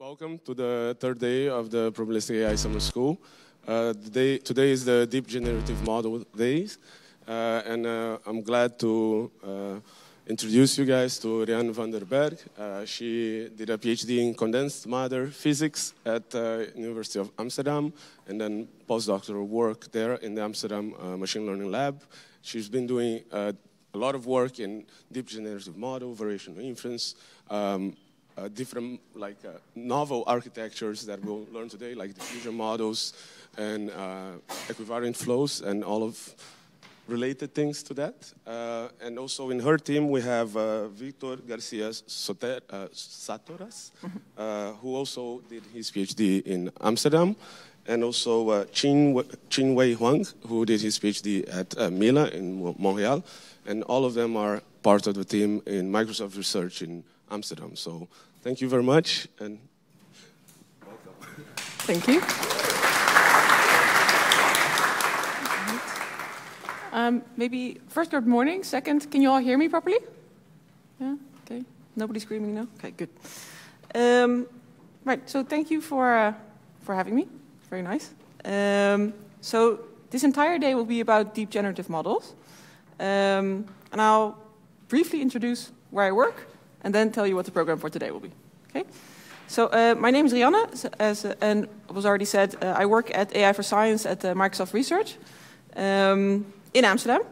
Welcome to the third day of the Probabilistic AI Summer School. Uh, day, today is the Deep Generative Model Days, uh, and uh, I'm glad to uh, introduce you guys to Rianne van den Berg. Uh, she did a PhD in condensed matter physics at the uh, University of Amsterdam, and then postdoctoral work there in the Amsterdam Machine Learning Lab. She's been doing a lot of work in deep generative model, variational inference, um, uh, different like uh, novel architectures that we'll learn today, like diffusion models and uh, equivariant flows and all of related things to that. Uh, and also in her team, we have uh, Victor Garcia Soter, uh, Satorras, mm-hmm. who also did his PhD in Amsterdam. And also uh, Chin, Chin Wei Huang, who did his PhD at Mila in Montreal. And all of them are part of the team in Microsoft Research in Amsterdam. So Thank you very much and welcome. Thank you. Um, maybe first, good morning. Second, can you all hear me properly? Yeah. Okay. Nobody screaming now. Okay. Good. Um, right. So thank you for uh, for having me. Very nice. Um, so this entire day will be about deep generative models, um, and I'll briefly introduce where I work and then tell you what the program for today will be. Okay? So uh, my name is Rianne, as, uh, and was already said, uh, I work at AI for Science at uh, Microsoft Research um, in Amsterdam.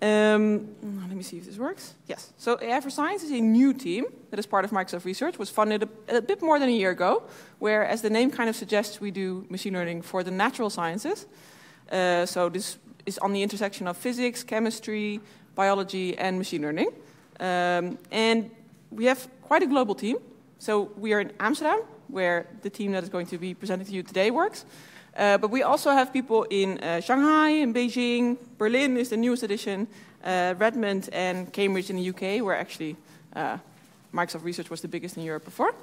Um, let me see if this works. Yes. So AI for Science is a new team that is part of Microsoft Research. Was funded a, a, bit more than a year ago, where, as the name kind of suggests, we do machine learning for the natural sciences. Uh, so this is on the intersection of physics, chemistry, biology, and machine learning. Um, and we have quite a global team. So we are in Amsterdam, where the team that is going to be presenting to you today works. Uh, but we also have people in uh, Shanghai, in Beijing, Berlin is the newest addition, uh, Redmond and Cambridge in the UK, where actually uh, Microsoft Research was the biggest in Europe before.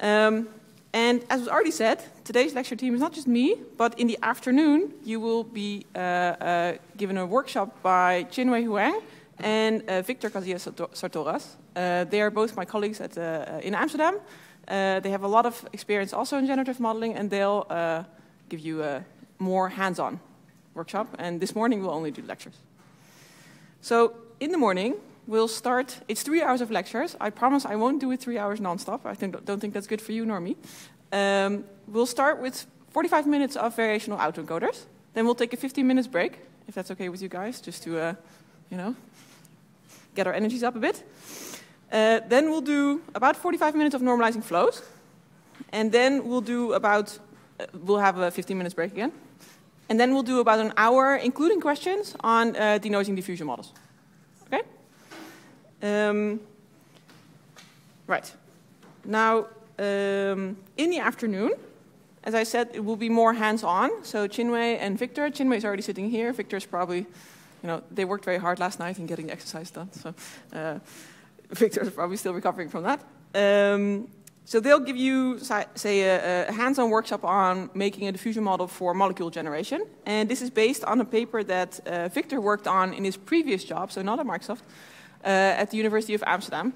Um, and as was already said, today's lecture team is not just me, but in the afternoon you will be uh, uh, given a workshop by Chinwei Huang, and uh, Victor Garcia Satorras. Uh, they are both my colleagues at, uh, in Amsterdam. they have a lot of experience also in generative modeling, and they'll give you a more hands-on workshop. And this morning we'll only do lectures. So in the morning, we'll start. It's three hours of lectures. I promise I won't do it three hours nonstop. I think, don't think that's good for you nor me. Um, we'll start with 45 minutes of variational autoencoders. Then we'll take a 15 minutes break, if that's okay with you guys, just to, uh, you know, get our energies up a bit. Uh, then we'll do about 45 minutes of normalizing flows. And then we'll do about, uh, we'll have a 15 minutes break again. And then we'll do about an hour, including questions, on uh, denoising diffusion models. Okay? Um, right. Now, um, in the afternoon, as I said, it will be more hands-on. So Chinwei and Victor, Chinwei is already sitting here. Victor is probably you know, they worked very hard last night in getting exercise done. So uh, Victor is probably still recovering from that. Um, so they'll give you, say, a, a hands-on workshop on making a diffusion model for molecule generation. And this is based on a paper that uh, Victor worked on in his previous job, so not at Microsoft, uh, at the University of Amsterdam.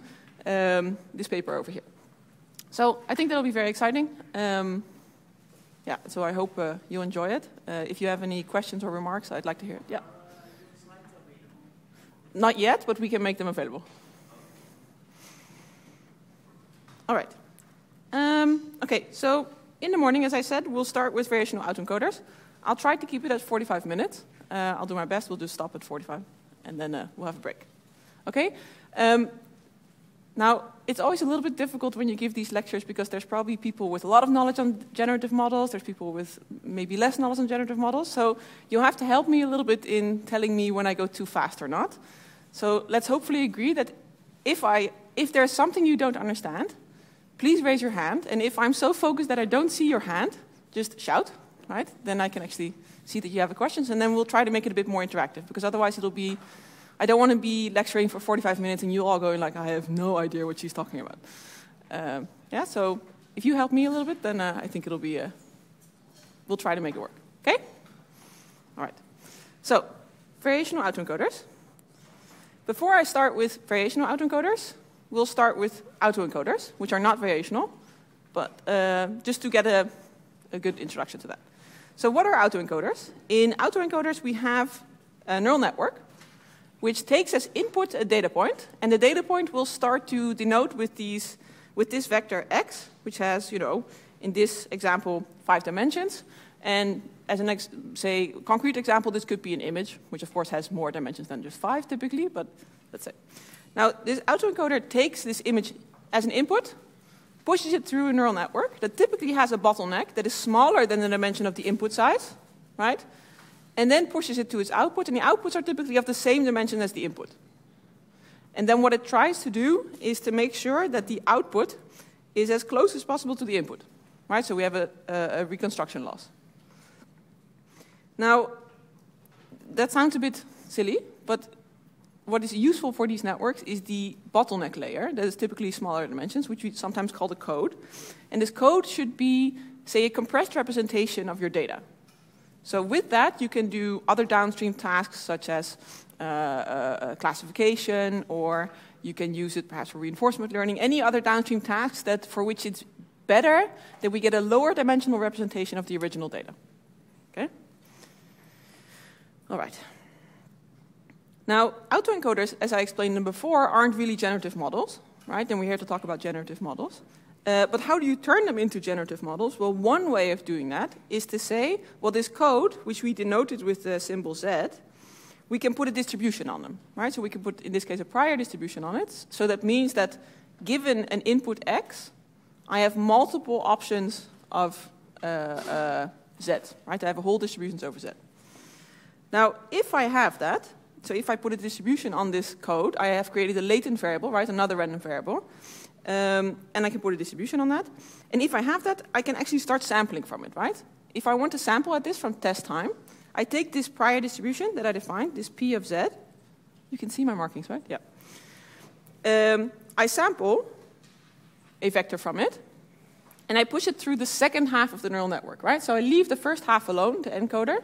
Um, this paper over here. So I think that'll be very exciting. Um, yeah, so I hope uh, you enjoy it. Uh, if you have any questions or remarks, I'd like to hear it. Yeah. Not yet, but we can make them available. All right. Um, okay, so in the morning, as I said, we'll start with variational autoencoders. I'll try to keep it at 45 minutes. Uh, I'll do my best. We'll just stop at 45, and then uh, we'll have a break. Okay? Um, now, it's always a little bit difficult when you give these lectures because there's probably people with a lot of knowledge on generative models, there's people with maybe less knowledge on generative models. So you'll have to help me a little bit in telling me when I go too fast or not. So let's hopefully agree that if, I, if there's something you don't understand, please raise your hand. And if I'm so focused that I don't see your hand, just shout, right? Then I can actually see that you have a questions, and then we'll try to make it a bit more interactive, because otherwise it'll be, I don't want to be lecturing for 45 minutes and you all going like, I have no idea what she's talking about. Um, yeah, so if you help me a little bit, then uh, I think it'll be, uh, we'll try to make it work, okay? All right. So, variational autoencoders. Before I start with variational autoencoders, we'll start with autoencoders, which are not variational, but uh, just to get a, a good introduction to that. So what are autoencoders? In autoencoders, we have a neural network which takes as input a data point, and the data point will start to denote with, these, with this vector x, which has, you know, in this example, five dimensions. And as ex say, concrete example, this could be an image, which of course has more dimensions than just five typically, but let's say. Now, this autoencoder takes this image as an input, pushes it through a neural network that typically has a bottleneck that is smaller than the dimension of the input size, right? And then pushes it to its output, and the outputs are typically of the same dimension as the input. And then what it tries to do is to make sure that the output is as close as possible to the input, right? So we have a, a, a reconstruction loss. Now, that sounds a bit silly, but what is useful for these networks is the bottleneck layer that is typically smaller dimensions, which we sometimes call the code. And this code should be, say, a compressed representation of your data. So with that, you can do other downstream tasks such as uh, uh, classification, or you can use it perhaps for reinforcement learning, any other downstream tasks that for which it's better that we get a lower dimensional representation of the original data. All right. Now, autoencoders, as I explained them before, aren't really generative models, right? And we're here to talk about generative models. Uh, but how do you turn them into generative models? Well, one way of doing that is to say, well, this code, which we denoted with the symbol Z, we can put a distribution on them, right? So we can put, in this case, a prior distribution on it. So that means that given an input X, I have multiple options of uh, uh, Z, right? I have a whole distribution over Z. Now, if I have that, so if I put a distribution on this code, I have created a latent variable, right, another random variable, um, and I can put a distribution on that. And if I have that, I can actually start sampling from it, right? If I want to sample at this from test time, I take this prior distribution that I defined, this P of Z. You can see my markings, right? Yeah. Um, I sample a vector from it, and I push it through the second half of the neural network, right? So I leave the first half alone, the encoder,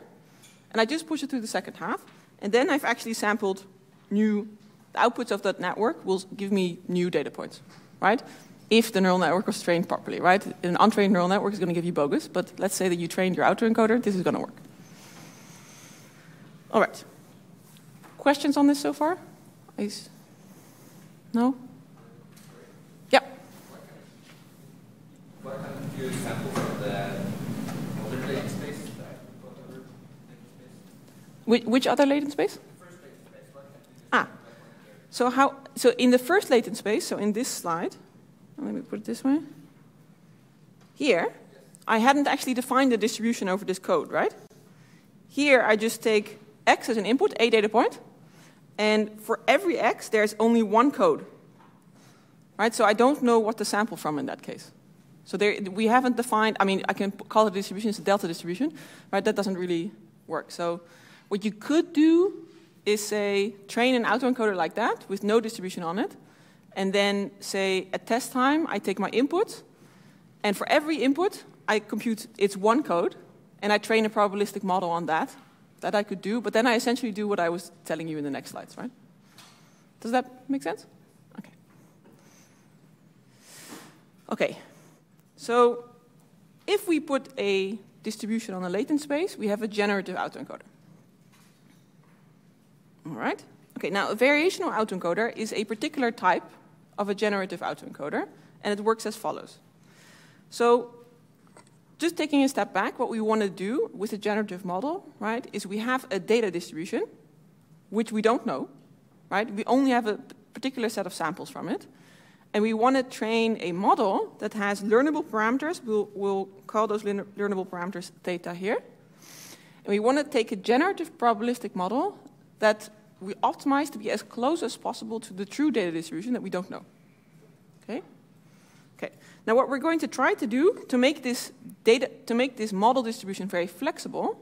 and I just push it through the second half. And then I've actually sampled new, the outputs of that network will give me new data points, right? If the neural network was trained properly, right? An untrained neural network is going to give you bogus, but let's say that you trained your autoencoder, this is going to work. All right. Questions on this so far? Is, no? Yep. What kind of examples of the Which, which other latent space? Ah, so how? So in the first latent space, so in this slide, let me put it this way. Here, I hadn't actually defined the distribution over this code, right? Here, I just take x as an input, a data point, and for every x, there's only one code, right? So I don't know what to sample from in that case. So there, we haven't defined. I mean, I can call the distribution as a delta distribution, right? That doesn't really work. So what you could do is say, train an autoencoder like that with no distribution on it, and then say at test time, I take my input, and for every input, I compute its one code, and I train a probabilistic model on that. That I could do, but then I essentially do what I was telling you in the next slides, right? Does that make sense? Okay. Okay. So if we put a distribution on a latent space, we have a generative autoencoder. All right? Okay, now a variational autoencoder is a particular type of a generative autoencoder, and it works as follows. So just taking a step back, what we want to do with a generative model, right, is we have a data distribution, which we don't know, right? We only have a particular set of samples from it. And we want to train a model that has learnable parameters. We'll, we'll call those learnable parameters theta here. And we want to take a generative probabilistic model that we optimize to be as close as possible to the true data distribution that we don't know. Okay? Okay. Now what we're going to try to do to make this data to make this model distribution very flexible,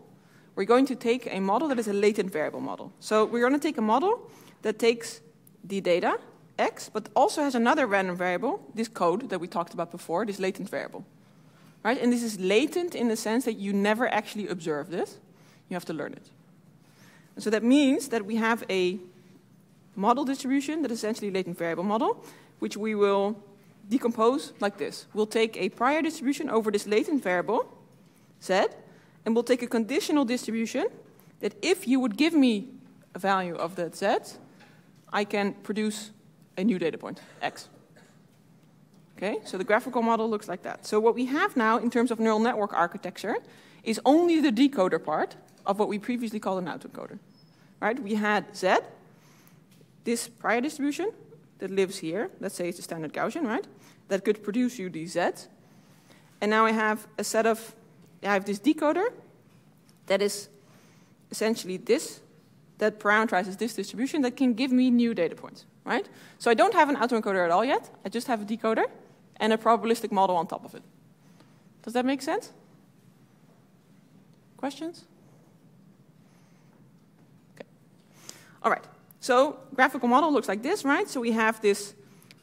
we're going to take a model that is a latent variable model. So we're going to take a model that takes the data x, but also has another random variable, this code that we talked about before, this latent variable. Right? And this is latent in the sense that you never actually observe this. You have to learn it. And so that means that we have a model distribution that is essentially latent variable model, which we will decompose like this. We'll take a prior distribution over this latent variable, z, and we'll take a conditional distribution that if you would give me a value of that z, I can produce a new data point, x. Okay, so the graphical model looks like that. So what we have now in terms of neural network architecture is only the decoder part of what we previously called an autoencoder. Right? We had Z, this prior distribution that lives here, let's say it's a standard Gaussian, right? That could produce you these Zs. And now I have a set of, I have this decoder that is essentially this, that parameterizes this distribution that can give me new data points, right? So I don't have an autoencoder at all yet. I just have a decoder and a probabilistic model on top of it. Does that make sense? Questions? All right. So graphical model looks like this, right? So we have this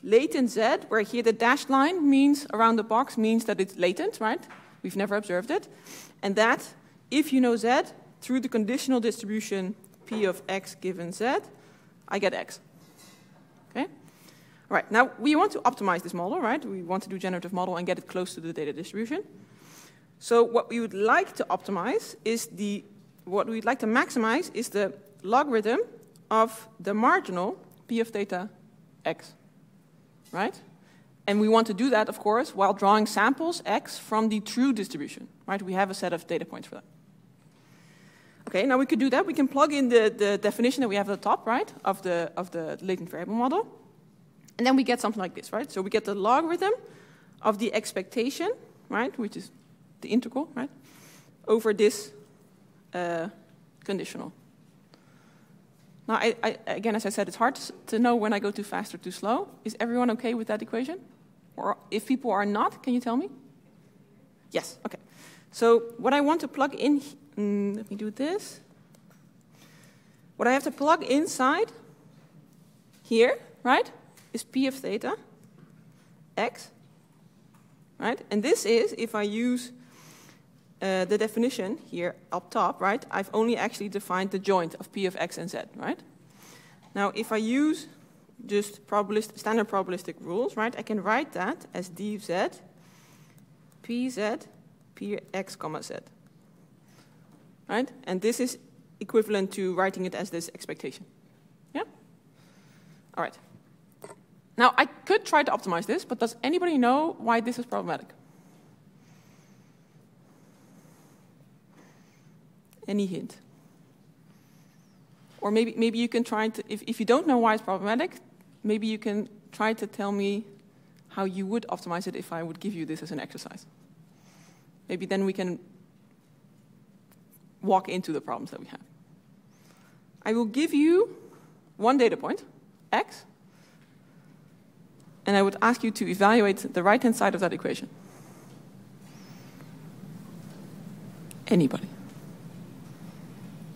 latent z, where here the dashed line means around the box means that it's latent, right? We've never observed it. And that, if you know z, through the conditional distribution p of x given z, I get x. Okay? All right, now we want to optimize this model, right? We want to do generative model and get it close to the data distribution. So what we would like to optimize is the, what we'd like to maximize is the logarithm of the marginal p of theta x, right? And we want to do that, of course, while drawing samples x from the true distribution, right? We have a set of data points for that. Okay, now we could do that. We can plug in the, the definition that we have at the top, right, of the, of the latent variable model. And then we get something like this, right? So we get the logarithm of the expectation, right, which is the integral, right, over this uh, conditional. Now, I, I, again, as I said, it's hard to know when I go too fast or too slow. Is everyone okay with that equation? Or if people are not, can you tell me? Yes, okay. So what I want to plug in, mm, let me do this. What I have to plug inside here, right, is p of theta x, right? And this is if I use uh, the definition here up top, right? I've only actually defined the joint of p of x and z, right? Now, if I use just probabilist standard probabilistic rules, right, I can write that as d of z, pz, px comma z, right? And this is equivalent to writing it as this expectation. Yeah? All right. Now, I could try to optimize this, but does anybody know why this is problematic? Any hint? Or maybe, maybe you can try to, if, if you don't know why it's problematic, maybe you can try to tell me how you would optimize it if I would give you this as an exercise. Maybe then we can walk into the problems that we have. I will give you one data point, x, and I would ask you to evaluate the right-hand side of that equation. Anybody?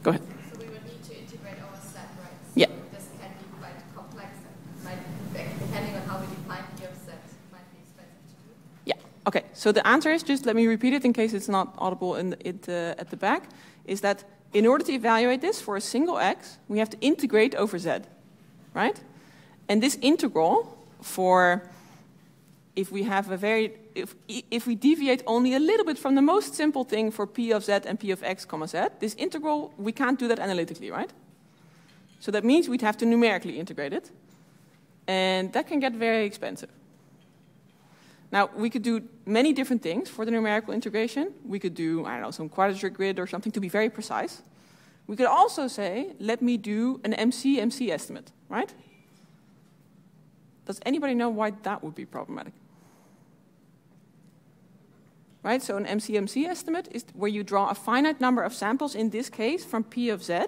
Go ahead. So we would need to integrate our set, right? So Yeah. This can be quite complex might, depending on how we define the set, might be expensive to do. Yeah. Okay. So the answer is just let me repeat it in case it's not audible in the, it, uh, at the back. Is that in order to evaluate this for a single x, we have to integrate over z, right? And this integral for if we have a very if if we deviate only a little bit from the most simple thing for p of z and p of x comma z, this integral we can't do that analytically, right? So that means we'd have to numerically integrate it, and that can get very expensive. Now, we could do many different things for the numerical integration. We could do, I don't know, some quadrature grid or something to be very precise. We could also say, let me do an MCMC estimate, right? Does anybody know why that would be problematic? Right, so an MCMC estimate is where you draw a finite number of samples, in this case from P of Z,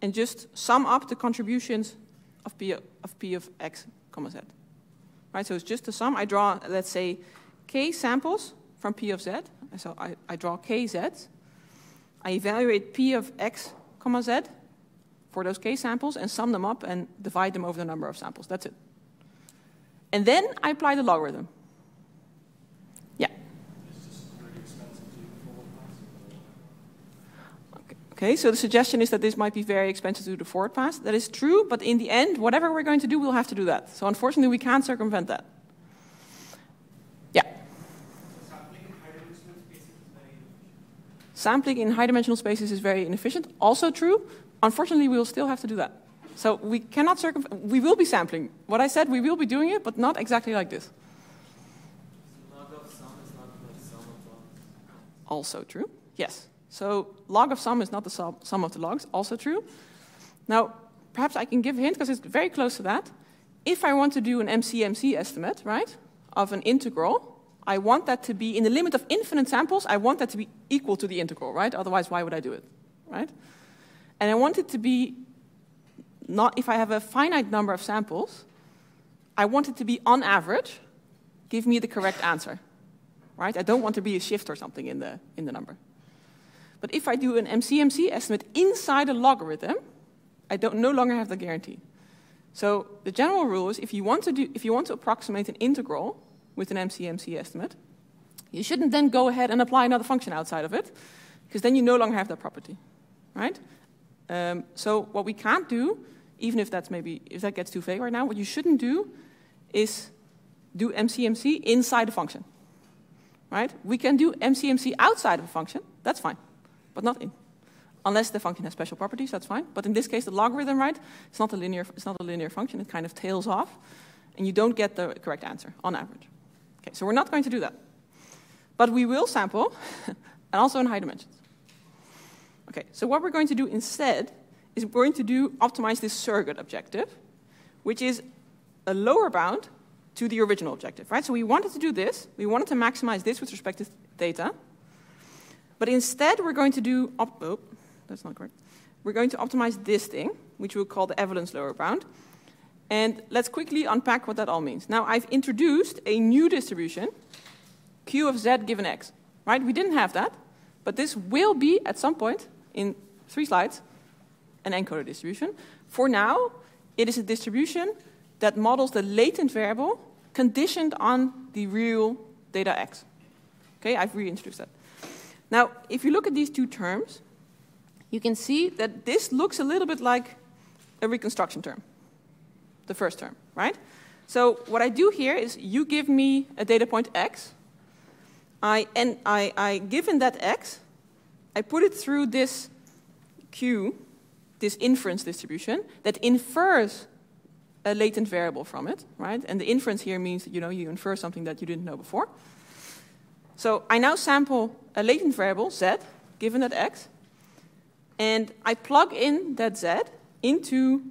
and just sum up the contributions of P of, of, P of X, comma Z. Right, so it's just a sum. I draw, let's say, k samples from P of Z. So I, I draw k z's. I evaluate P of X, comma Z for those k samples and sum them up and divide them over the number of samples. That's it. And then I apply the logarithm. Okay, so the suggestion is that this might be very expensive to do the forward pass. That is true, but in the end, whatever we're going to do, we'll have to do that. So unfortunately, we can't circumvent that. Yeah? Sampling in high-dimensional spaces is very inefficient. Also true. Unfortunately, we'll still have to do that. So we cannot circumvent, we will be sampling. What I said, we will be doing it, but not exactly like this. Also true, yes. So log of sum is not the sum, of the logs. Also true. Now, perhaps I can give a hint because it's very close to that. If I want to do an MCMC estimate, right, of an integral, I want that to be in the limit of infinite samples. I want that to be equal to the integral, right? Otherwise, why would I do it, right? And I want it to be not if I have a finite number of samples. I want it to be on average. Give me the correct answer, right? I don't want to be a shift or something in the in the number. But if I do an MCMC estimate inside a logarithm, I don't no longer have the guarantee. So the general rule is if you want to do if you want to approximate an integral with an MCMC estimate, you shouldn't then go ahead and apply another function outside of it, because then you no longer have that property, right? Um, so what we can't do, even if that's maybe if that gets too vague right now, what you shouldn't do is do MCMC inside a function, right? We can do MCMC outside of a function, that's fine, but not in. Unless the function has special properties, that's fine. But in this case, the logarithm, right? It's not a linear. It's not a linear function. It kind of tails off, and you don't get the correct answer on average. Okay, so we're not going to do that. But we will sample, and also in high dimensions. Okay, so what we're going to do instead is we're going to do optimize this surrogate objective, which is a lower bound to the original objective, right? So we wanted to do this. We wanted to maximize this with respect to theta. But instead, we're going to do, oh, that's not correct. We're going to optimize this thing, which we'll call the evidence lower bound. And let's quickly unpack what that all means. Now, I've introduced a new distribution, Q of Z given X, right? We didn't have that, but this will be, at some point, in three slides, an encoder distribution. For now, it is a distribution that models the latent variable conditioned on the real data X. Okay, I've reintroduced that. Now, if you look at these two terms, you can see that this looks a little bit like a reconstruction term the first term, right? So what I do here is you give me a data point x, I, and I, I given that x, I put it through this Q, this inference distribution, that infers a latent variable from it, right? And the inference here means that you know you infer something that you didn't know before. So I now sample a latent variable, z, given that x, and I plug in that z into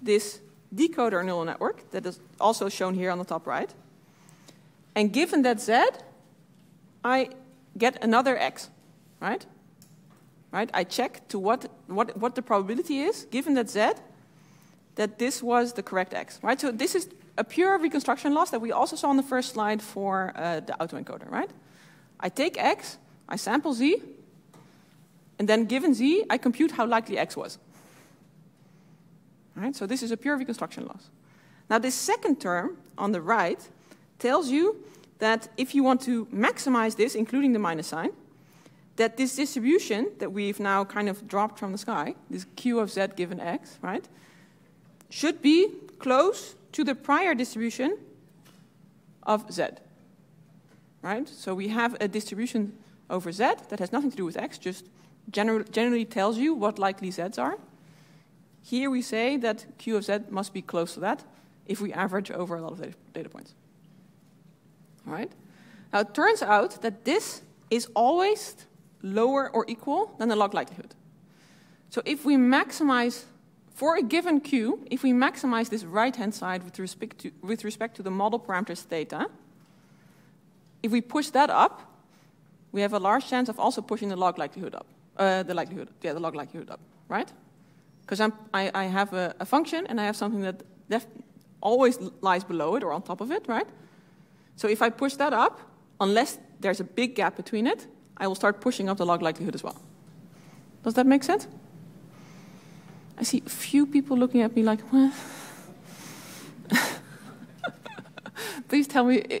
this decoder neural network that is also shown here on the top right. And given that z, I get another x, right? Right? I check to what, what, what the probability is, given that z, that this was the correct x, right? So this is a pure reconstruction loss that we also saw on the first slide for uh, the autoencoder, right? I take x, I sample z, and then given z, I compute how likely x was. Right? So this is a pure reconstruction loss. Now this second term on the right tells you that if you want to maximize this, including the minus sign, that this distribution that we've now kind of dropped from the sky, this q of z given x, right, should be close to the prior distribution of z. Right? So we have a distribution over z that has nothing to do with x, just gener generally tells you what likely z's are. Here we say that Q of z must be close to that if we average over a lot of data, points. All right? Now it turns out that this is always lower or equal than the log likelihood. So if we maximize, for a given Q, if we maximize this right-hand side with respect, to, with respect to the model parameters theta, if we push that up, we have a large chance of also pushing the log likelihood up, uh, the likelihood, yeah, the log likelihood up, right? Because I, I have a, a, function and I have something that always lies below it or on top of it, right? So if I push that up, unless there's a big gap between it, I will start pushing up the log likelihood as well. Does that make sense? I see a few people looking at me like, well. please tell me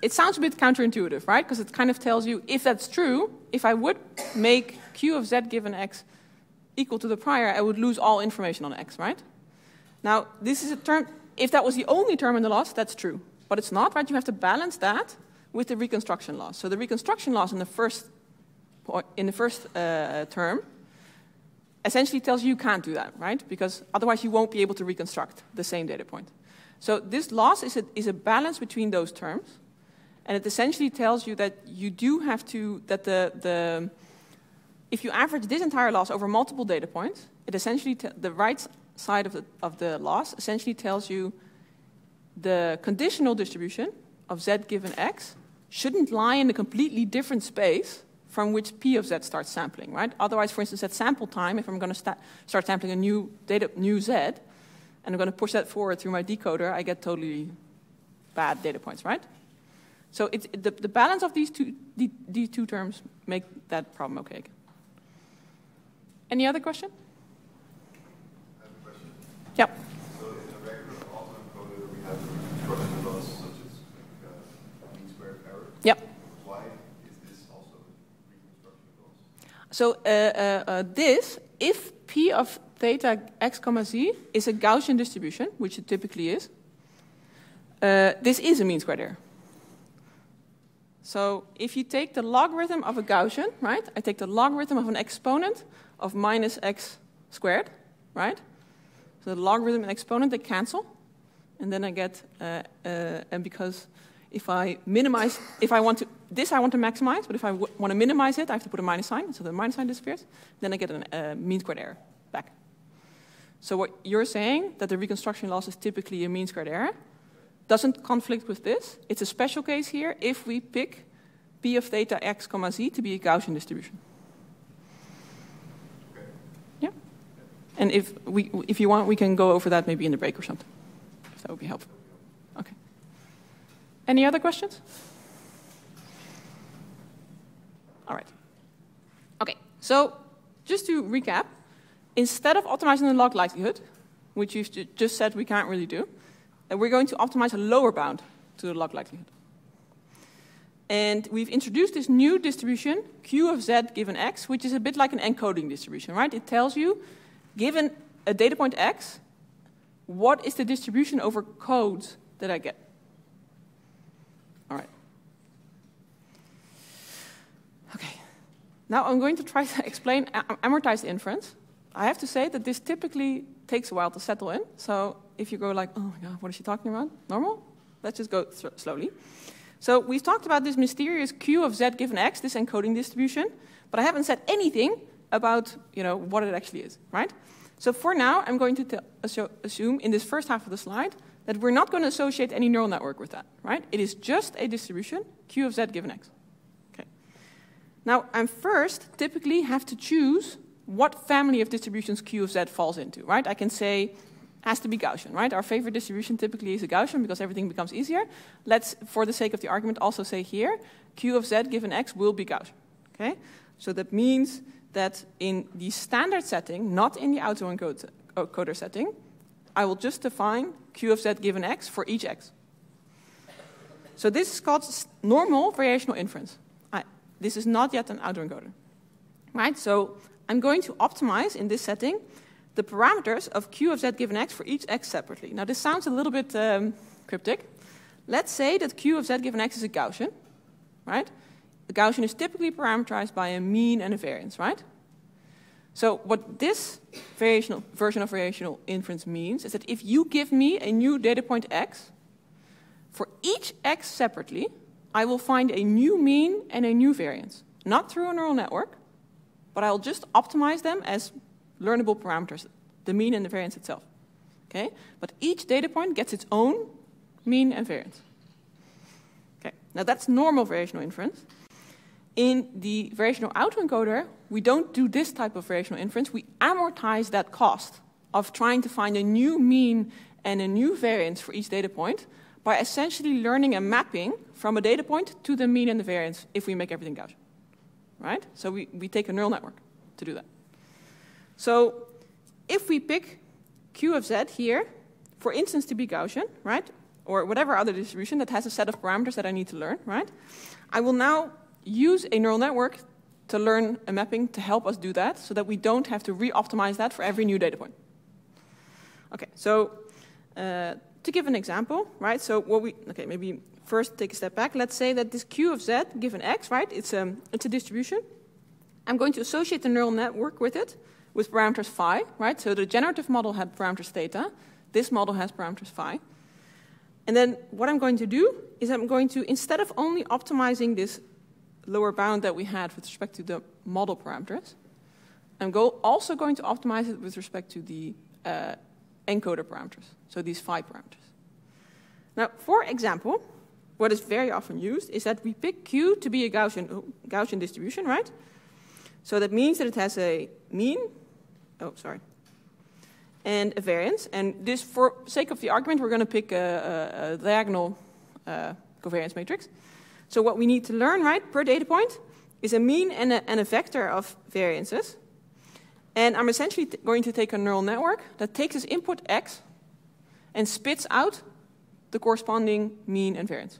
it sounds a bit counterintuitive, right? Because it kind of tells you if that's true, if I would make q of z given x equal to the prior, I would lose all information on x, right? Now, this is a term, if that was the only term in the loss, that's true. But it's not, right? You have to balance that with the reconstruction loss. So the reconstruction loss in the first, in the first uh, term essentially tells you you can't do that, right? Because otherwise you won't be able to reconstruct the same data point. So this loss is a, is a balance between those terms, and it essentially tells you that you do have to, that the, the if you average this entire loss over multiple data points, it essentially, the right side of the, of the loss essentially tells you the conditional distribution of z given x shouldn't lie in a completely different space from which p of z starts sampling, right? Otherwise, for instance, at sample time, if I'm going to sta start sampling a new data, new z, and I'm going to push that forward through my decoder, I get totally bad data points, right? So it's, the, the balance of these two, the, these two terms make that problem okay. Any other question? I have a question. Yep. So in a regular autoencoder, we have reconstruction loss such as uh, mean squared error. Yep. Why is this also reconstruction loss? So uh, uh, uh, this, if p of theta x comma z is a Gaussian distribution, which it typically is, uh, this is a mean squared error. So if you take the logarithm of a Gaussian, right? I take the logarithm of an exponent of minus x squared, right? So the logarithm and exponent, they cancel. And then I get, uh, uh, and because if I minimize, if I want to, this I want to maximize, but if I want to minimize it, I have to put a minus sign, so the minus sign disappears. Then I get a uh, mean squared error back. So what you're saying, that the reconstruction loss is typically a mean squared error, doesn't conflict with this. It's a special case here if we pick p of theta x comma z to be a Gaussian distribution. Yeah. And if, we, if you want, we can go over that maybe in the break or something, if that would be helpful. Okay. Any other questions? All right. Okay, so just to recap, instead of optimizing the log likelihood, which you've just said we can't really do, uh, we're going to optimize a lower bound to the log likelihood. And we've introduced this new distribution, Q of z given x, which is a bit like an encoding distribution, right? It tells you, given a data point x, what is the distribution over codes that I get? All right. Okay. Now I'm going to try to explain amortized inference. I have to say that this typically takes a while to settle in. So if you go like, oh my god, what is she talking about? Normal? Let's just go slowly. So we've talked about this mysterious Q of z given x, this encoding distribution, but I haven't said anything about you know what it actually is, right? So for now, I'm going to assume in this first half of the slide that we're not going to associate any neural network with that, right? It is just a distribution, Q of z given x. Okay. Now, I first typically have to choose what family of distributions Q of z falls into, right? I can say has to be Gaussian, right? Our favorite distribution typically is a Gaussian because everything becomes easier. Let's, for the sake of the argument, also say here Q of z given x will be Gaussian. Okay? So that means that in the standard setting, not in the autoencoder setting, I will just define Q of z given x for each x. So this is called normal variational inference. I, this is not yet an autoencoder. Right? So I'm going to optimize in this setting the parameters of q of z given x for each x separately. Now this sounds a little bit um, cryptic. Let's say that q of z given x is a Gaussian, right? The Gaussian is typically parameterized by a mean and a variance, right? So what this variational version of variational inference means is that if you give me a new data point x, for each x separately, I will find a new mean and a new variance. Not through a neural network, but I'll just optimize them as learnable parameters, the mean and the variance itself. Okay? But each data point gets its own mean and variance. Okay, now that's normal variational inference. In the variational autoencoder, we don't do this type of variational inference. We amortize that cost of trying to find a new mean and a new variance for each data point by essentially learning a mapping from a data point to the mean and the variance if we make everything Gaussian. Right? So we, we take a neural network to do that. So if we pick q of z here, for instance, to be Gaussian, right? Or whatever other distribution that has a set of parameters that I need to learn, right? I will now use a neural network to learn a mapping to help us do that so that we don't have to re-optimize that for every new data point. Okay, so uh, to give an example, right? So what we, okay, maybe first take a step back. Let's say that this q of z given x, right? It's a, it's a distribution. I'm going to associate the neural network with it with parameters phi, right? So the generative model had parameters theta. This model has parameters phi. And then what I'm going to do is I'm going to, instead of only optimizing this lower bound that we had with respect to the model parameters, I'm go also going to optimize it with respect to the uh, encoder parameters, so these phi parameters. Now, for example, what is very often used is that we pick Q to be a Gaussian, Gaussian distribution, right? So that means that it has a mean, oh, sorry, and a variance. And this, for sake of the argument, we're going to pick a, a, a diagonal uh, covariance matrix. So what we need to learn, right, per data point, is a mean and a, and a vector of variances. And I'm essentially going to take a neural network that takes this input x and spits out the corresponding mean and variance.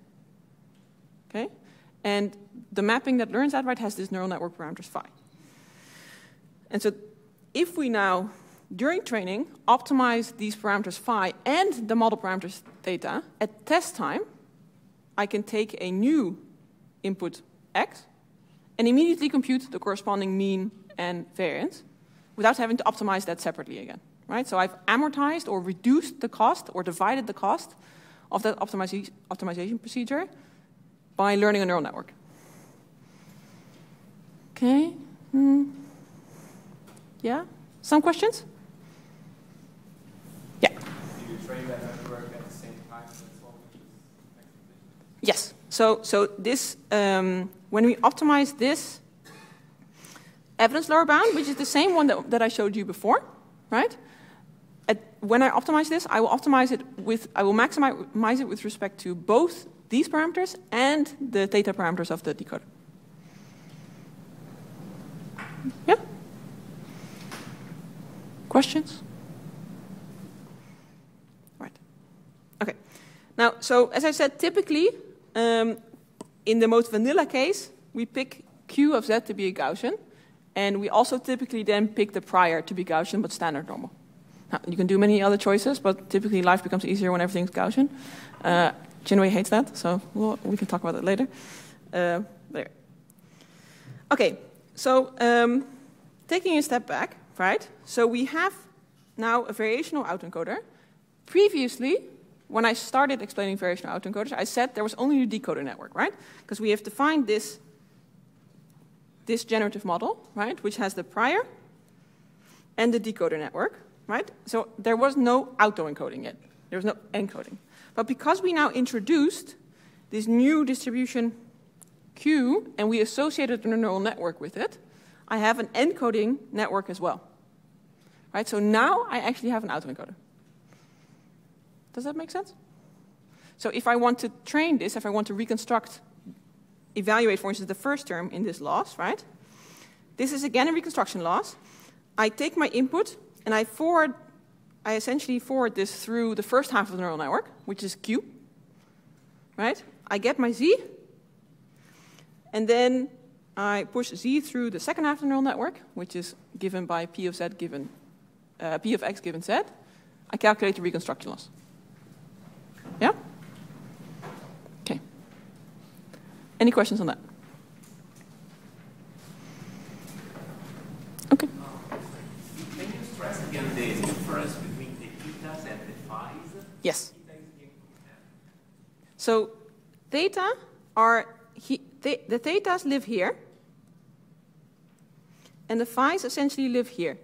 Okay? And the mapping that learns that right has this neural network parameters phi. And so if we now, during training, optimize these parameters phi and the model parameters theta, at test time, I can take a new input x and immediately compute the corresponding mean and variance without having to optimize that separately again. Right? So I've amortized or reduced the cost or divided the cost of that optimiza optimization procedure by learning a neural network. Okay. Hmm. Yeah? Some questions? Yeah. Do you train that network at the same time as solving Yes. So, so this, um, when we optimize this evidence lower bound, which is the same one that, that I showed you before, right? At, when I optimize this, I will optimize it with, I will maximize it with respect to both these parameters and the theta parameters of the decoder. Yeah? Questions? Right. Okay. Now, so as I said, typically, um, in the most vanilla case, we pick Q of Z to be a Gaussian, and we also typically then pick the prior to be Gaussian, but standard normal. Now, you can do many other choices, but typically life becomes easier when everything's Gaussian. Uh, hates that, so we'll, we can talk about it later. Uh, there. Okay, so um, taking a step back, right? So we have now a variational autoencoder. Previously, when I started explaining variational autoencoders, I said there was only a decoder network, right? Because we have defined this, this generative model, right, which has the prior and the decoder network, right? So there was no autoencoding yet. There was no encoding. But because we now introduced this new distribution Q and we associated a neural network with it, I have an encoding network as well. Right? So now I actually have an autoencoder. Does that make sense? So if I want to train this, if I want to reconstruct, evaluate, for instance, the first term in this loss, right? This is again a reconstruction loss. I take my input and I forward, I essentially forward this through the first half of the neural network, which is Q, right? I get my Z, and then I push Z through the second half of the neural network, which is given by P of Z given, uh, P of X given Z. I calculate the reconstruction loss. Yeah? Okay. Any questions on that? Okay. Can you stress again the difference between the thetas and the phis? Yes. So theta are he, the, the thetas live here, and the phis essentially live here,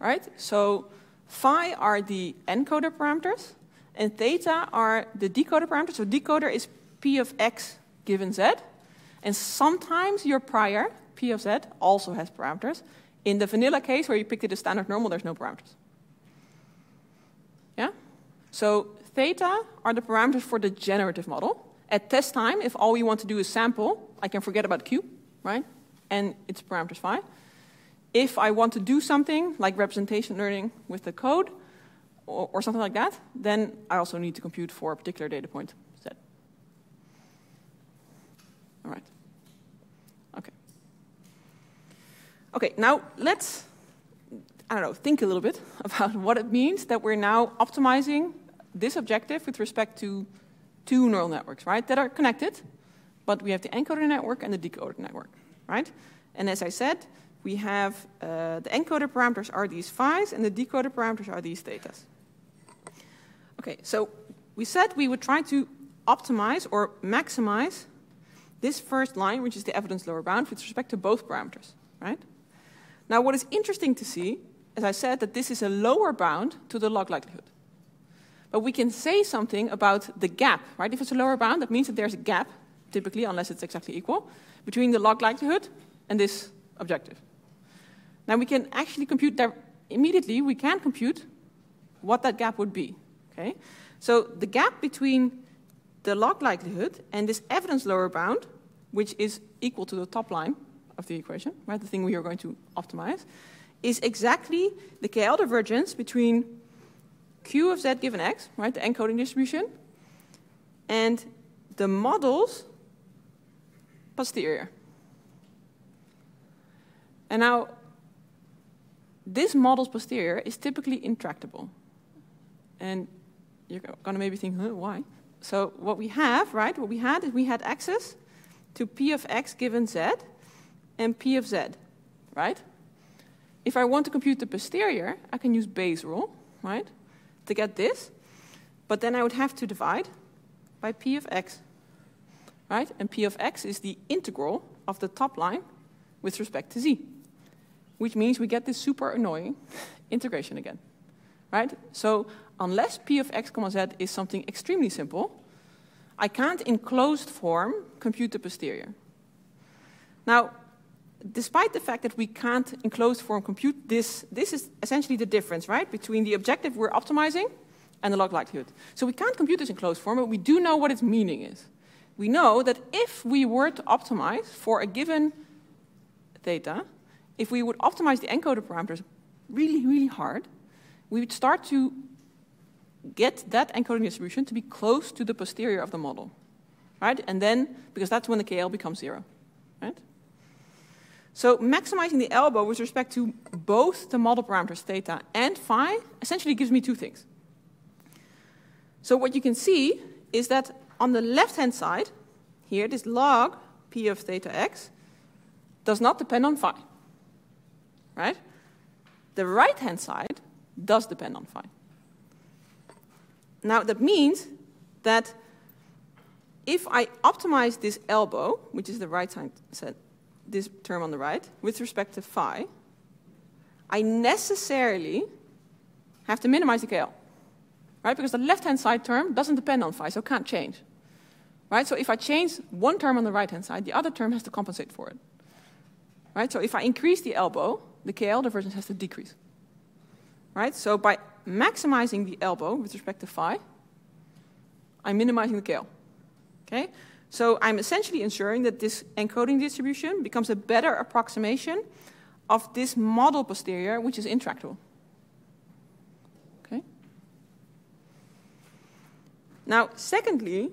right? So phi are the encoder parameters, and theta are the decoder parameters. So decoder is p of x given z, and sometimes your prior p of z also has parameters. In the vanilla case where you picked it as standard normal, there's no parameters. Yeah? So theta are the parameters for the generative model. At test time, if all we want to do is sample, I can forget about q, right? And its parameters phi. if I want to do something like representation learning with the code or, or something like that, then I also need to compute for a particular data point z. All right. Okay. Okay, now let's, I don't know, think a little bit about what it means that we're now optimizing this objective with respect to two neural networks, right, that are connected, but we have the encoder network and the decoder network, right? And as I said, we have uh, the encoder parameters are these phi's and the decoder parameters are these thetas. Okay, so we said we would try to optimize or maximize this first line, which is the evidence lower bound, with respect to both parameters, right? Now, what is interesting to see, as I said, that this is a lower bound to the log likelihood. But we can say something about the gap, right? If it's a lower bound, that means that there's a gap, typically, unless it's exactly equal, between the log likelihood and this objective. Now we can actually compute that immediately, we can compute what that gap would be, okay? So the gap between the log likelihood and this evidence lower bound, which is equal to the top line of the equation, right, the thing we are going to optimize, is exactly the KL divergence between Q of z given x, right, the encoding distribution, and the model's posterior. And now, this model's posterior is typically intractable. And you're going to maybe think, huh, why? So what we have, right, what we had is we had access to p of x given z and p of z, right? If I want to compute the posterior, I can use Bayes' rule, right, to get this. But then I would have to divide by p of x, right? And p of x is the integral of the top line with respect to z which means we get this super annoying integration again, right? So unless p of x comma z is something extremely simple, I can't in closed form compute the posterior. Now, despite the fact that we can't in closed form compute this, this is essentially the difference, right, between the objective we're optimizing and the log likelihood. So we can't compute this in closed form, but we do know what its meaning is. We know that if we were to optimize for a given theta, if we would optimize the encoder parameters really, really hard, we would start to get that encoding distribution to be close to the posterior of the model, right? And then, because that's when the KL becomes zero, right? So maximizing the ELBO with respect to both the model parameters theta and phi essentially gives me two things. So what you can see is that on the left-hand side, here, this log p of theta x does not depend on phi right? The right-hand side does depend on phi. Now, that means that if I optimize this ELBO, which is the right side, this term on the right, with respect to phi, I necessarily have to minimize the KL, right? Because the left-hand side term doesn't depend on phi, so it can't change, right? So if I change one term on the right-hand side, the other term has to compensate for it, right? So if I increase the ELBO, the KL divergence has to decrease. Right? So by maximizing the ELBO with respect to phi, I'm minimizing the KL. Okay? So I'm essentially ensuring that this encoding distribution becomes a better approximation of this model posterior, which is intractable. Okay? Now, secondly,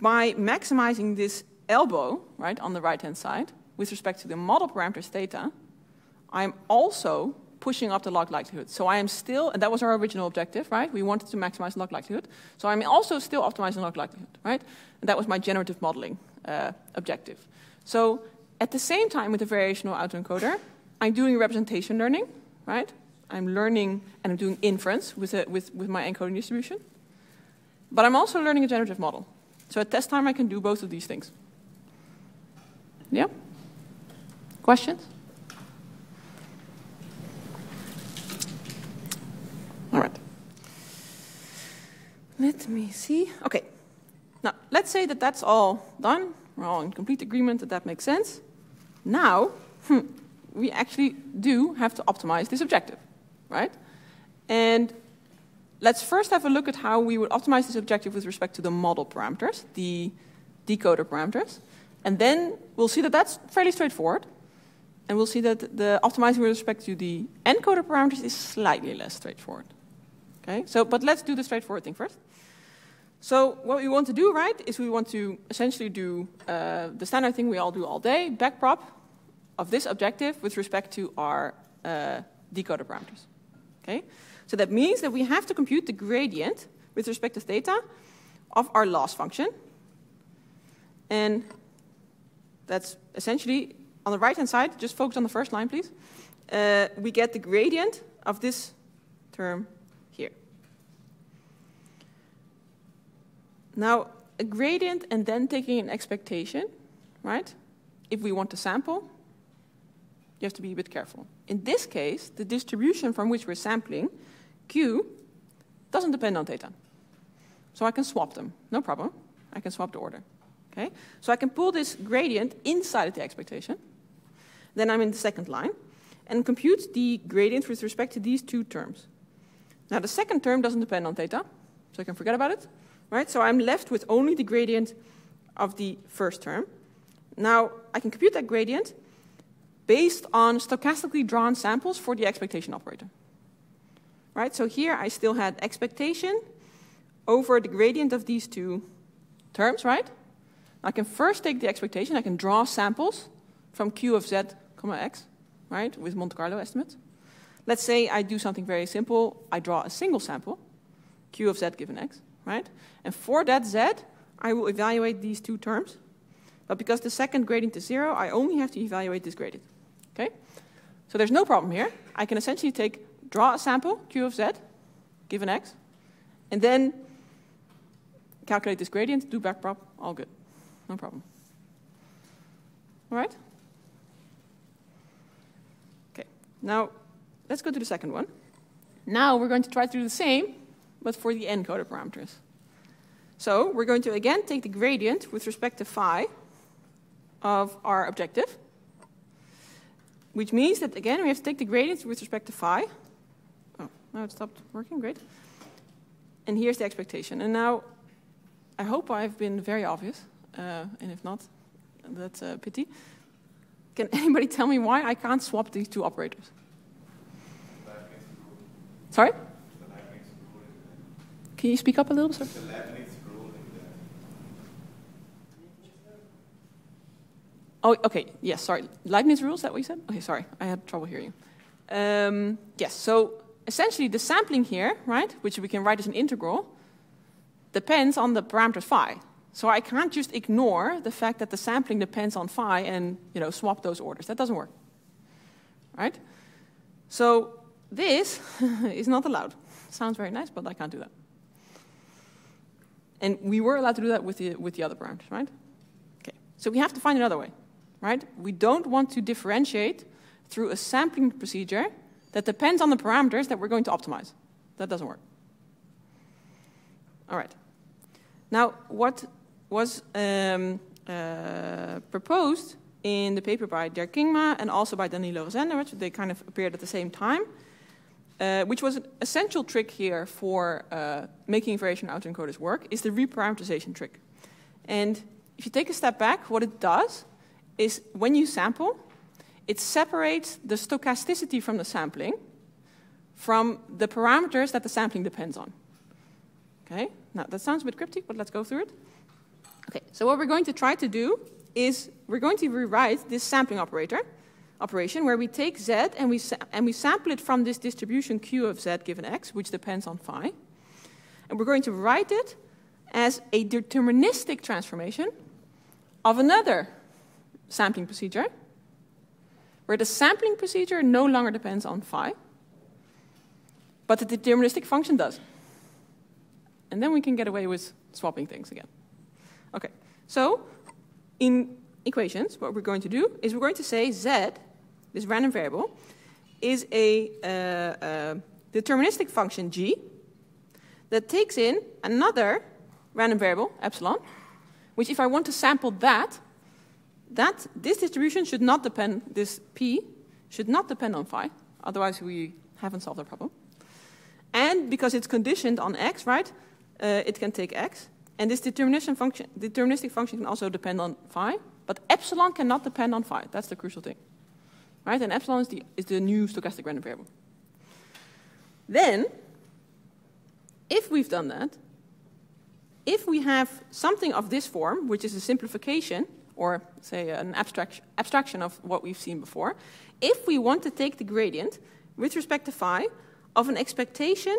by maximizing this elbow, right, on the right-hand side, with respect to the model parameters theta, I'm also pushing up the log likelihood. So I am still, and that was our original objective, right? We wanted to maximize log likelihood. So I'm also still optimizing log likelihood, right? And that was my generative modeling uh, objective. So at the same time with the variational autoencoder, I'm doing representation learning, right? I'm learning and I'm doing inference with, a, with, with my encoding distribution. But I'm also learning a generative model. So at test time, I can do both of these things. Yeah? Questions? All right. Let me see. Okay. Now, let's say that that's all done. We're all in complete agreement that that makes sense. Now, hmm, we actually do have to optimize this objective, right? And let's first have a look at how we would optimize this objective with respect to the model parameters, the decoder parameters. And then we'll see that that's fairly straightforward. and we'll see that the optimizing with respect to the encoder parameters is slightly less straightforward. Okay, so but let's do the straightforward thing first. So what we want to do, right, is we want to essentially do uh, the standard thing we all do all day, backprop of this objective with respect to our uh, decoder parameters. Okay, so that means that we have to compute the gradient with respect to theta of our loss function, and that's essentially on the right-hand side. Just focus on the first line, please. Uh, we get the gradient of this term here. Now, a gradient and then taking an expectation, right? If we want to sample, you have to be a bit careful. In this case, the distribution from which we're sampling, Q, doesn't depend on theta. So I can swap them, no problem. I can swap the order. Okay? So I can pull this gradient inside of the expectation. Then I'm in the second line and compute the gradient with respect to these two terms. Now the second term doesn't depend on theta, so I can forget about it. Right? So I'm left with only the gradient of the first term. Now I can compute that gradient based on stochastically drawn samples for the expectation operator. Right? So here I still had expectation over the gradient of these two terms, right? I can first take the expectation, I can draw samples from Q of Z, comma X, right, with Monte Carlo estimates. Let's say I do something very simple. I draw a single sample, Q of Z given X, right? And for that Z, I will evaluate these two terms. But because the second gradient is zero, I only have to evaluate this gradient, okay? So there's no problem here. I can essentially take, draw a sample, Q of Z, given X, and then calculate this gradient, do backprop, all good. No problem. All right? Okay, now let's go to the second one. Now we're going to try to do the same, but for the encoder parameters. So we're going to again take the gradient with respect to phi of our objective, which means that again we have to take the gradient with respect to phi. Oh, now it stopped working, great. And here's the expectation. And now I hope I've been very obvious, uh, and if not, that's a pity. Can anybody tell me why I can't swap these two operators? Sorry? Can you speak up a little, sir? Oh, okay. Yes, sorry. Leibniz rule, is that what you said? Okay, sorry. I had trouble hearing you. Um, yes, so essentially the sampling here, right, which we can write as an integral, depends on the parameter phi. So I can't just ignore the fact that the sampling depends on phi and you know swap those orders. That doesn't work. Right? So this is not allowed. Sounds very nice, but I can't do that. And we were allowed to do that with the, with the other parameters, right? Okay. So we have to find another way, right? We don't want to differentiate through a sampling procedure that depends on the parameters that we're going to optimize. That doesn't work. All right. Now, what was um, uh, proposed in the paper by Durk Kingma and also by Danilo Rezende, which they kind of appeared at the same time, uh, which was an essential trick here for uh, making variation autoencoders work, is the reparameterization trick. And if you take a step back, what it does is when you sample, it separates the stochasticity from the sampling from the parameters that the sampling depends on. Okay, now that sounds a bit cryptic, but let's go through it. Okay, so what we're going to try to do is we're going to rewrite this sampling operator operation where we take z and we, and we sample it from this distribution q of z given x, which depends on phi. And we're going to write it as a deterministic transformation of another sampling procedure, where the sampling procedure no longer depends on phi, but the deterministic function does. And then we can get away with swapping things again. Okay, so in equations, what we're going to do is we're going to say z, this random variable, is a uh, uh, deterministic function g that takes in another random variable, epsilon, which if I want to sample that, that this distribution should not depend, this p should not depend on phi, otherwise we haven't solved our problem. And because it's conditioned on x, right, uh, it can take x. And this deterministic function, deterministic function can also depend on phi, but epsilon cannot depend on phi. That's the crucial thing. Right? And epsilon is the, is the new stochastic random variable. Then, if we've done that, if we have something of this form, which is a simplification, or say an abstraction, abstraction of what we've seen before, if we want to take the gradient with respect to phi of an expectation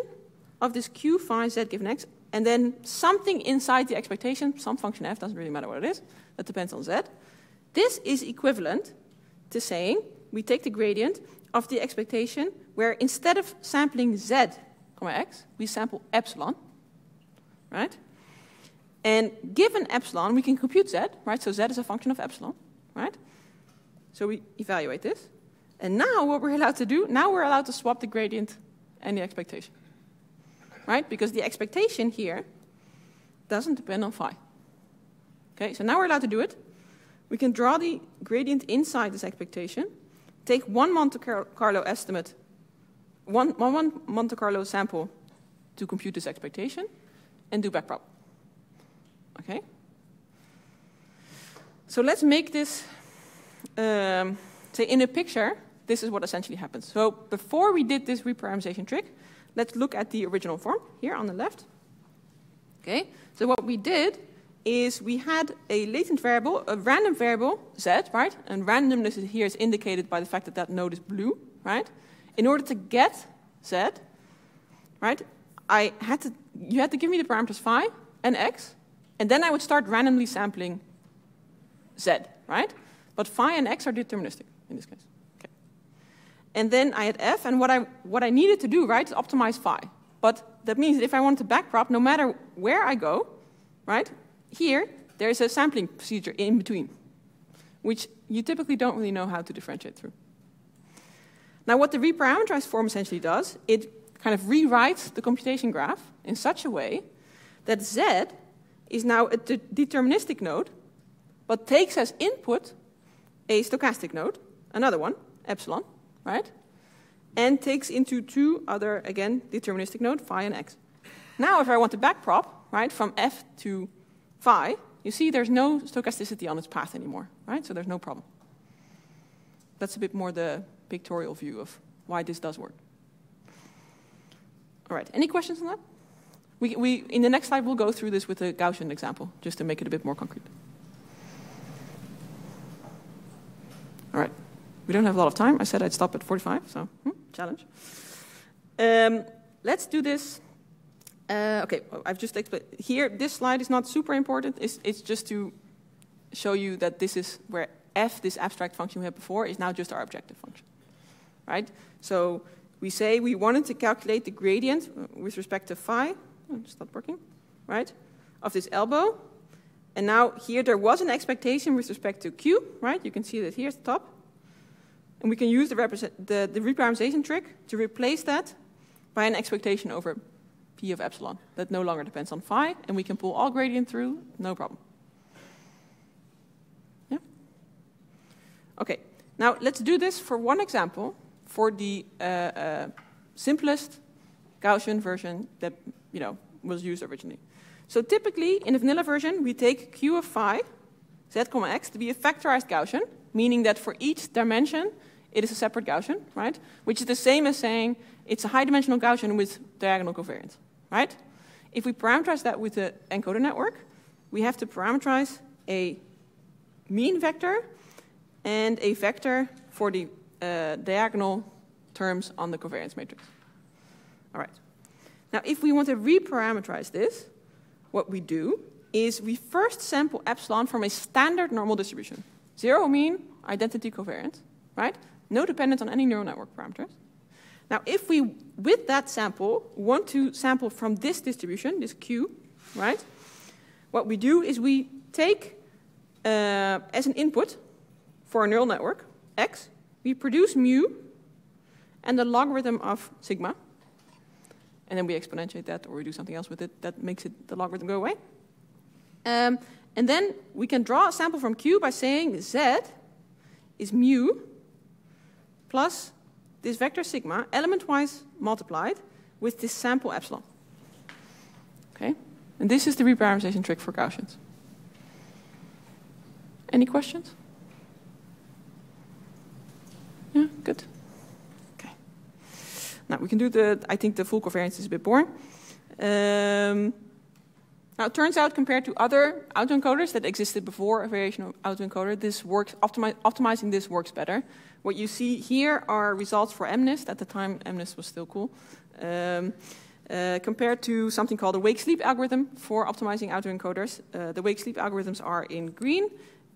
of this q phi z given x, and then something inside the expectation, some function f, doesn't really matter what it is, that depends on z, this is equivalent to saying we take the gradient of the expectation where instead of sampling z, comma x, we sample epsilon, right? And given epsilon, we can compute z, right? So z is a function of epsilon, right? So we evaluate this. And now what we're allowed to do, now we're allowed to swap the gradient and the expectation, right? Because the expectation here doesn't depend on phi. Okay, so now we're allowed to do it. We can draw the gradient inside this expectation, take one Monte Carlo estimate, one, one Monte Carlo sample to compute this expectation, and do backprop. Okay? So let's make this, um, say in a picture, this is what essentially happens. So before we did this reparameterization trick, let's look at the original form here on the left. Okay, so what we did is we had a latent variable, a random variable, z, right? And randomness here is indicated by the fact that that node is blue, right? In order to get z, right, I had to, you had to give me the parameters phi and x, and then I would start randomly sampling z, right? But phi and x are deterministic in this case. Okay. And then I had f, and what I, what I needed to do, right, is optimize phi. But that means that if I want to backprop, no matter where I go, right, here, there's a sampling procedure in between, which you typically don't really know how to differentiate through. Now, what the reparameterized form essentially does, it kind of rewrites the computation graph in such a way that z is now a de deterministic node, but takes as input a stochastic node, another one, epsilon, right? And takes into two other, again, deterministic node, phi and x. Now, if I want to backprop, right, from f to phi, you see there's no stochasticity on its path anymore, right? So there's no problem. That's a bit more the pictorial view of why this does work. All right, any questions on that? We, we, in the next slide, we'll go through this with a Gaussian example, just to make it a bit more concrete. All right, we don't have a lot of time. I said I'd stop at 45, so hmm, challenge. Um, let's do this. Uh, okay, I've just explained. Here, this slide is not super important. It's, it's just to show you that this is where f, this abstract function we had before, is now just our objective function. Right? So we say we wanted to calculate the gradient with respect to phi. Oh, stopped working. Right? Of this ELBO. And now here there was an expectation with respect to q, right? You can see that here at the top. And we can use the, the, the trick to replace that by an expectation over p of epsilon that no longer depends on phi, and we can pull all gradient through, no problem. Yeah? Okay, now let's do this for one example for the uh, uh, simplest Gaussian version that you know was used originally. So typically, in the vanilla version, we take q of phi, z comma x, to be a factorized Gaussian, meaning that for each dimension, it is a separate Gaussian, right? Which is the same as saying it's a high-dimensional Gaussian with diagonal covariance, right? If we parameterize that with the encoder network, we have to parameterize a mean vector and a vector for the uh, diagonal terms on the covariance matrix. All right. Now, if we want to reparameterize this, what we do is we first sample epsilon from a standard normal distribution. Zero mean, identity covariance, right? No dependence on any neural network parameters. Now, if we, with that sample, want to sample from this distribution, this Q, right? What we do is we take uh, as an input for a neural network, X, we produce mu and the logarithm of sigma, and then we exponentiate that or we do something else with it that makes it the logarithm go away. Um, and then we can draw a sample from Q by saying Z is mu plus this vector sigma element-wise multiplied with this sample epsilon. Okay? And this is the reparameterization trick for Gaussians. Any questions? Yeah, good. Okay. Now we can do the, I think the full covariance is a bit boring. Um, now it turns out compared to other autoencoders that existed before a variational autoencoder, this works, optimi optimizing this works better. What you see here are results for MNIST. At the time, MNIST was still cool. Um, uh, compared to something called a wake-sleep algorithm for optimizing autoencoders. Uh, the wake-sleep algorithms are in green,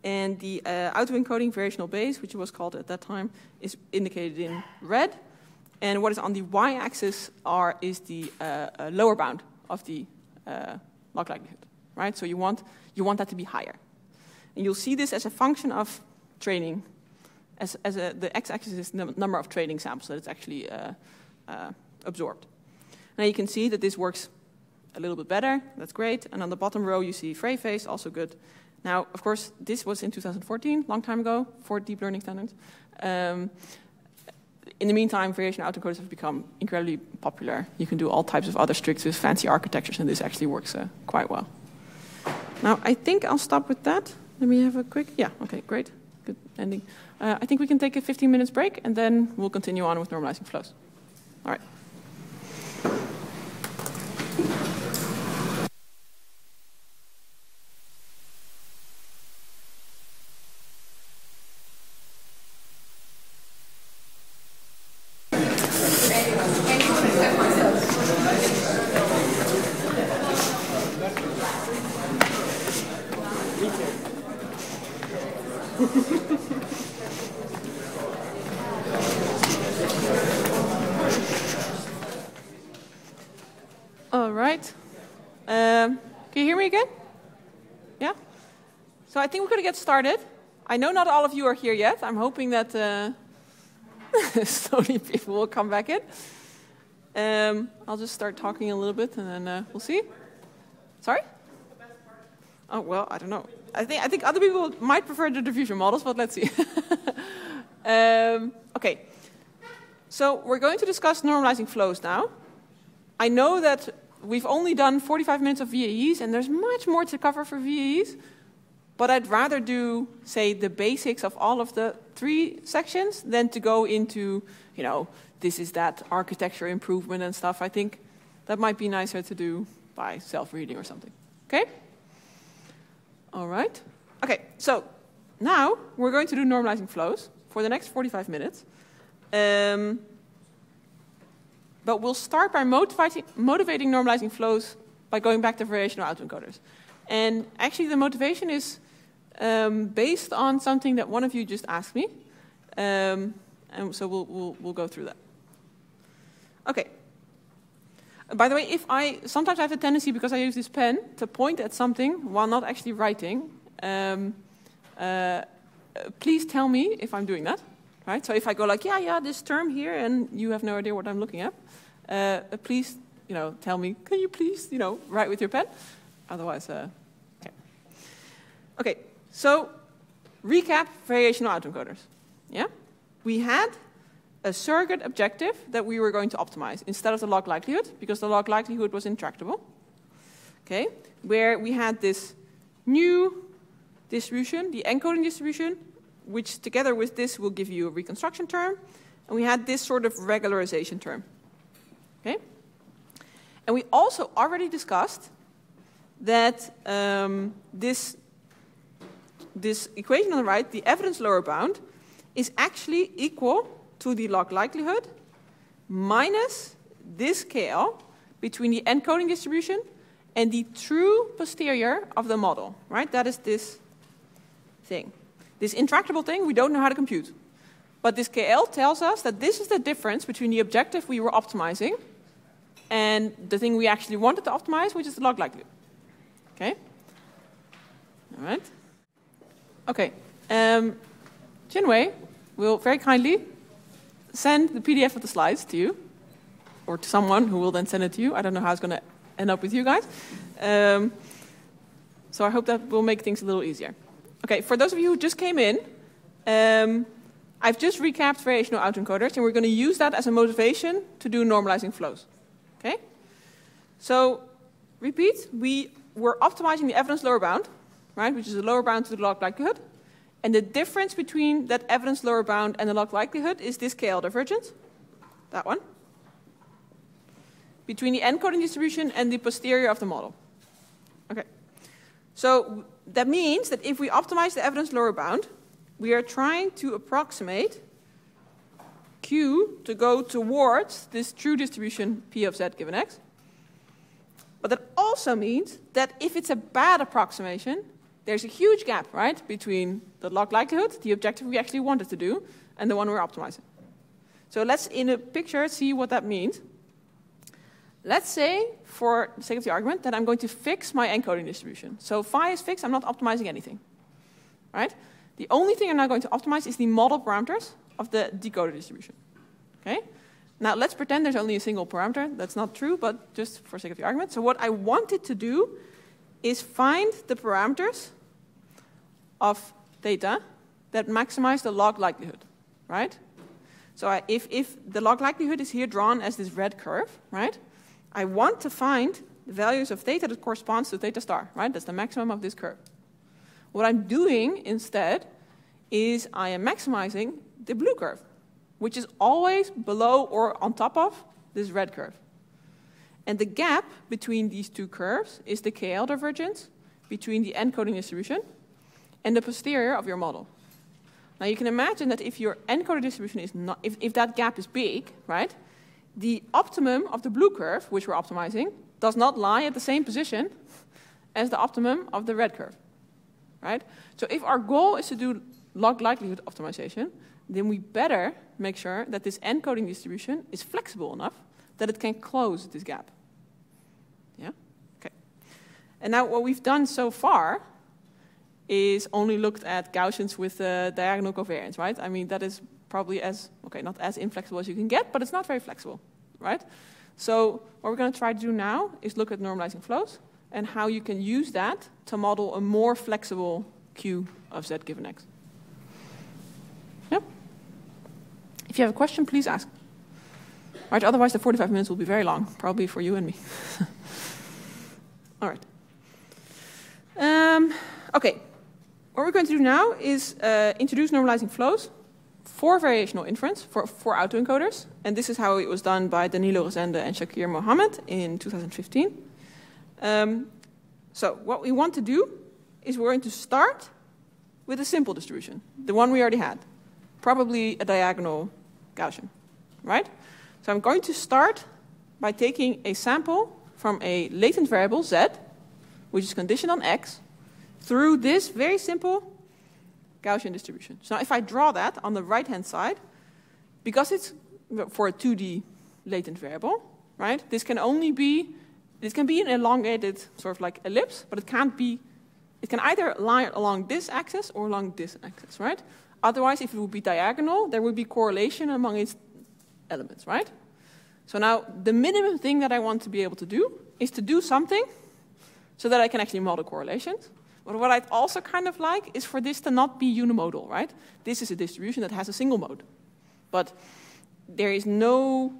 and the uh, autoencoding variational Bayes, which was called at that time, is indicated in red. And what is on the y-axis are is the uh, uh, lower bound of the uh, log likelihood, right? So you want you want that to be higher, and you'll see this as a function of training. As, as a, the x-axis is the number of training samples that it's actually absorbed. Now you can see that this works a little bit better. That's great. And on the bottom row, you see Frey Face, also good. Now, of course, this was in 2014, long time ago, for deep learning standards. Um, in the meantime, variation autoencoders have become incredibly popular. You can do all types of other tricks with fancy architectures, and this actually works uh, quite well. Now, I think I'll stop with that. Let me have a quick. Yeah, okay, great. Good ending. Uh, I think we can take a 15 minutes break, and then we'll continue on with normalizing flows. All right. All right. Um, can you hear me again? Yeah? So I think we're going to get started. I know not all of you are here yet. I'm hoping that uh, slowly people will come back in. Um, I'll just start talking a little bit and then uh, we'll see. Sorry? Oh, well, I don't know. I think, I think other people might prefer the diffusion models, but let's see. um, okay. So we're going to discuss normalizing flows now. I know that we've only done 45 minutes of VAEs, and there's much more to cover for VAEs. But I'd rather do, say, the basics of all of the three sections than to go into, you know, this is that architecture improvement and stuff. I think that might be nicer to do by self-reading or something. Okay? All right. Okay, so now we're going to do normalizing flows for the next 45 minutes. Um, but we'll start by motivating, motivating normalizing flows by going back to variational autoencoders. And actually, the motivation is um, based on something that one of you just asked me. Um, and so we'll, we'll, we'll go through that. Okay. By the way, if I sometimes I have a tendency because I use this pen to point at something while not actually writing. Um, uh, please tell me if I'm doing that, right? So if I go like, yeah, yeah, this term here, and you have no idea what I'm looking at, uh, please, you know, tell me. Can you please, you know, write with your pen? Otherwise, uh, okay. Okay. So, recap variational autoencoders. Yeah, we had a surrogate objective that we were going to optimize instead of the log likelihood, because the log likelihood was intractable. Okay, where we had this new distribution, the encoding distribution, which together with this will give you a reconstruction term, and we had this sort of regularization term. Okay, and we also already discussed that um, this this equation on the right, the evidence lower bound, is actually equal to the log likelihood minus this KL between the encoding distribution and the true posterior of the model, right? That is this thing. This intractable thing we don't know how to compute. But this KL tells us that this is the difference between the objective we were optimizing and the thing we actually wanted to optimize, which is the log likelihood. Okay? All right. Okay. Um, Chin-Wei will very kindly send the PDF of the slides to you, or to someone who will then send it to you. I don't know how it's going to end up with you guys. Um, so I hope that will make things a little easier. Okay, for those of you who just came in, um, I've just recapped variational autoencoders, and we're going to use that as a motivation to do normalizing flows. Okay? So, repeat, we were optimizing the evidence lower bound, right, which is the lower bound to the log likelihood, And the difference between that evidence lower bound and the log likelihood is this KL divergence, that one, between the encoding distribution and the posterior of the model. Okay. So that means that if we optimize the evidence lower bound, we are trying to approximate Q to go towards this true distribution P of Z given X. But that also means that if it's a bad approximation, there's a huge gap, right, between the log likelihood, the objective we actually wanted to do, and the one we're optimizing. So let's, in a picture, see what that means. Let's say, for the sake of the argument, that I'm going to fix my encoding distribution. So phi is fixed, I'm not optimizing anything, right? The only thing I'm now going to optimize is the model parameters of the decoder distribution, okay? Now let's pretend there's only a single parameter. That's not true, but just for sake of the argument. So what I wanted to do is find the parameters of theta that maximize the log likelihood, right? So I, if, if the log likelihood is here drawn as this red curve, right? I want to find the values of theta that corresponds to theta star, right? That's the maximum of this curve. What I'm doing instead is I am maximizing the blue curve, which is always below or on top of this red curve. And the gap between these two curves is the KL divergence between the encoding distribution and the posterior of your model. Now you can imagine that if your encoding distribution is not, if, if that gap is big, right, the optimum of the blue curve, which we're optimizing, does not lie at the same position as the optimum of the red curve, right? So if our goal is to do log likelihood optimization, then we better make sure that this encoding distribution is flexible enough that it can close this gap. Yeah? Okay. And now what we've done so far is only looked at Gaussians with uh, diagonal covariance, right? I mean, that is probably as, okay, not as inflexible as you can get, but it's not very flexible, right? So what we're going to try to do now is look at normalizing flows and how you can use that to model a more flexible Q of Z given X. Yep. If you have a question, please ask. Right, otherwise the 45 minutes will be very long, probably for you and me. All right. Um, okay, what we're going to do now is uh, introduce normalizing flows for variational inference for, for autoencoders. And this is how it was done by Danilo Rezende and Shakir Mohamed in 2015. Um, so what we want to do is we're going to start with a simple distribution, the one we already had, probably a diagonal Gaussian, right? So I'm going to start by taking a sample from a latent variable, z, which is conditioned on x, through this very simple Gaussian distribution. So now if I draw that on the right-hand side, because it's for a 2D latent variable, right, this can only be, this can be an elongated sort of like ellipse, but it can't be, it can either lie along this axis or along this axis, right? Otherwise, if it would be diagonal, there would be correlation among its elements, right? So now the minimum thing that I want to be able to do is to do something so that I can actually model correlations. But what I'd also kind of like is for this to not be unimodal, right? This is a distribution that has a single mode. But there is no,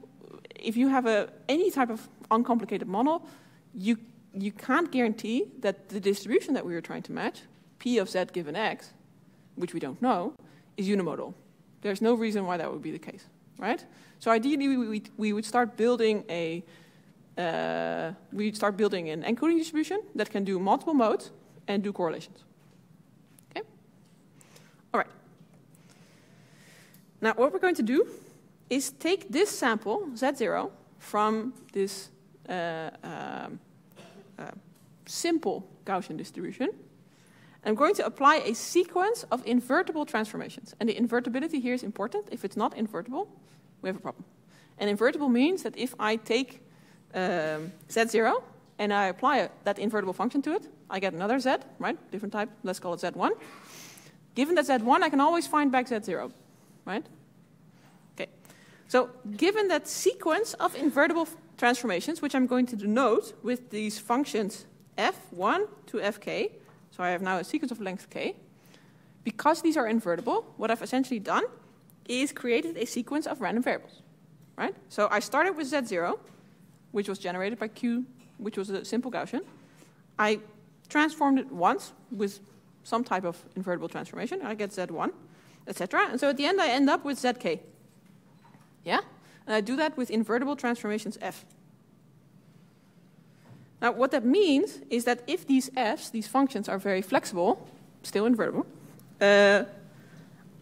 if you have a, any type of uncomplicated model, you, you can't guarantee that the distribution that we are trying to match, P of Z given X, which we don't know, is unimodal. There's no reason why that would be the case, right? So ideally, we, would start building a, uh, we start building an encoding distribution that can do multiple modes and do correlations. Okay? All right. Now, what we're going to do is take this sample, Z0, from this uh, um, uh, simple Gaussian distribution. I'm going to apply a sequence of invertible transformations. And the invertibility here is important. If it's not invertible, we have a problem. And invertible means that if I take um, Z0 and I apply a, that invertible function to it, I get another z, right? Different type, let's call it z1. Given that z1, I can always find back z0, right? Okay. So given that sequence of invertible transformations, which I'm going to denote with these functions f1 to fk, so I have now a sequence of length k, because these are invertible, what I've essentially done is created a sequence of random variables, right? So I started with z0, which was generated by q, which was a simple Gaussian. I transformed it once with some type of invertible transformation. I get z1, etc. And so at the end, I end up with zk. Yeah? And I do that with invertible transformations f. Now, what that means is that if these f's, these functions, are very flexible, still invertible, uh,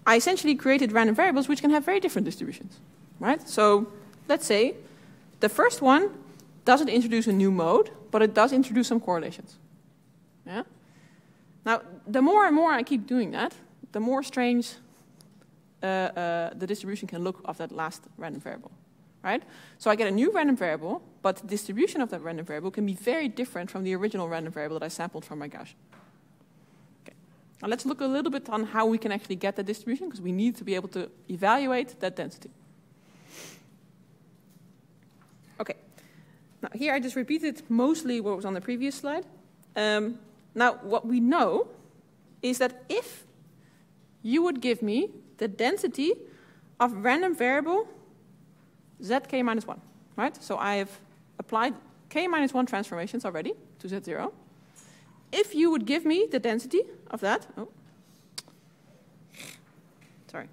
I essentially created random variables which can have very different distributions, right? So let's say the first one doesn't introduce a new mode, but it does introduce some correlations. Yeah? Now, the more and more I keep doing that, the more strange uh, uh, the distribution can look of that last random variable, right? So I get a new random variable, but the distribution of that random variable can be very different from the original random variable that I sampled from my Gaussian. Okay. Now let's look a little bit on how we can actually get that distribution, because we need to be able to evaluate that density. Okay. Now here I just repeated mostly what was on the previous slide. Um, now what we know is that if you would give me the density of random variable zk minus 1, right? So I have applied k minus 1 transformations already to z0. If you would give me the density of that, oh, sorry.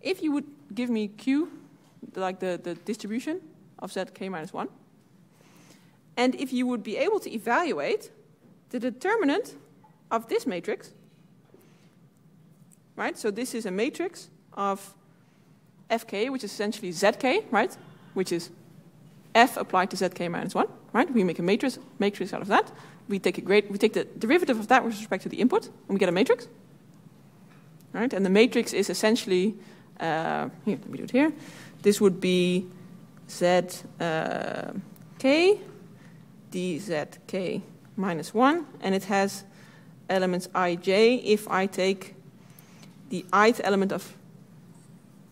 If you would give me q, like the, the distribution of zk minus 1, and if you would be able to evaluate the determinant of this matrix, right? So this is a matrix of fk, which is essentially zk, right? Which is f applied to zk minus 1, right? We make a matrix, matrix out of that. We take, a great, we take the derivative of that with respect to the input, and we get a matrix. Right? And the matrix is essentially, uh, here, let me do it here. This would be zk uh, dzk minus 1, and it has elements ij if I take the ith element of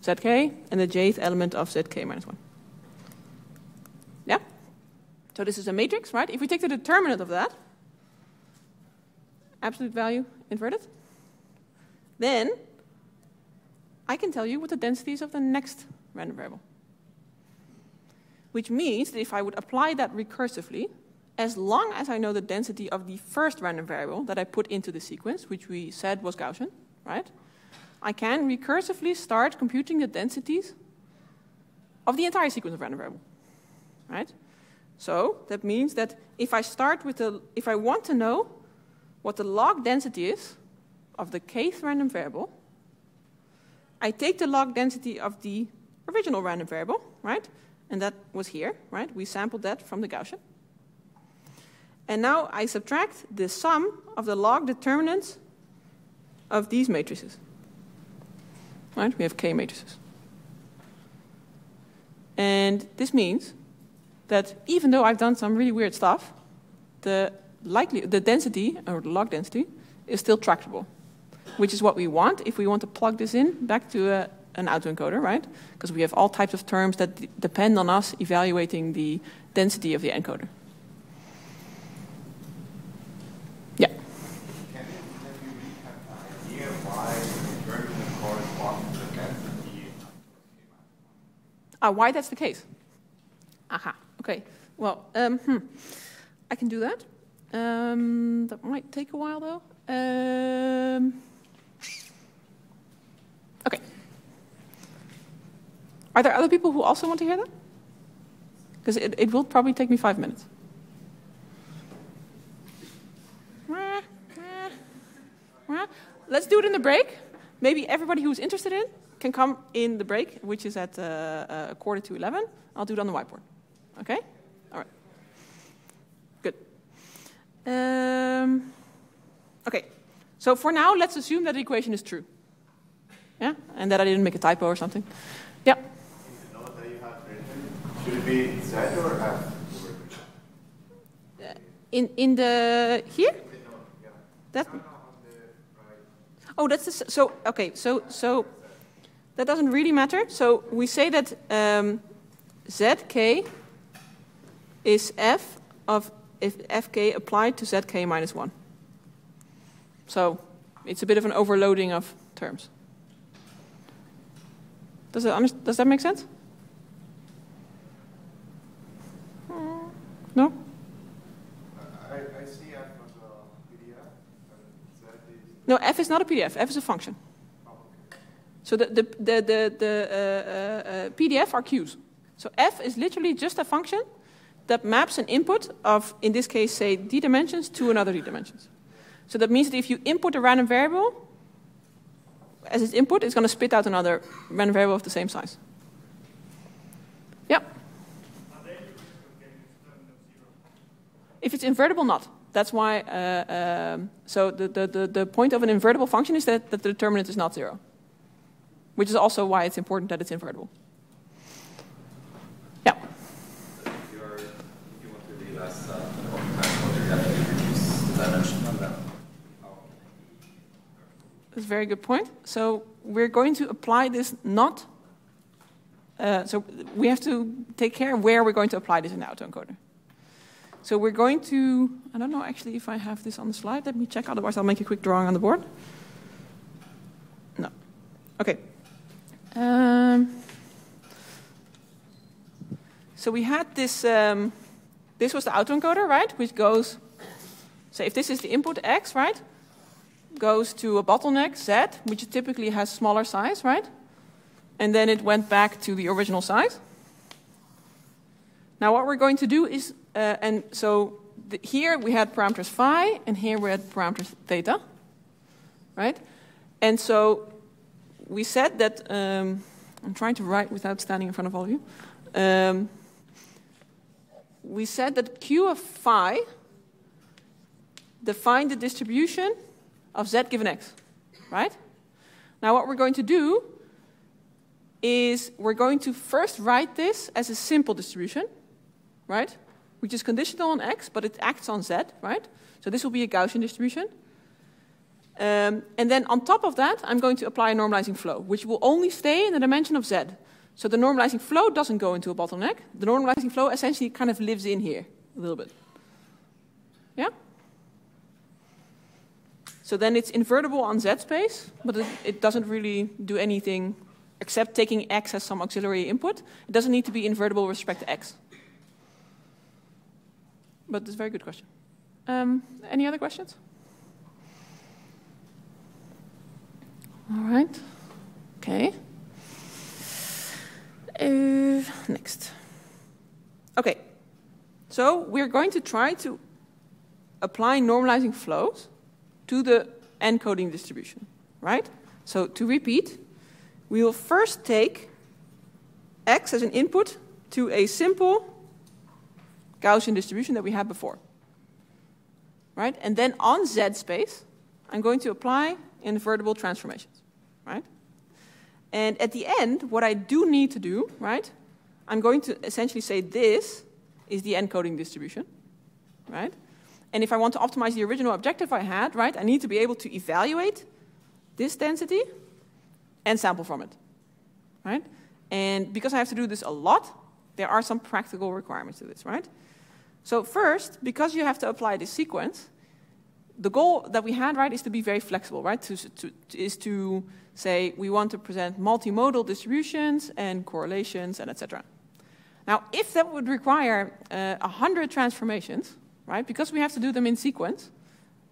zk and the jth element of zk minus 1. Yeah? So this is a matrix, right? If we take the determinant of that, absolute value inverted, then I can tell you what the density is of the next random variable. Which means that if I would apply that recursively, as long as I know the density of the first random variable that I put into the sequence, which we said was Gaussian, right? I can recursively start computing the densities of the entire sequence of random variable, right? So that means that if I start with the, if I want to know what the log density is of the kth random variable, I take the log density of the original random variable, right? And that was here, right? We sampled that from the Gaussian. And now I subtract the sum of the log determinants of these matrices. Right? We have k matrices. And this means that even though I've done some really weird stuff, the likely the density or the log density is still tractable, which is what we want if we want to plug this in back to a, an autoencoder, right? Because we have all types of terms that depend on us evaluating the density of the encoder. Yeah. Can you maybe recap the idea why the inversion corresponds to the density of Ah, why that's the case? Aha. Okay. Well, um, hmm. I can do that. Um, that might take a while though. Um, okay. Are there other people who also want to hear that? Because it, it will probably take me five minutes. Let's do it in the break. Maybe everybody who's interested in can come in the break, which is at uh, uh, quarter to 11. I'll do it on the whiteboard. Okay? All right. Good. Um, okay. So for now, let's assume that the equation is true. Yeah? And that I didn't make a typo or something. Yeah. In the node that you have written, should it be Z or F? In, in the, here? The node, yeah. That, No, no, on the right. Oh, that's the, so. Okay, so so that doesn't really matter. So we say that um, zk is f of if fk applied to zk minus one. So it's a bit of an overloading of terms. Does that does that make sense? No. I, I see F on the PDF, and Z is No, f is not a PDF. f is a function. So the, the, the, the, the uh, uh, uh, PDF are queues. So f is literally just a function that maps an input of, in this case, say, d dimensions to another d dimensions. So that means that if you input a random variable, as its input, it's going to spit out another random variable of the same size. Yep. If it's invertible, not. That's why, uh, um, so the, the, the, the point of an invertible function is that, that the determinant is not zero, which is also why it's important that it's invertible. Yeah. If, you're, if you want to be less uh, optimized, you have to reduce the dimension of that. That's a very good point. So we're going to apply this not. Uh, so we have to take care where we're going to apply this in the autoencoder. So we're going to, I don't know actually if I have this on the slide. Let me check, otherwise I'll make a quick drawing on the board. No. Okay. Um, so we had this, um, this was the autoencoder, right? Which goes, so if this is the input x, right? Goes to a bottleneck z, which typically has smaller size, right? And then it went back to the original size. Now what we're going to do is uh, and so the, here we had parameters phi, and here we had parameters theta, right? And so we said that, um, I'm trying to write without standing in front of all of you. Um, we said that Q of phi defined the distribution of z given x, right? Now what we're going to do is we're going to first write this as a simple distribution, right? which is conditional on x, but it acts on z, right? So this will be a Gaussian distribution. Um, and then on top of that, I'm going to apply a normalizing flow, which will only stay in the dimension of z. So the normalizing flow doesn't go into a bottleneck. The normalizing flow essentially kind of lives in here a little bit. Yeah? So then it's invertible on z space, but it, it doesn't really do anything except taking x as some auxiliary input. It doesn't need to be invertible with respect to x but it's a very good question. Um, any other questions? All right. Okay. Uh, next. Okay. So we're going to try to apply normalizing flows to the encoding distribution, right? So to repeat, we will first take x as an input to a simple Gaussian distribution that we had before. Right? And then on Z space, I'm going to apply invertible transformations. And at the end, what I do need to do, right, I'm going to essentially say this is the encoding distribution. Right? And if I want to optimize the original objective I had, right, I need to be able to evaluate this density and sample from it. Right? And because I have to do this a lot, there are some practical requirements to this, right? So first, because you have to apply this sequence, the goal that we had, right, is to be very flexible, right? To, to, is to say we want to present multimodal distributions and correlations and etc. Now, if that would require uh, 100 transformations, right, because we have to do them in sequence,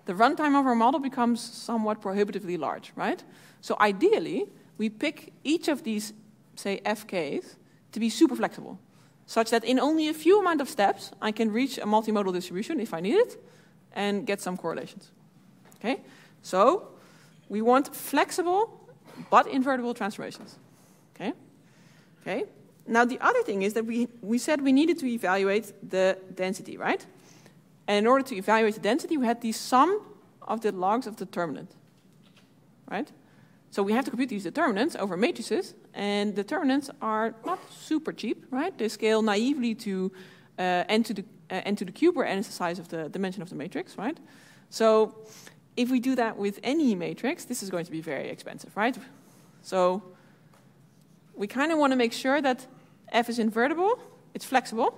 the runtime of our model becomes somewhat prohibitively large, right? So ideally, we pick each of these, say, FKs to be super flexible such that in only a few amount of steps, I can reach a multimodal distribution if I need it and get some correlations. Okay? So we want flexible but invertible transformations. Okay? Okay? Now the other thing is that we, we said we needed to evaluate the density, right? And in order to evaluate the density, we had the sum of the logs of the determinant. Right? So we have to compute these determinants over matrices, and determinants are not super cheap, right? They scale naively to uh, n to the uh, n to the cube, where n is the size of the dimension of the matrix, right? So if we do that with any matrix, this is going to be very expensive, right? So we kind of want to make sure that f is invertible, it's flexible,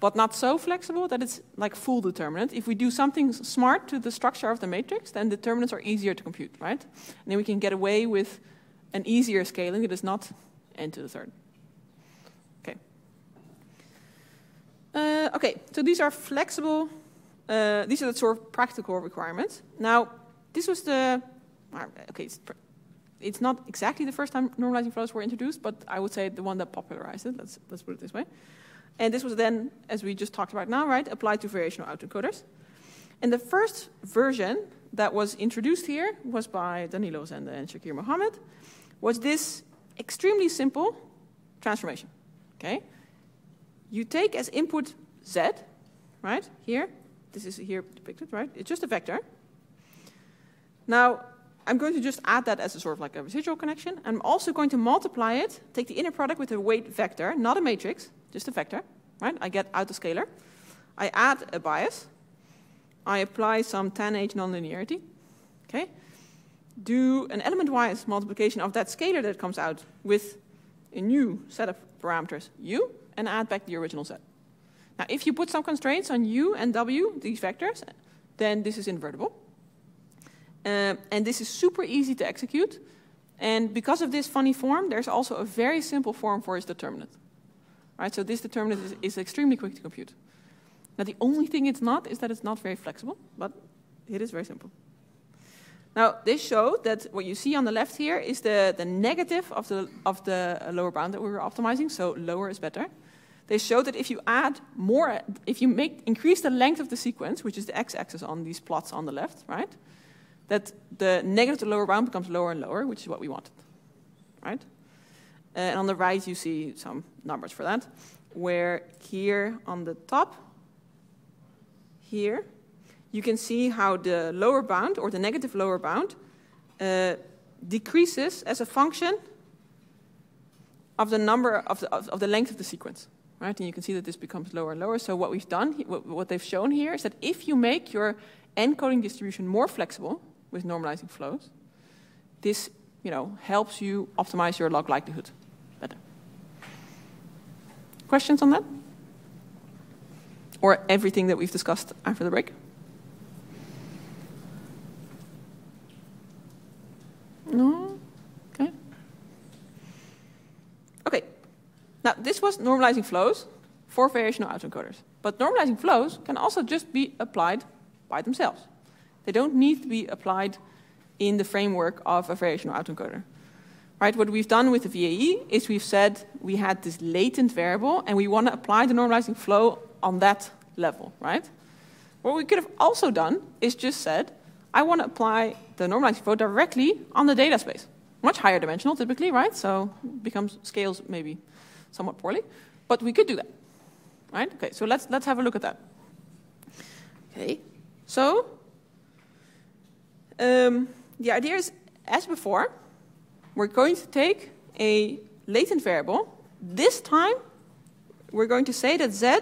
but not so flexible that it's like full determinant. If we do something smart to the structure of the matrix, then determinants are easier to compute, right? And then we can get away with an easier scaling that is not n to the third. Okay. Uh, okay, so these are flexible, uh, these are the sort of practical requirements. Now, this was the, okay, it's, it's not exactly the first time normalizing flows were introduced, but I would say the one that popularized it, let's, let's put it this way. And this was then, as we just talked about now, right, applied to variational autoencoders. And the first version that was introduced here was by Danilo Rezende and Shakir Mohamed, was this extremely simple transformation, okay? You take as input z, right, here, this is here depicted, right? It's just a vector. Now, I'm going to just add that as a sort of like a residual connection. I'm also going to multiply it, take the inner product with a weight vector, not a matrix, just a vector, right? I get out the scalar. I add a bias. I apply some tanh nonlinearity, okay? Do an element-wise multiplication of that scalar that comes out with a new set of parameters, u, and add back the original set. Now, if you put some constraints on u and w, these vectors, then this is invertible. Uh, and this is super easy to execute. And because of this funny form, there's also a very simple form for its determinant. Right, so this determinant is, is extremely quick to compute. Now, the only thing it's not is that it's not very flexible, but it is very simple. Now, this showed that what you see on the left here is the, the negative of the, of the lower bound that we were optimizing, so lower is better. They showed that if you add more, if you make increase the length of the sequence, which is the x-axis on these plots on the left, right, that the negative to lower bound becomes lower and lower, which is what we wanted, right? Uh, and on the right, you see some numbers for that, where here on the top, here, you can see how the lower bound, or the negative lower bound, uh, decreases as a function of the number of the, of, of the length of the sequence, right? And you can see that this becomes lower and lower. So what we've done, what, they've shown here is that if you make your encoding distribution more flexible with normalizing flows, this, you know, helps you optimize your log likelihood better. Questions on that? Or everything that we've discussed after the break? No? Okay. Okay. Now, this was normalizing flows for variational autoencoders. But normalizing flows can also just be applied by themselves. They don't need to be applied in the framework of a variational autoencoder. Right, what we've done with the VAE is we've said we had this latent variable and we want to apply the normalizing flow on that level, right? What we could have also done is just said, I want to apply the normalizing flow directly on the data space. Much higher dimensional typically, right? So becomes scales maybe somewhat poorly, but we could do that, right? Okay, so let's, let's have a look at that. Okay, so um, the idea is, as before, we're going to take a latent variable. This time, we're going to say that z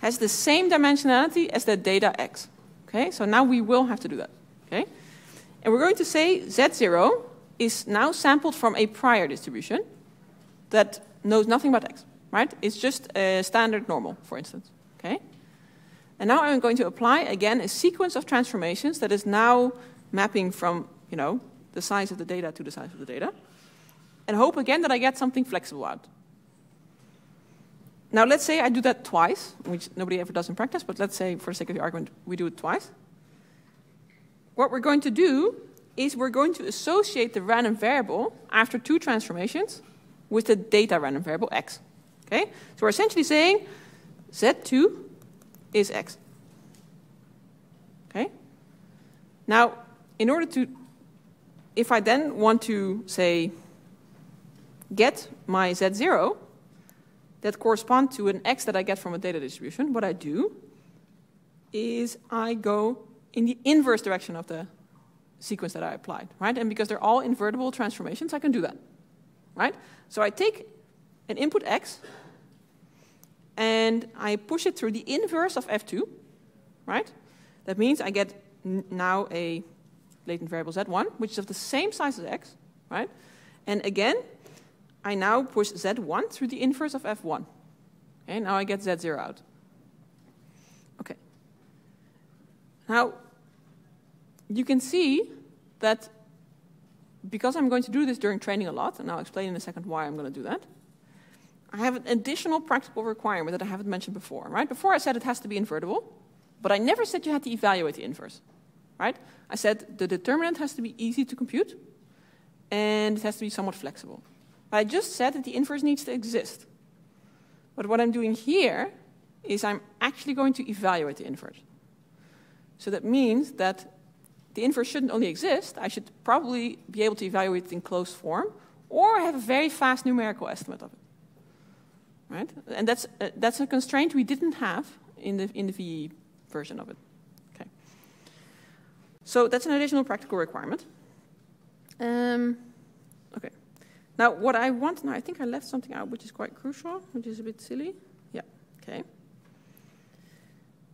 has the same dimensionality as the data x. Okay, so now we will have to do that. Okay, and we're going to say z0 is now sampled from a prior distribution that knows nothing about x. Right? It's just a standard normal, for instance. Okay, and now I'm going to apply again a sequence of transformations that is now mapping from, you know, the size of the data to the size of the data, and hope again that I get something flexible out. Now, let's say I do that twice, which nobody ever does in practice, but let's say, for the sake of the argument, we do it twice. What we're going to do is we're going to associate the random variable after two transformations with the data random variable x. Okay? So we're essentially saying z2 is x. Okay? Now, in order to, if I then want to say, get my z0 that correspond to an x that I get from a data distribution, what I do is I go in the inverse direction of the sequence that I applied, right? And because they're all invertible transformations, I can do that, right? So I take an input x and I push it through the inverse of f2, right? That means I get now a latent variable z1, which is of the same size as x, right? And again, I now push z1 through the inverse of f1. Okay, now I get z0 out. Okay. Now, you can see that because I'm going to do this during training a lot, and I'll explain in a second why I'm going to do that, I have an additional practical requirement that I haven't mentioned before, right? Before I said it has to be invertible, but I never said you had to evaluate the inverse. right? I said the determinant has to be easy to compute, and it has to be somewhat flexible. I just said that the inverse needs to exist. But what I'm doing here is I'm actually going to evaluate the inverse. So that means that the inverse shouldn't only exist, I should probably be able to evaluate it in closed form, or have a very fast numerical estimate of it. Right? And that's, uh, that's a constraint we didn't have in the, in the VE version of it. Okay. So that's an additional practical requirement. Um, okay. Now, what I want, now I think I left something out which is quite crucial, which is a bit silly. Yeah, okay.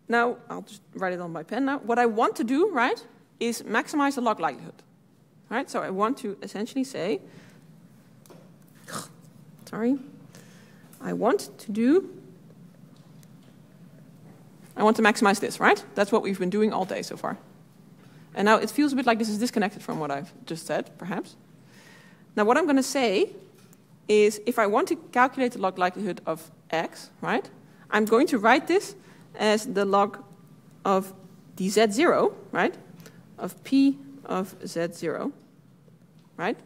Now, I'll just write it on my pen now. What I want to do, right, is maximize the log likelihood. Right, so I want to essentially say, sorry, I want to do, I want to maximize this, right? That's what we've been doing all day so far. And now it feels a bit like this is disconnected from what I've just said, perhaps. Now, what I'm going to say is if I want to calculate the log likelihood of x, right, I'm going to write this as the log of dz0, right, of p of z0, right?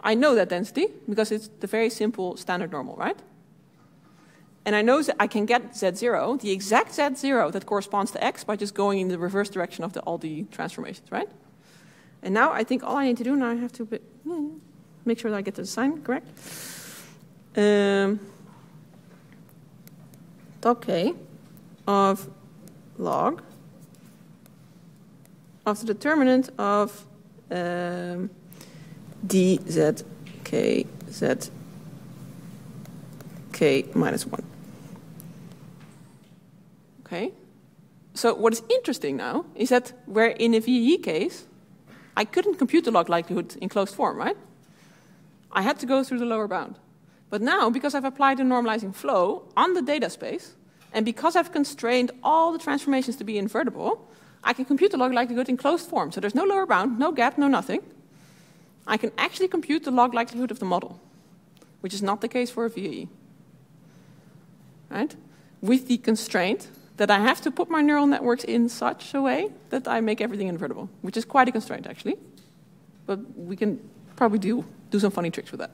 I know that density because it's the very simple standard normal, right? And I know that I can get z0, the exact z0 that corresponds to x, by just going in the reverse direction of the, all the transformations, right? And now I think all I need to do now I have to hmm, make sure that I get the sign correct. Um, top k of log of the determinant of um, dzk z k minus 1. Okay? So what is interesting now is that where in a VE case, I couldn't compute the log likelihood in closed form, right? I had to go through the lower bound. But now, because I've applied the normalizing flow on the data space, and because I've constrained all the transformations to be invertible, I can compute the log likelihood in closed form. So there's no lower bound, no gap, no nothing. I can actually compute the log likelihood of the model, which is not the case for a VE. Right? With the constraint that I have to put my neural networks in such a way that I make everything invertible, which is quite a constraint actually. But we can probably do, do some funny tricks with that.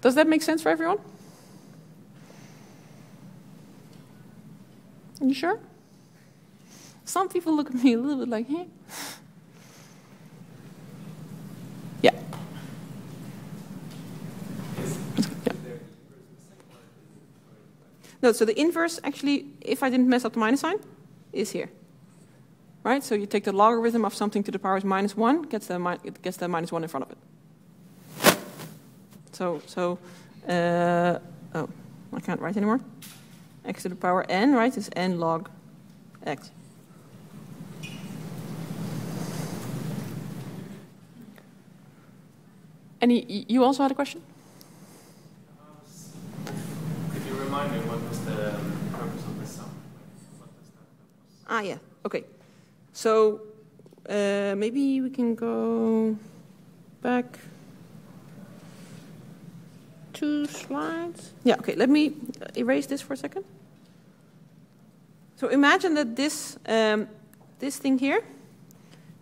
Does that make sense for everyone? Are you sure? Some people look at me a little bit like, hey. Yeah. yeah. No, so the inverse actually, if I didn't mess up the minus sign, is here. Right? So you take the logarithm of something to the power of minus 1, gets the, it gets the minus 1 in front of it. So, so uh, oh, I can't write anymore. x to the power n, right, is n log x. Any, you also had a question? Could you remind me what was the purpose of the sum? Ah, yeah. Okay. So uh, maybe we can go back two slides. Yeah. Okay. Let me erase this for a second. So imagine that this um, this thing here,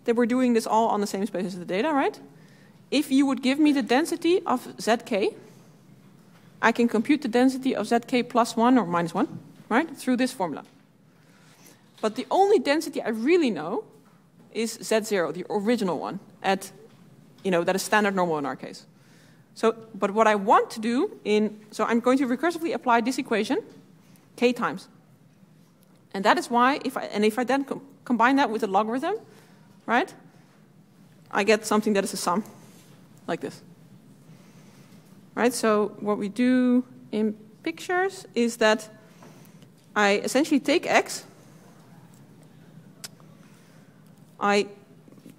that we're doing this all on the same space as the data, right? If you would give me the density of zk, I can compute the density of zk plus 1 or minus 1, right, through this formula. But the only density I really know is z0, the original one, at, you know, that is standard normal in our case. So, but what I want to do in, so I'm going to recursively apply this equation, k times. And that is why, if I, and if I then com combine that with a logarithm, right, I get something that is a sum like this. Right, so what we do in pictures is that I essentially take x, I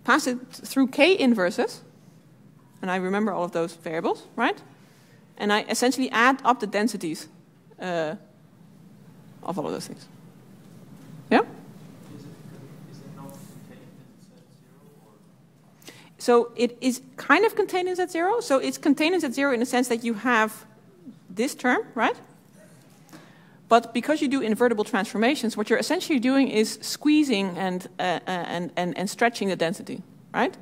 pass it through k inverses, and I remember all of those variables, right? And I essentially add up the densities uh, of all of those things. Yeah? So it is kind of contained in Z0. So it's contained in Z0 in the sense that you have this term, right? But because you do invertible transformations, what you're essentially doing is squeezing and, uh, uh, and, and, and stretching the density, right?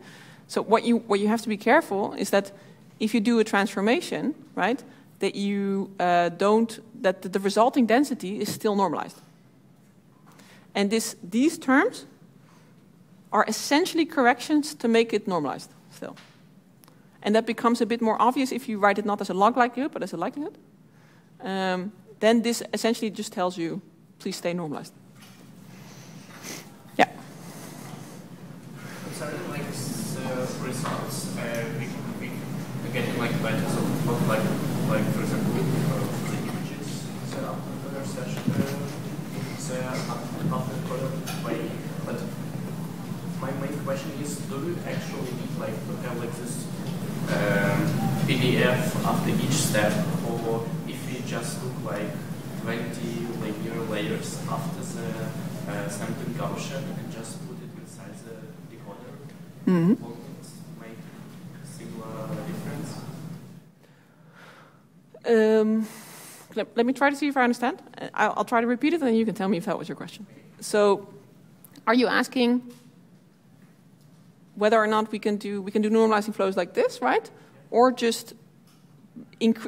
So what you, what you have to be careful is that if you do a transformation, right, that you uh, don't, that the resulting density is still normalized. And this, these terms are essentially corrections to make it normalized still. And that becomes a bit more obvious if you write it not as a log likelihood, but as a likelihood. Um, then this essentially just tells you, please stay normalized. Yeah. Concerning like uh, results, uh, we, we are getting like better so what like like for example the images set up in the session uh, it's uh, up the color way. But my main question is do you actually need like to have like this um, PDF after each step or if we just look like 20 linear layers after the uh, sampling Gaussian and just put it inside the decoder Mm-hmm. will it make similar difference? Um, let, let me try to see if I understand. Uh, I'll, I'll try to repeat it, and then you can tell me if that was your question. So, are you asking whether or not we can do we can do normalizing flows like this, right? Or just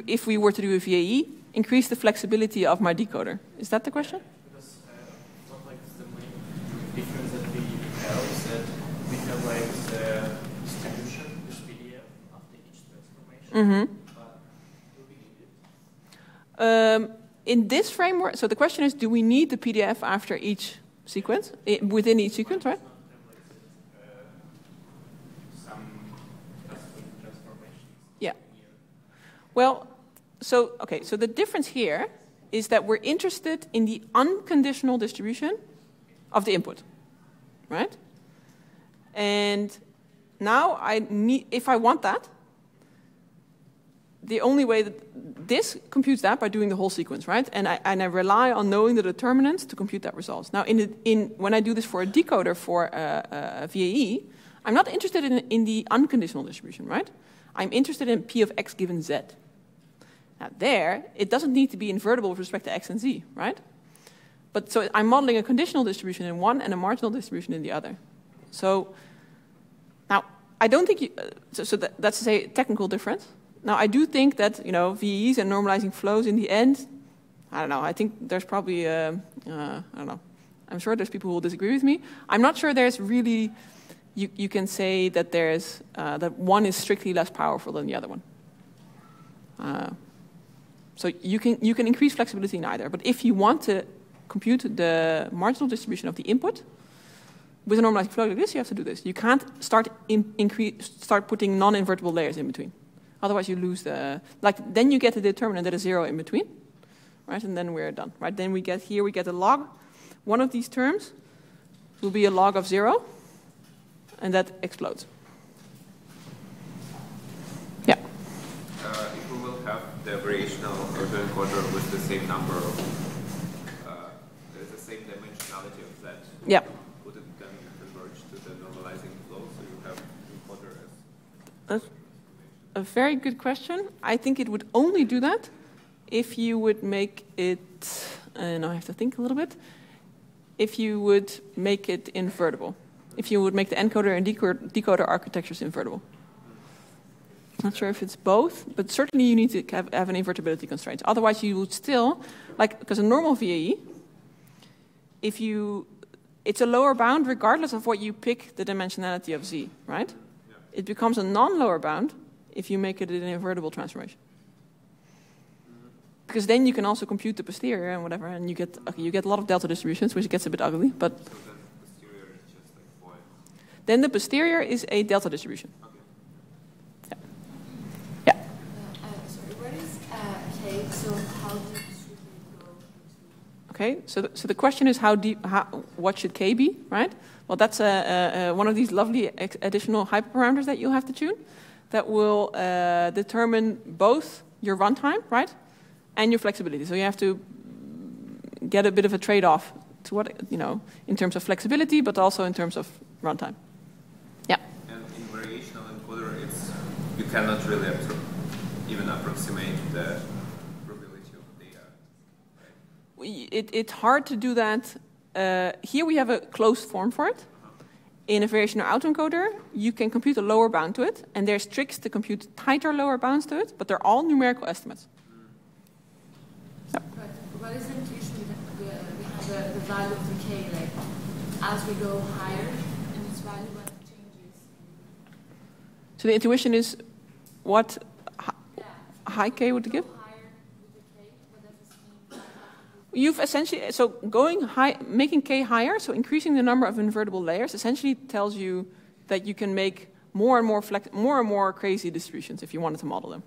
if we were to do a VAE, increase the flexibility of my decoder? Is that the question? Because uh, not like the main difference that we have is that we have like the distribution, this PDF after each transformation. But do we need it? Um, in this framework, so the question is, do we need the PDF after each sequence within each sequence, right? Not have like the, uh, some custom transformations. Yeah. here. Well, so okay, so the difference here is that we're interested in the unconditional distribution of the input, right? And now I need, if I want that, the only way that this computes that by doing the whole sequence, right? And I, and I rely on knowing the determinants to compute that result. Now, in, in when I do this for a decoder for uh, uh, a, a VAE, I'm not interested in, in the unconditional distribution, right? I'm interested in P of x given z. Now, there, it doesn't need to be invertible with respect to x and z, right? But so I'm modeling a conditional distribution in one and a marginal distribution in the other. So now, I don't think you, uh, so, so that, that's to say technical difference. Now, I do think that, you know, VEs and normalizing flows in the end, I don't know, I think there's probably, uh, uh, I don't know, I'm sure there's people who will disagree with me. I'm not sure there's really, you, you can say that there's, uh, that one is strictly less powerful than the other one. Uh, so you can, you can increase flexibility in either. But if you want to compute the marginal distribution of the input, with a normalizing flow like this, you have to do this. You can't start in, increase, start putting non-invertible layers in between. Otherwise, you lose the like. Then you get a determinant that is zero in between, right? And then we're done, right? Then we get here we get a log. One of these terms will be a log of zero, and that explodes. Yeah. Uh, if we will have the variational autoencoder with the same number of, uh, there's the same dimensionality of that. Yeah. Would it then converge to the normalizing flow? So you have encoder as That's a very good question. I think it would only do that if you would make it, and I have to think a little bit, if you would make it invertible. If you would make the encoder and decoder, decoder architectures invertible. Not sure if it's both, but certainly you need to have, have an invertibility constraint. Otherwise, you would still, like, because a normal VAE, if you, it's a lower bound regardless of what you pick the dimensionality of Z, right? It becomes a non-lower bound if you make it an invertible transformation. Mm-hmm. Because then you can also compute the posterior and whatever, and you get okay, you get a lot of delta distributions, which gets a bit ugly. But so then posterior is just like foil. Then the posterior is a delta distribution. Yeah. Yeah. Uh, uh, sorry, what is uh, K? So how deep should we go? Okay. So the, so the question is how deep? How, what should k be? Right. Well, that's one of these lovely ex- additional hyperparameters that you'll have to tune, that will uh, determine both your runtime, right, and your flexibility. So you have to get a bit of a trade-off to what you know in terms of flexibility, but also in terms of runtime. Yeah. And in variational encoder, it's you cannot really appro- even approximate the probability of data. Uh, it, it's hard to do that. Uh, here we have a closed form for it. Uh-huh. In a variational autoencoder, you can compute a lower bound to it, and there's tricks to compute tighter lower bounds to it, but they're all numerical estimates. Mm. But what is the intuition we, we, we have the, the value of the k, like as we go higher in its value, what changes? So the intuition is what high k would give? You've essentially so going high, making k higher, so increasing the number of invertible layers, essentially tells you that you can make more and more flex, more and more crazy distributions if you wanted to model them.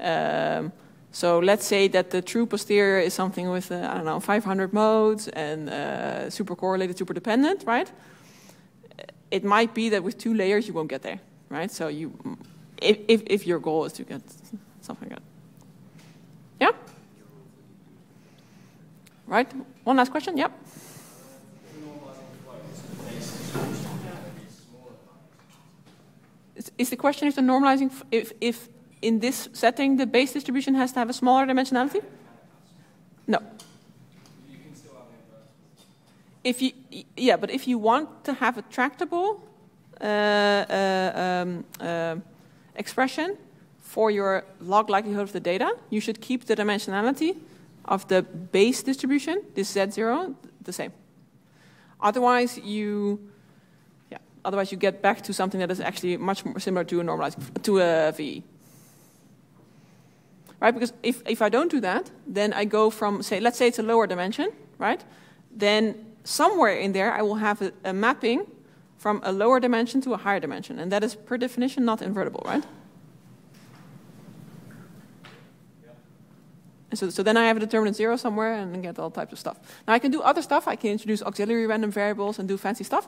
Um, so let's say that the true posterior is something with uh, I don't know 500 modes and uh, super correlated, super dependent, right? It might be that with two layers you won't get there, right? So you, if if, if your goal is to get something that, yeah. Right? One last question? Yep. Is, the question if the normalizing, if, if in this setting the base distribution has to have a smaller dimensionality? No. If you, yeah, but if you want to have a tractable uh, uh, um, uh, expression for your log likelihood of the data, you should keep the dimensionality of the base distribution, this z0, the same. Otherwise, you, yeah, otherwise you get back to something that is actually much more similar to a normalized to a VE. Right? Because if if I don't do that, then I go from say, let's say it's a lower dimension, right? Then somewhere in there I will have a, a mapping from a lower dimension to a higher dimension, and that is per definition not invertible, right? And so, so then I have a determinant zero somewhere and get all types of stuff. Now I can do other stuff. I can introduce auxiliary random variables and do fancy stuff.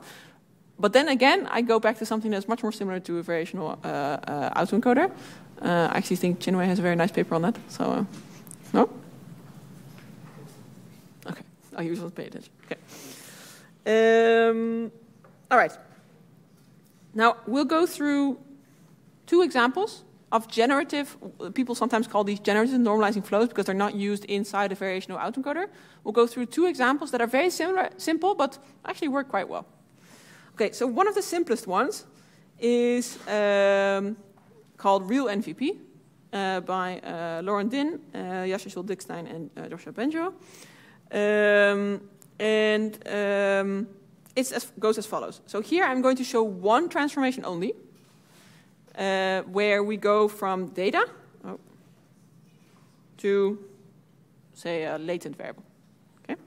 But then again, I go back to something that's much more similar to a variational uh, uh, autoencoder. Uh, I actually think Chin-Wei has a very nice paper on that. So, uh, no? Okay. Oh, was not paying attention. Okay. Um, all right. Now we'll go through two examples of generative, people sometimes call these generative normalizing flows because they're not used inside a variational autoencoder. We'll go through two examples that are very similar, simple, but actually work quite well. Okay, so one of the simplest ones is um, called Real NVP uh, by uh, Laurent Dinh, uh, Jascha Sohl-Dickstein, and uh, Yoshua Bengio. Um, and um, it goes as follows. So here I'm going to show one transformation only, uh, where we go from data oh, to, say, a latent variable. Okay.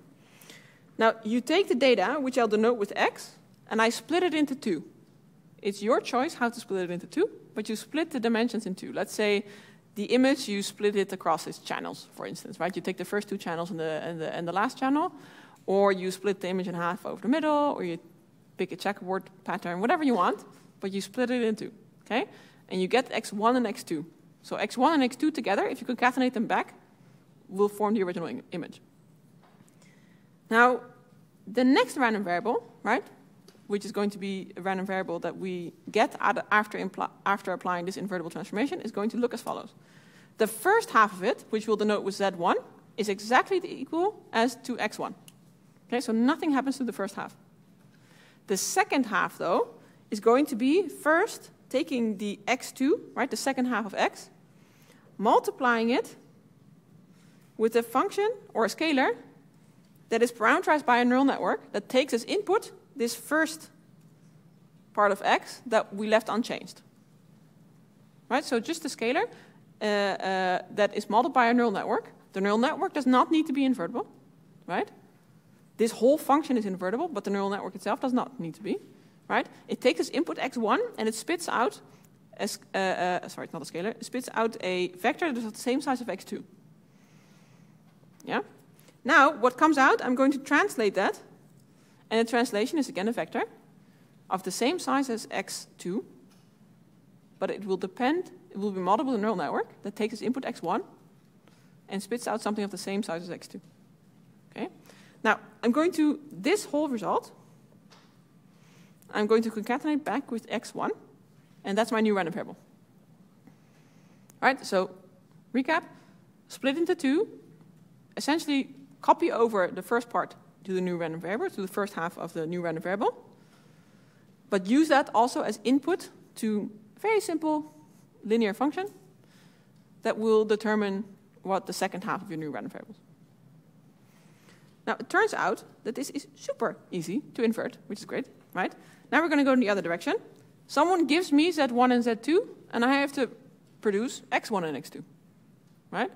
Now you take the data, which I'll denote with x, and I split it into two. It's your choice how to split it into two, but you split the dimensions in two. Let's say the image you split it across its channels, for instance, right? You take the first two channels and the and the and the last channel, or you split the image in half over the middle, or you pick a checkerboard pattern, whatever you want, but you split it into. Okay? And you get x1 and x2. So x1 and x2 together, if you concatenate them back, will form the original image. Now, the next random variable, right, which is going to be a random variable that we get after, after applying this invertible transformation, is going to look as follows. The first half of it, which we'll denote with z1, is exactly equal as to x1. Okay, so nothing happens to the first half. The second half, though, is going to be first taking the x2, right, the second half of x, multiplying it with a function or a scalar that is parameterized by a neural network that takes as input this first part of x that we left unchanged. Right, so just a scalar uh, uh, that is modeled by a neural network. The neural network does not need to be invertible, right? This whole function is invertible, but the neural network itself does not need to be, right? It takes as input x1 and it spits out, as, uh, uh, sorry, it's not a scalar, it spits out a vector that is of the same size of x2. Yeah? Now, what comes out, I'm going to translate that, and the translation is again a vector of the same size as x2, but it will depend, it will be modeled with a neural network that takes as input x1 and spits out something of the same size as x2. Now, I'm going to, this whole result, I'm going to concatenate back with x1, and that's my new random variable. All right, so recap, split into two, essentially copy over the first part to the new random variable, to the first half of the new random variable, but use that also as input to a very simple linear function that will determine what the second half of your new random variable is. Now, it turns out that this is super easy to invert, which is great, right? Now we're going to go in the other direction. Someone gives me Z1 and Z2, and I have to produce X1 and X2, right?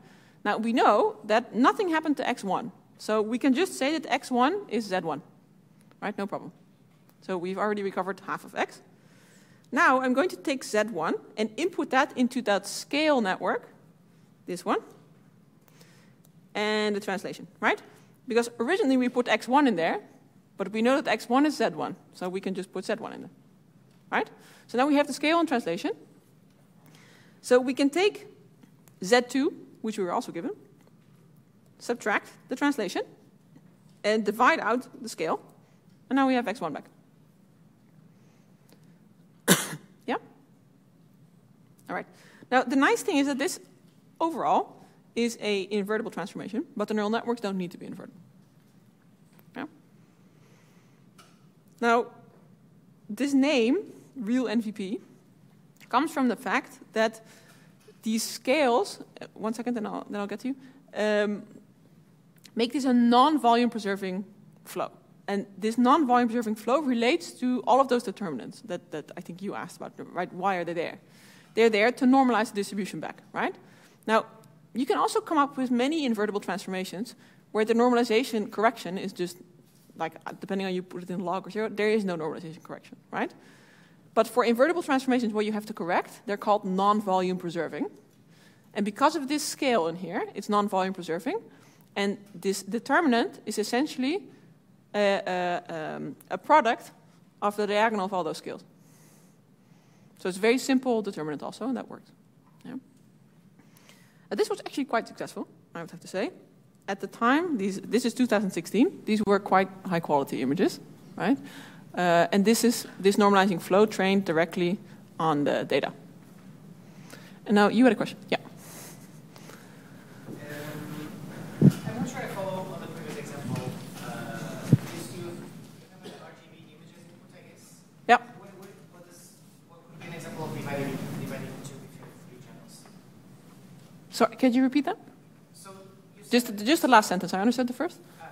Now, we know that nothing happened to X1, so we can just say that X1 is Z1, right? No problem. So we've already recovered half of X. Now I'm going to take Z1 and input that into that scale network, this one, and the translation, right? Because originally we put X1 in there, but we know that X1 is Z1, so we can just put Z1 in there, right? So now we have the scale and translation. So we can take Z2, which we were also given, subtract the translation, and divide out the scale, and now we have X1 back. yeah? All right. Now, the nice thing is that this overall is a invertible transformation, but the neural networks don't need to be invertible. Yeah? Now, this name, real NVP, comes from the fact that these scales, uh, one second, then I'll, then I'll get to you, um, make this a non-volume preserving flow. And this non-volume preserving flow relates to all of those determinants that, that I think you asked about, right? Why are they there? They're there to normalize the distribution back, right? Now, you can also come up with many invertible transformations where the normalization correction is just like, uh, depending on you put it in log or zero, there is no normalization correction, right? But for invertible transformations where you have to correct, they're called non-volume preserving. And because of this scale in here, it's non-volume preserving. And this determinant is essentially a, a, um, a product of the diagonal of all those scales. So it's very simple determinant also, and that works. Yeah. Uh, this was actually quite successful, I would have to say. At the time, these, this is 2016, these were quite high quality images, right? Uh, and this is this normalizing flow trained directly on the data. And now you had a question. Yeah. Um, I'm not sure I follow on the previous example. Uh, is you have an RGB images input, I guess. Yeah. What, what, what, is, what would be an example of dividing, dividing into if you have three channels? Sorry, could you repeat that? So you Just, just the last sentence. I understood the first. uh,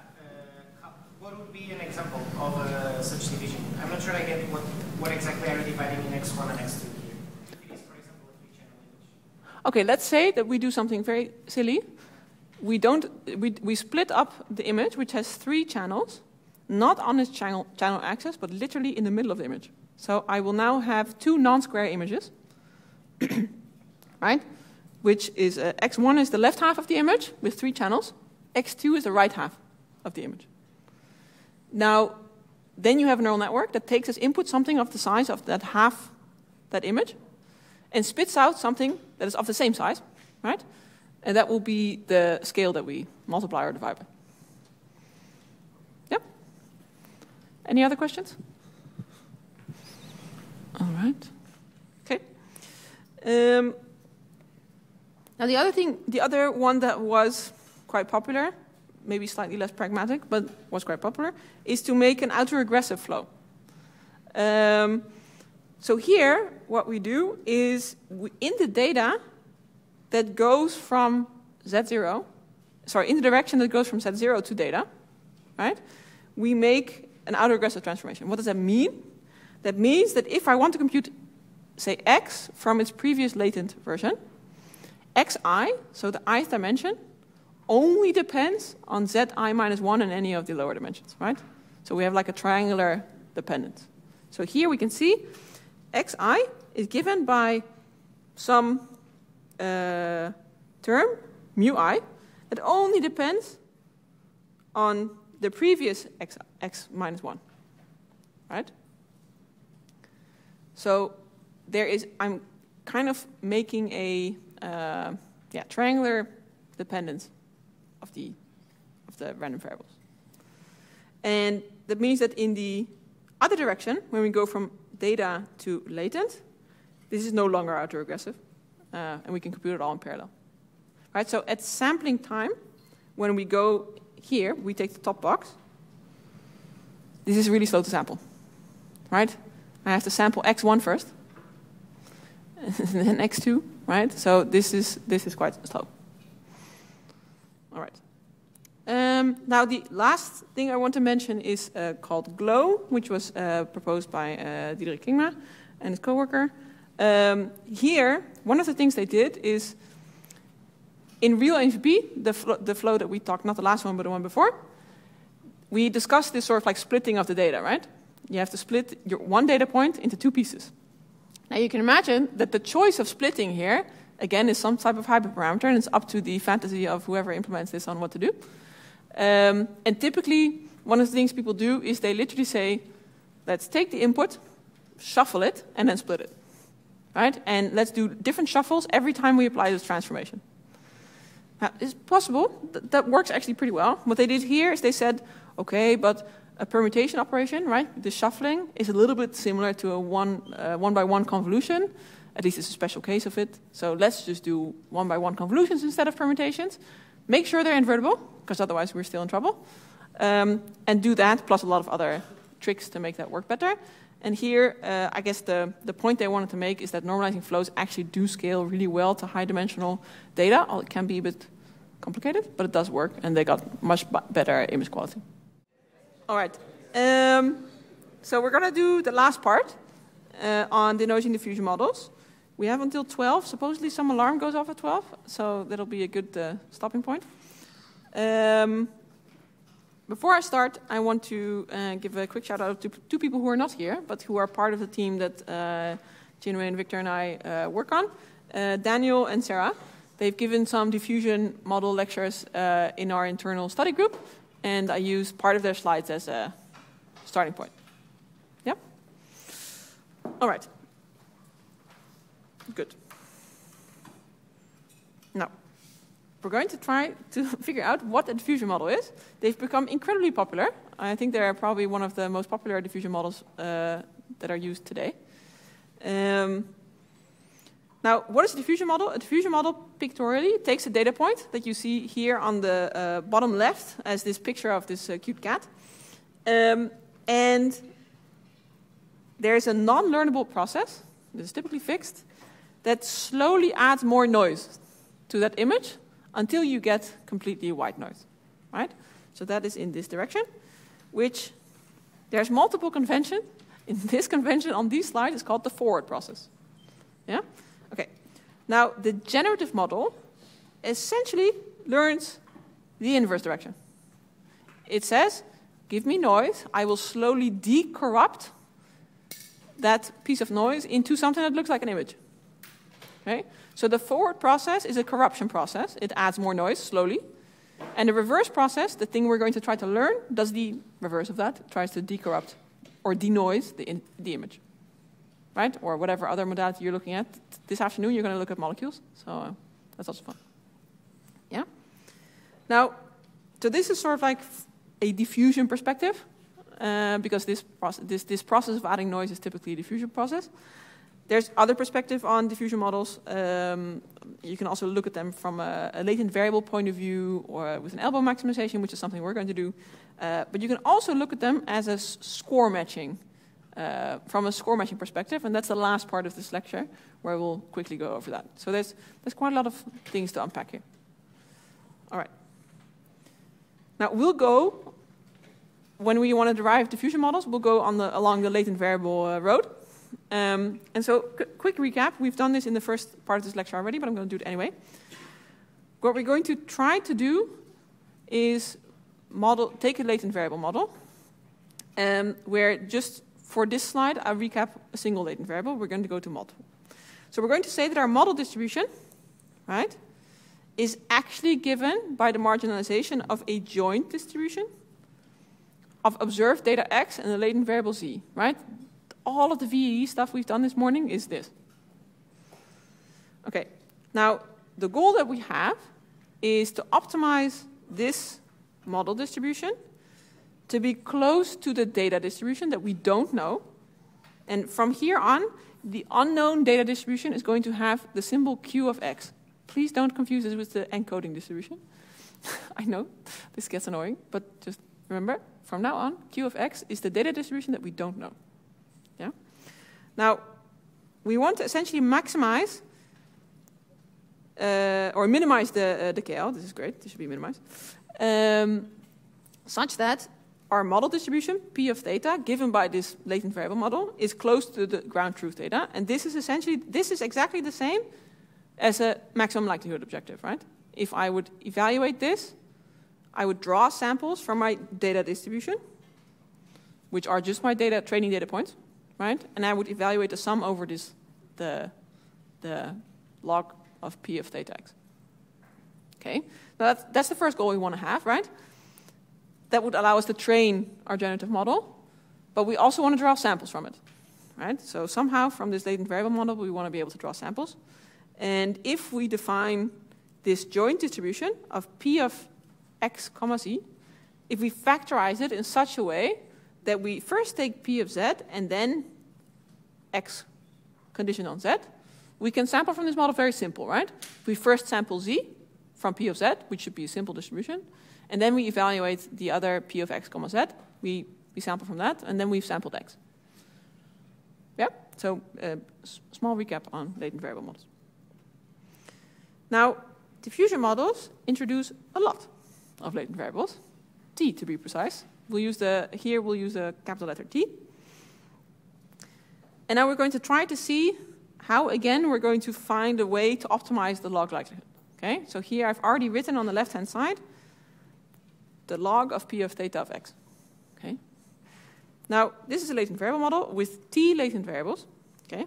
uh, what would be an example of uh, such division? I'm not sure I get what, what exactly are you dividing in X1 and X2 here. It is, for example, a three-channel image. Okay, let's say that we do something very silly. We don't we, we split up the image, which has three channels, not on its channel channel axis, but literally in the middle of the image. So I will now have two non-square images, right? Which is uh, x1 is the left half of the image with three channels, x2 is the right half of the image. Now, then you have a neural network that takes as input something of the size of that half that image, and spits out something that is of the same size, right? And that will be the scale that we multiply or divide by. Yep. Any other questions? All right. Okay. Um, now the other thing, the other one that was quite popular, maybe slightly less pragmatic, but was quite popular, is to make an autoregressive flow. Um, so here, what we do is we, in the data that goes from Z0, sorry, in the direction that goes from Z0 to data, right? We make an autoregressive transformation. What does that mean? That means that if I want to compute, say, x from its previous latent version, xi, so the ith dimension, only depends on zi minus 1 and any of the lower dimensions, right? So we have like a triangular dependence. So here we can see xi is given by some uh, term, mu i, that only depends on the previous x, x minus 1, right? So there is, I'm kind of making a uh, yeah, triangular dependence of the, of the random variables. And that means that in the other direction, when we go from data to latent, this is no longer autoregressive, uh, and we can compute it all in parallel. Right, so at sampling time, when we go here, we take the top box. This is really slow to sample, right? I have to sample x1 first, and then x2, right? So this is, this is quite slow. All right. Um, now, the last thing I want to mention is uh, called GLOW, which was uh, proposed by uh, Diederik Kingma and his coworker. Um, here, one of the things they did is in real NVP, the, fl the flow that we talked, not the last one, but the one before, we discussed this sort of like splitting of the data, right? You have to split your one data point into two pieces. Now you can imagine that the choice of splitting here, again, is some type of hyperparameter, and it's up to the fantasy of whoever implements this on what to do. Um, and typically, one of the things people do is they literally say, let's take the input, shuffle it, and then split it. Right? And let's do different shuffles every time we apply this transformation. Now, it's possible. Th that works actually pretty well. What they did here is they said, okay, but a permutation operation, right? The shuffling is a little bit similar to a one, uh, one by one convolution. At least it's a special case of it. So let's just do one by one convolutions instead of permutations. Make sure they're invertible, because otherwise we're still in trouble. Um, and do that, plus a lot of other tricks to make that work better. And here, uh, I guess the, the point they wanted to make is that normalizing flows actually do scale really well to high dimensional data. It can be a bit complicated, but it does work, and they got much better image quality. All right. Um, so we're going to do the last part uh, on denoising diffusion models. We have until 12. Supposedly some alarm goes off at 12, so that'll be a good uh, stopping point. Um, before I start, I want to uh, give a quick shout out to two people who are not here, but who are part of the team that uh, and Victor and I uh, work on. Uh, Daniel and Sarah. They've given some diffusion model lectures uh, in our internal study group, and I use part of their slides as a starting point. Yep. All right. Good. Now, we're going to try to figure out what a diffusion model is. They've become incredibly popular. I think they're probably one of the most popular diffusion models uh, that are used today. Um, now, what is a diffusion model? A diffusion model pictorially takes a data point that you see here on the uh, bottom left as this picture of this uh, cute cat. Um, and there's a non-learnable process that is typically fixed that slowly adds more noise to that image until you get completely white noise, right? So that is in this direction, which there's multiple convention. In this convention on these slides is called the forward process. Yeah? Okay. Now, the generative model essentially learns the inverse direction. It says, give me noise, I will slowly decorrupt that piece of noise into something that looks like an image. Okay? So the forward process is a corruption process. It adds more noise slowly. And the reverse process, the thing we're going to try to learn, does the reverse of that. It tries to decorrupt or denoise the, the image. Right? Or whatever other modality you're looking at. This afternoon you're going to look at molecules. So uh, that's also fun. Yeah? Now, so this is sort of like a diffusion perspective. Uh, because this, process, this, this process of adding noise is typically a diffusion process. There's other perspective on diffusion models. Um, you can also look at them from a, a, latent variable point of view or with an ELBO maximization, which is something we're going to do. Uh, but you can also look at them as a score matching, uh, from a score matching perspective, and that's the last part of this lecture, where we'll quickly go over that. So there's, there's quite a lot of things to unpack here. All right. Now we'll go, when we want to derive diffusion models, we'll go on the, along the latent variable uh, road. Um, and so, quick recap. We've done this in the first part of this lecture already, but I'm going to do it anyway. What we're going to try to do is model, take a latent variable model, um, where just for this slide, I'll recap a single latent variable. We're going to go to multiple. So we're going to say that our model distribution, right, is actually given by the marginalization of a joint distribution of observed data x and the latent variable z, right? all of the VAE stuff we've done this morning is this. Okay, now the goal that we have is to optimize this model distribution to be close to the data distribution that we don't know. And from here on, the unknown data distribution is going to have the symbol Q of x. Please don't confuse this with the encoding distribution. I know this gets annoying, but just remember, from now on, Q of x is the data distribution that we don't know. Yeah? Now, we want to essentially maximize uh, or minimize the, uh, the KL. This is great. This should be minimized. Um, such that our model distribution, P of theta, given by this latent variable model, is close to the ground truth data. And this is essentially, this is exactly the same as a maximum likelihood objective, right? If I would evaluate this, I would draw samples from my data distribution, which are just my data training data points, right? And I would evaluate the sum over this, the, the log of P of theta x. Okay, now that's, that's the first goal we want to have, right? That would allow us to train our generative model, but we also want to draw samples from it, right? So somehow from this latent variable model, we want to be able to draw samples. And if we define this joint distribution of P of x comma z, if we factorize it in such a way that we first take P of z and then x conditioned on z, we can sample from this model very simple, right? We first sample z from P of z, which should be a simple distribution, and then we evaluate the other P of x comma z. We, we sample from that, and then we've sampled x. Yeah, so uh, small recap on latent variable models. Now, diffusion models introduce a lot of latent variables, t to be precise. We'll use the, here we'll use the capital letter T. And now we're going to try to see how, again, we're going to find a way to optimize the log likelihood. Okay, so here I've already written on the left-hand side the log of p of theta of x. Okay. Now, this is a latent variable model with t latent variables. Okay.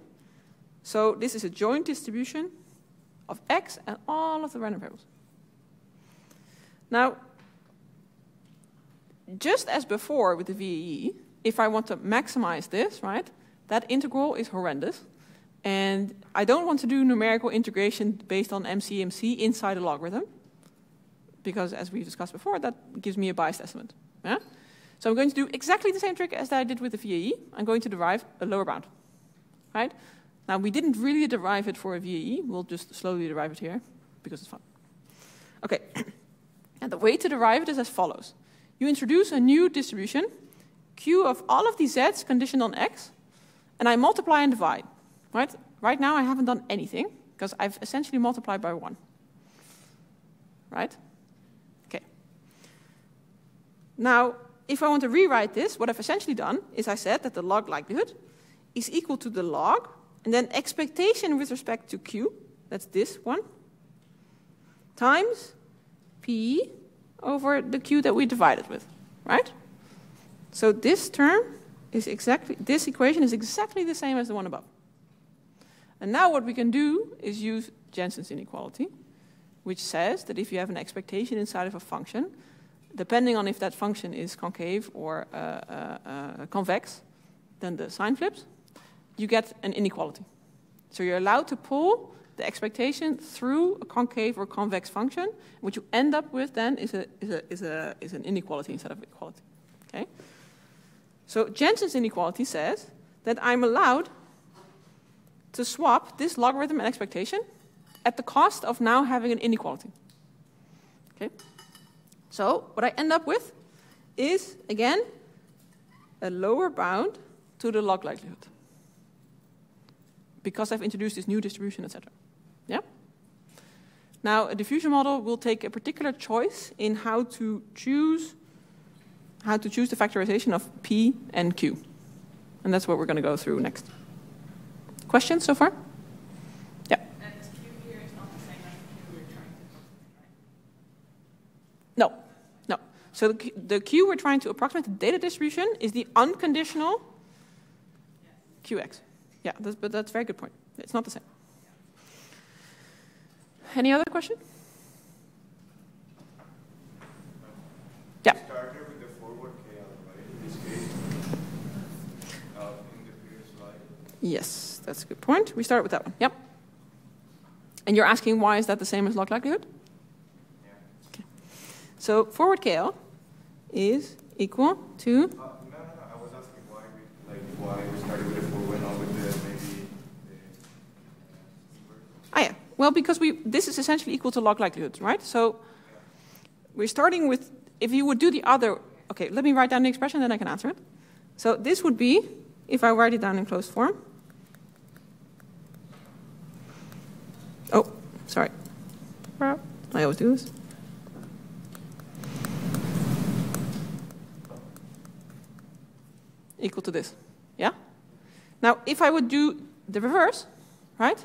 So this is a joint distribution of x and all of the random variables. Now, just as before with the VAE, if I want to maximize this, right, that integral is horrendous. And I don't want to do numerical integration based on MCMC inside a logarithm, because as we've discussed before, that gives me a biased estimate. Yeah? So I'm going to do exactly the same trick as I did with the VAE. I'm going to derive a lower bound. Right? Now, we didn't really derive it for a VAE. We'll just slowly derive it here, because it's fun. Okay. and the way to derive it is as follows. You introduce a new distribution, Q of all of these z's conditioned on x, and I multiply and divide. Right? Right now I haven't done anything because I've essentially multiplied by 1. Right? Now, if I want to rewrite this, what I've essentially done is I said that the log likelihood is equal to the log, and then expectation with respect to q, that's this one, times p over the q that we divided with, right? So this term is exactly, this equation is exactly the same as the one above. And now what we can do is use Jensen's inequality, which says that if you have an expectation inside of a function, depending on if that function is concave or uh, uh, uh, convex, then the sign flips, you get an inequality. So you're allowed to pull the expectation through a concave or convex function. What you end up with then is, a, is, a, is, a, is an inequality instead of equality. Okay? So Jensen's inequality says that I'm allowed to swap this logarithm and expectation at the cost of now having an inequality. Okay? So what I end up with is, again, a lower bound to the log likelihood. Because I've introduced this new distribution, etc. Yeah? Now, a diffusion model will take a particular choice in how to choose how to choose the factorization of P and Q. And that's what we're going to go through next. Questions so far? Yeah. No, no. So the, the Q we're trying to approximate, the data distribution, is the unconditional QX. Yeah, that's, but that's a very good point. It's not the same. Any other question? Yeah. Started with the forward KL, right? In this case, in the previous slide. Yes, that's a good point. We start with that one. Yep. And you're asking why is that the same as log likelihood? Yeah. Okay. So forward KL is equal to Uh, no, no, no. I was asking why we like why we started with the forward, not with the maybe the uh, ah yeah. Well, because we this is essentially equal to log likelihood, right? So we're starting with, if you would do the other, okay, let me write down the expression, then I can answer it. So this would be, if I write it down in closed form. Oh, sorry. I always do this. Equal to this, yeah? Now, if I would do the reverse, right?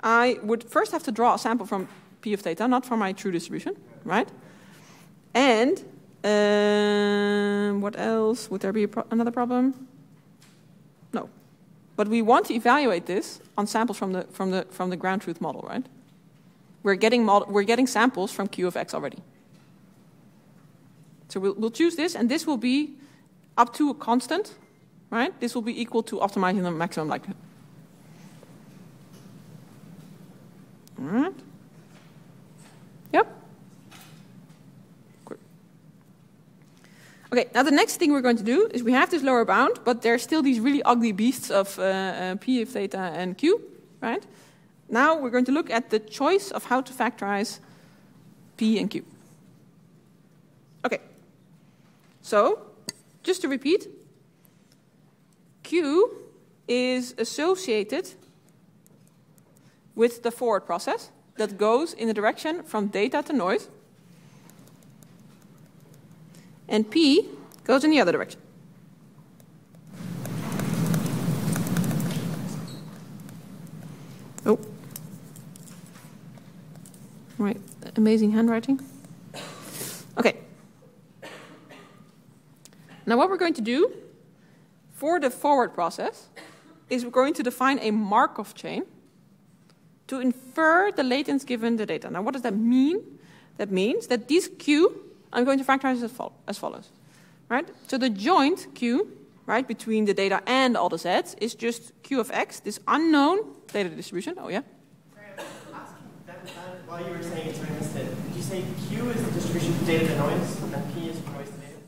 I would first have to draw a sample from P of theta, not from my true distribution, right? And um, what else? Would there be pro another problem? No. But we want to evaluate this on samples from the, from the, from the ground truth model, right? We're getting, we're getting samples from Q of x already. So we'll, we'll choose this, and this will be up to a constant, right? This will be equal to optimizing the maximum likelihood. All right. Yep. Okay, now the next thing we're going to do is we have this lower bound, but there's still these really ugly beasts of uh, uh, p of theta and q, right? Now we're going to look at the choice of how to factorize p and q. Okay, so just to repeat, q is associated with the forward process that goes in the direction from data to noise. And P goes in the other direction. Oh. Right, amazing handwriting. Okay. Now what we're going to do for the forward process is we're going to define a Markov chain to infer the latents given the data. Now, what does that mean? That means that this Q, I'm going to factorize as, as follows, right? So the joint Q, right, between the data and all the sets is just Q of x, this unknown data distribution. Oh, yeah? while you were saying. Did you say Q is the distribution of data P is from noise to data?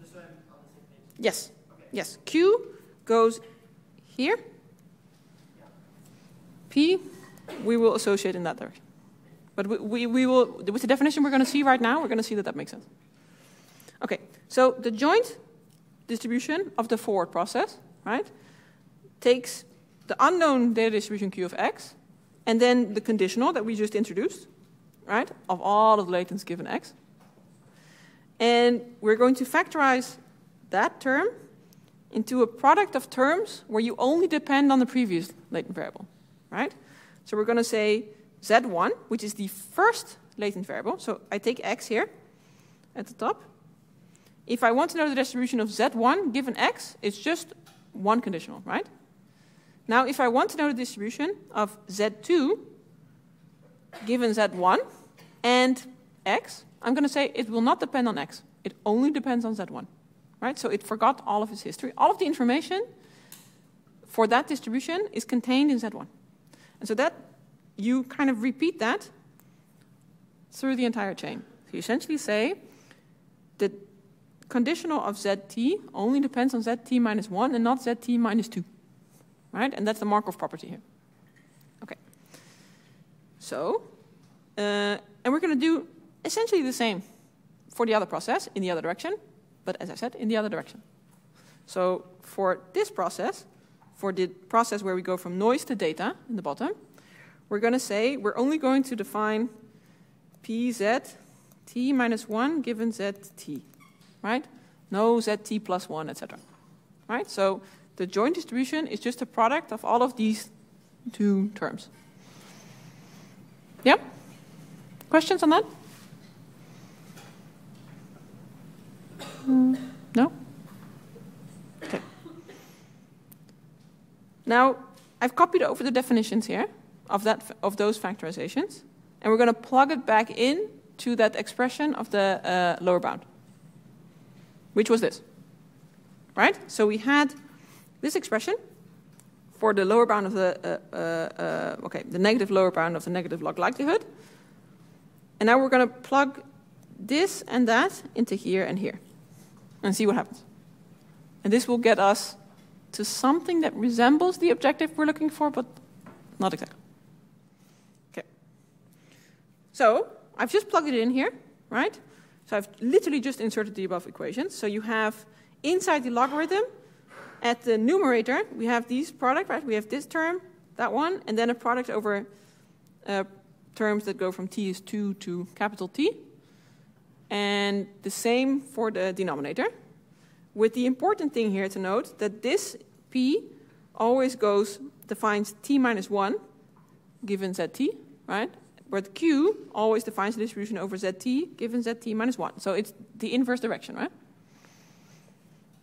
Just so I'm on the same page. Yes. Yes. Q goes here. P we will associate in that direction. But we, we, we will, with the definition we're going to see right now, we're going to see that that makes sense. Okay, so the joint distribution of the forward process, right, takes the unknown data distribution Q of x, and then the conditional that we just introduced, right, of all of the latents given x. And we're going to factorize that term into a product of terms where you only depend on the previous latent variable, right? So we're going to say z1, which is the first latent variable. So I take x here at the top. If I want to know the distribution of z1 given x, it's just one conditional, right? Now, if I want to know the distribution of z2 given z1 and x, I'm going to say it will not depend on x. It only depends on z1, right? So it forgot all of its history. All of the information for that distribution is contained in z1. And so that you kind of repeat that through the entire chain. So you essentially say the conditional of zt only depends on zt minus 1 and not zt minus 2. Right? And that's the Markov property here. Okay. So, uh, and we're going to do essentially the same for the other process in the other direction, but as I said, in the other direction. So for this process, for the process where we go from noise to data in the bottom, we're going to say we're only going to define pz t minus 1 given zt, right? No zt plus 1, etc. Right? So the joint distribution is just a product of all of these two terms. Yeah? Questions on that? Mm, no? Now, I've copied over the definitions here of, that, of those factorizations, and we're going to plug it back in to that expression of the uh, lower bound, which was this. Right? So we had this expression for the lower bound of the, uh, uh, uh okay, the negative lower bound of the negative log likelihood. And now we're going to plug this and that into here and here and see what happens. And this will get us to something that resembles the objective we're looking for, but not exactly. Okay. So I've just plugged it in here, right? So I've literally just inserted the above equations. So you have inside the logarithm, at the numerator, we have these product, right? We have this term, that one, and then a product over uh, terms that go from t is 2 to capital T. And the same for the denominator. With the important thing here to note that this p always goes, defines t minus 1 given zt, right? But q always defines the distribution over zt given zt minus 1. So it's the inverse direction, right?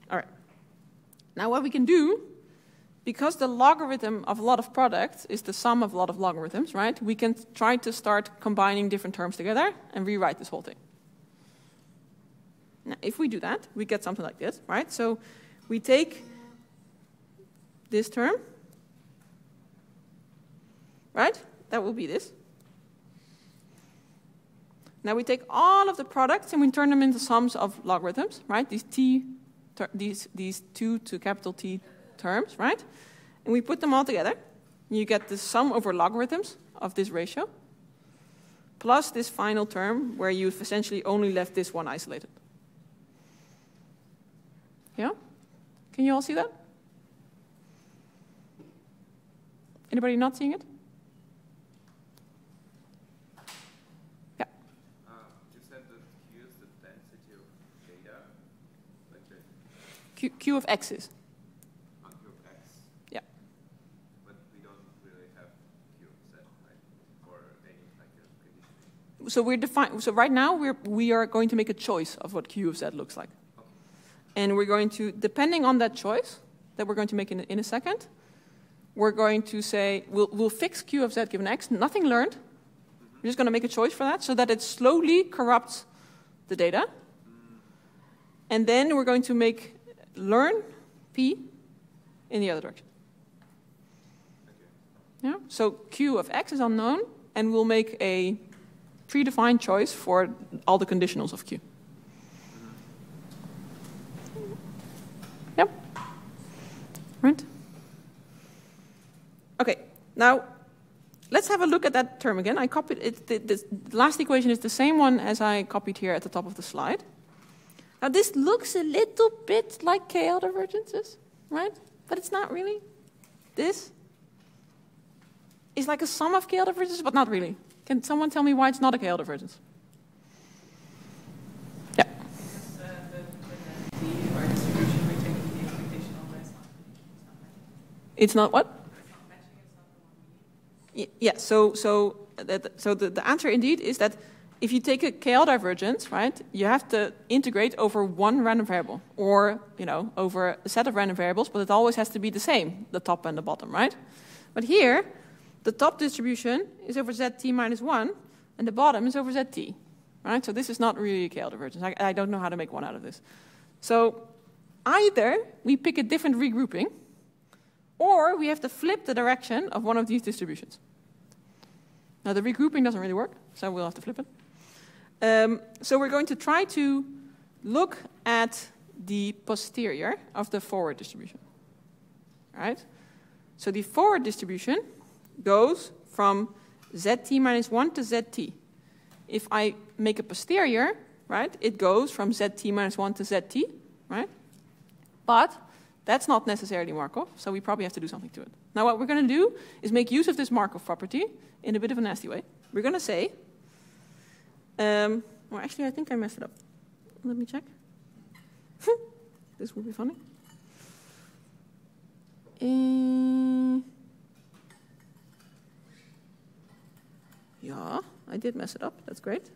All right. Now what we can do, because the logarithm of a lot of products is the sum of a lot of logarithms, right? We can try to start combining different terms together and rewrite this whole thing. Now, if we do that, we get something like this, right? So we take this term, right? That will be this. Now we take all of the products and we turn them into sums of logarithms, right? These t, these these two to capital T terms, right? And we put them all together. You get the sum over logarithms of this ratio, plus this final term where you've essentially only left this one isolated. Yeah? Can you all see that? Anybody not seeing it? Yeah. Uh, you said that Q is the density of data, like the Q, Q of x is. on Q of X. Yeah. But we don't really have Q of Z, right? For any like conditioning. So we're define. So right now we're we are going to make a choice of what Q of z looks like, and we're going to depending on that choice that we're going to make in a, in a second. We're going to say we'll we'll fix Q of z given x. Nothing learned. We're just going to make a choice for that so that it slowly corrupts the data, and then we're going to make learn p in the other direction. Yeah. So Q of x is unknown, and we'll make a predefined choice for all the conditionals of Q. Right. Okay. Now, let's have a look at that term again. I copied it. The, the last equation is the same one as I copied here at the top of the slide. Now, this looks a little bit like KL divergences, right? But it's not really. This is like a sum of KL divergences, but not really. Can someone tell me why it's not a KL divergence? Yeah. Because uh, the, the, the our distribution, we take the expectation of less. It's not what? Yeah, so, so, that, so the, the answer indeed is that if you take a KL divergence, right, you have to integrate over one random variable or, you know, over a set of random variables, but it always has to be the same, the top and the bottom, right? But here, the top distribution is over zt minus 1, and the bottom is over zt, right? So this is not really a KL divergence. I, I don't know how to make one out of this. So either we pick a different regrouping, or we have to flip the direction of one of these distributions. Now, the regrouping doesn't really work, so we'll have to flip it. Um, so we're going to try to look at the posterior of the forward distribution. Right? So the forward distribution goes from zt minus 1 to zt. If I make a posterior, right, it goes from zt minus 1 to zt, right? But that's not necessarily Markov, so we probably have to do something to it. Now, what we're going to do is make use of this Markov property in a bit of a nasty way. We're going to say, um, well, actually, I think I messed it up. Let me check. this will be funny. Uh, yeah, I did mess it up. That's great.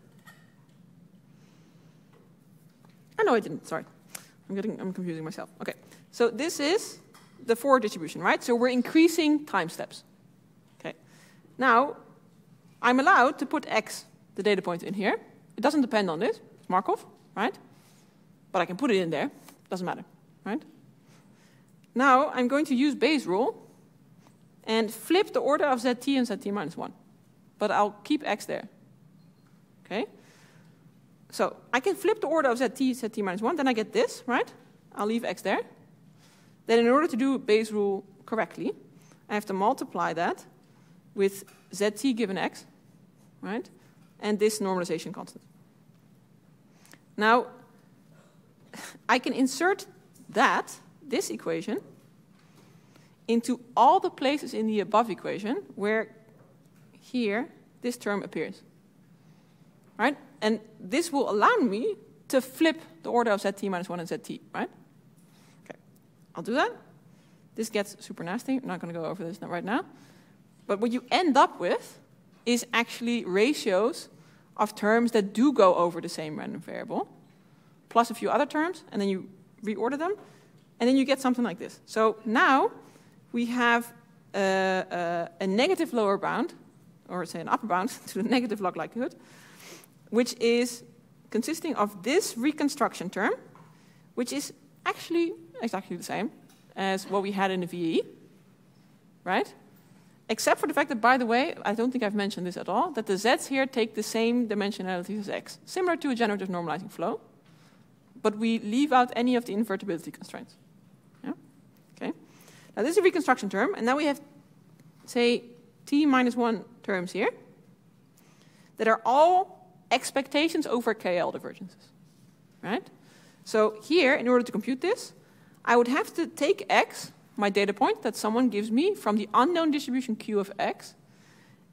Oh, no, I didn't. Sorry. I'm getting, I'm confusing myself. Okay. So this is the forward distribution, right? So we're increasing time steps. Okay. Now, I'm allowed to put x, the data point, in here. It doesn't depend on this. It's Markov, right? But I can put it in there. Doesn't matter, right? Now, I'm going to use Bayes' rule and flip the order of zt and zt minus 1. But I'll keep x there. Okay? So I can flip the order of zt, zt minus 1, then I get this, right? I'll leave x there. Then in order to do Bayes' rule correctly, I have to multiply that with zt given x, right? And this normalization constant. Now, I can insert that, this equation, into all the places in the above equation where here this term appears. Right? And this will allow me to flip the order of zt minus 1 and zt, right? I'll do that. This gets super nasty. I'm not going to go over this right now. But what you end up with is actually ratios of terms that do go over the same random variable, plus a few other terms, and then you reorder them, and then you get something like this. So now we have a, a, a negative lower bound, or say an upper bound to the negative log likelihood, which is consisting of this reconstruction term, which is actually exactly the same as what we had in the VE, right? Except for the fact that, by the way, I don't think I've mentioned this at all, that the z's here take the same dimensionality as x, similar to a generative normalizing flow, but we leave out any of the invertibility constraints. Yeah? Okay. Now this is a reconstruction term, and now we have, say, t minus 1 terms here that are all expectations over KL divergences, right? So here, in order to compute this, I would have to take x my data point that someone gives me from the unknown distribution Q of x,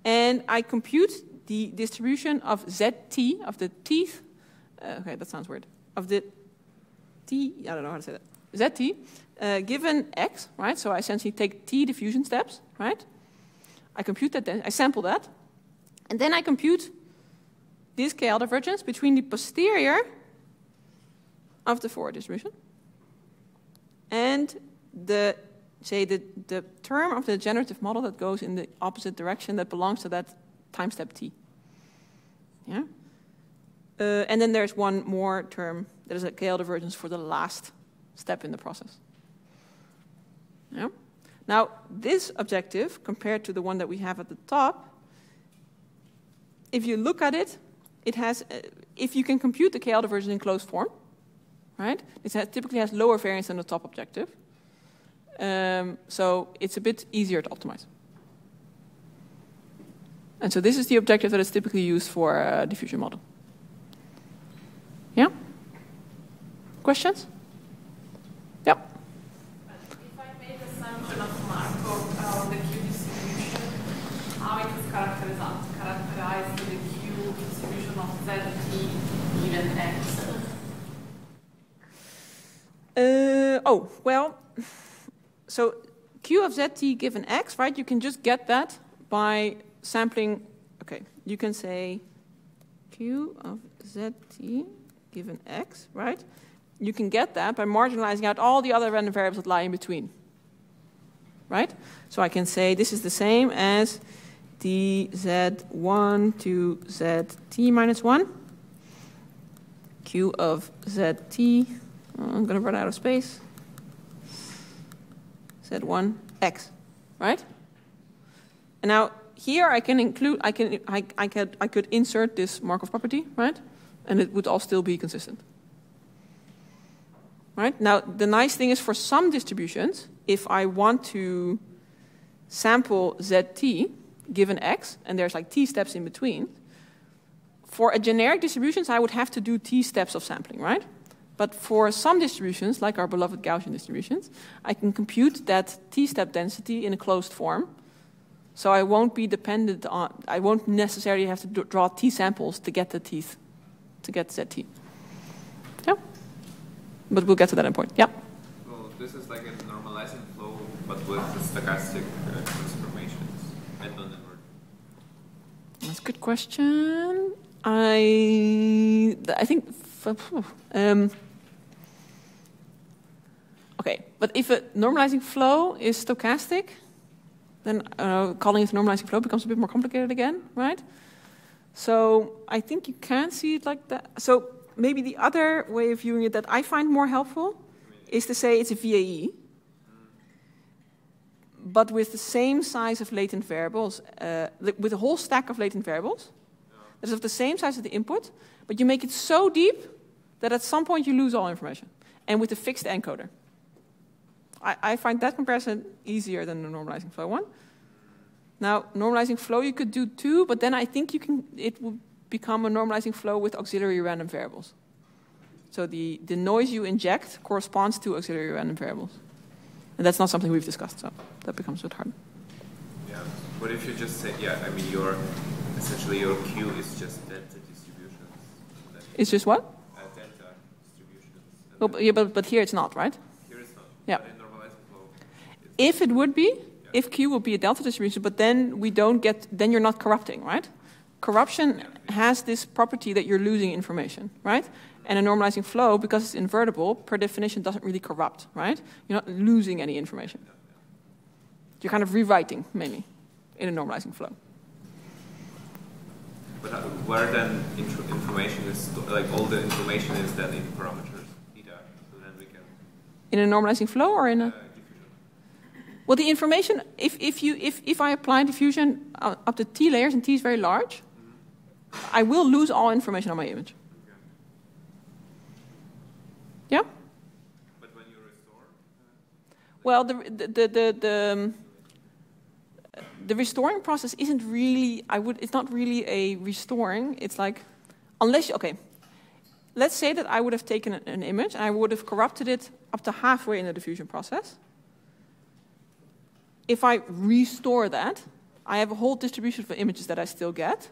and I compute the distribution of zt, of the teeth, uh, okay, that sounds weird, of the t, I don't know how to say that, zt, uh, given x, right? So I essentially take t diffusion steps, right? I compute that, then I sample that, and then I compute this KL divergence between the posterior of the forward distribution and the say the, the term of the generative model that goes in the opposite direction that belongs to that time step t. Yeah? Uh, and then there's one more term that is a KL divergence for the last step in the process. Yeah? Now, this objective, compared to the one that we have at the top, if you look at it, it has, uh, if you can compute the KL divergence in closed form, right, it has, typically has lower variance than the top objective. Um, so it's a bit easier to optimize. And so this is the objective that is typically used for a diffusion model. Yeah? Questions? Yep. If I made the assumption of Markov on the Q distribution, how it is characterized, characterized the Q distribution of zt given x? Uh, oh, well, so Q of zt given x, right? You can just get that by sampling. Okay, you can say Q of zt given x, right? You can get that by marginalizing out all the other random variables that lie in between, right? So I can say this is the same as dz1 to zt minus 1, q of zt, I'm going to run out of space, z1 x, right? And now here I can include, I can, I, I could, I could insert this Markov property, right? And it would all still be consistent. Right? Now, the nice thing is for some distributions, if I want to sample zt given x, and there's like t steps in between, for a generic distributions, I would have to do t steps of sampling, right? But for some distributions, like our beloved Gaussian distributions, I can compute that t-step density in a closed form. So I won't be dependent on, I won't necessarily have to draw t-samples to get the teeth, to get zt. Yeah. But we'll get to that in point. Yeah. Well, this is like a normalizing flow, but with stochastic uh, transformations and non-inverted. That's a good question. I, I think, um, okay, but if a normalizing flow is stochastic, then uh, calling it a normalizing flow becomes a bit more complicated again, right? So I think you can see it like that. So maybe the other way of viewing it that I find more helpful is to say it's a VAE, but with the same size of latent variables, uh, with a whole stack of latent variables that is of the same size as the input, but you make it so deep that at some point you lose all information, and with a fixed encoder. I, I find that comparison easier than the normalizing flow one. Now, normalizing flow you could do too, but then I think you can it will become a normalizing flow with auxiliary random variables. So the, the noise you inject corresponds to auxiliary random variables. And that's not something we've discussed, so that becomes a bit hard. Yeah. What if you just say, yeah, I mean, your essentially your Q is just. It's just what? Uh, delta distributions. And No, but, yeah, but, but here it's not, right? here it's not. Yeah. But in normalizing flow, it's If it would be, if Q would be a delta distribution, but then we don't get, then you're not corrupting, right? Corruption has this property that you're losing information, right? And a normalizing flow, because it's invertible, per definition doesn't really corrupt, right? You're not losing any information. You're kind of rewriting, mainly, in a normalizing flow. But uh, where then intro- information is, like all the information is then in parameters, theta, so then we can, In a normalizing flow or in a... uh, diffusion. Well, the information, if, if, you, if, if I apply diffusion uh, up to t layers and t is very large, I will lose all information on my image. Yeah? But when you restore, Well, the, the, the, the, the, um, the restoring process isn't really, I would, it's not really a restoring. It's like, unless, you, okay, let's say that I would have taken an, image and I would have corrupted it up to halfway in the diffusion process. If I restore that, I have a whole distribution of images that I still get,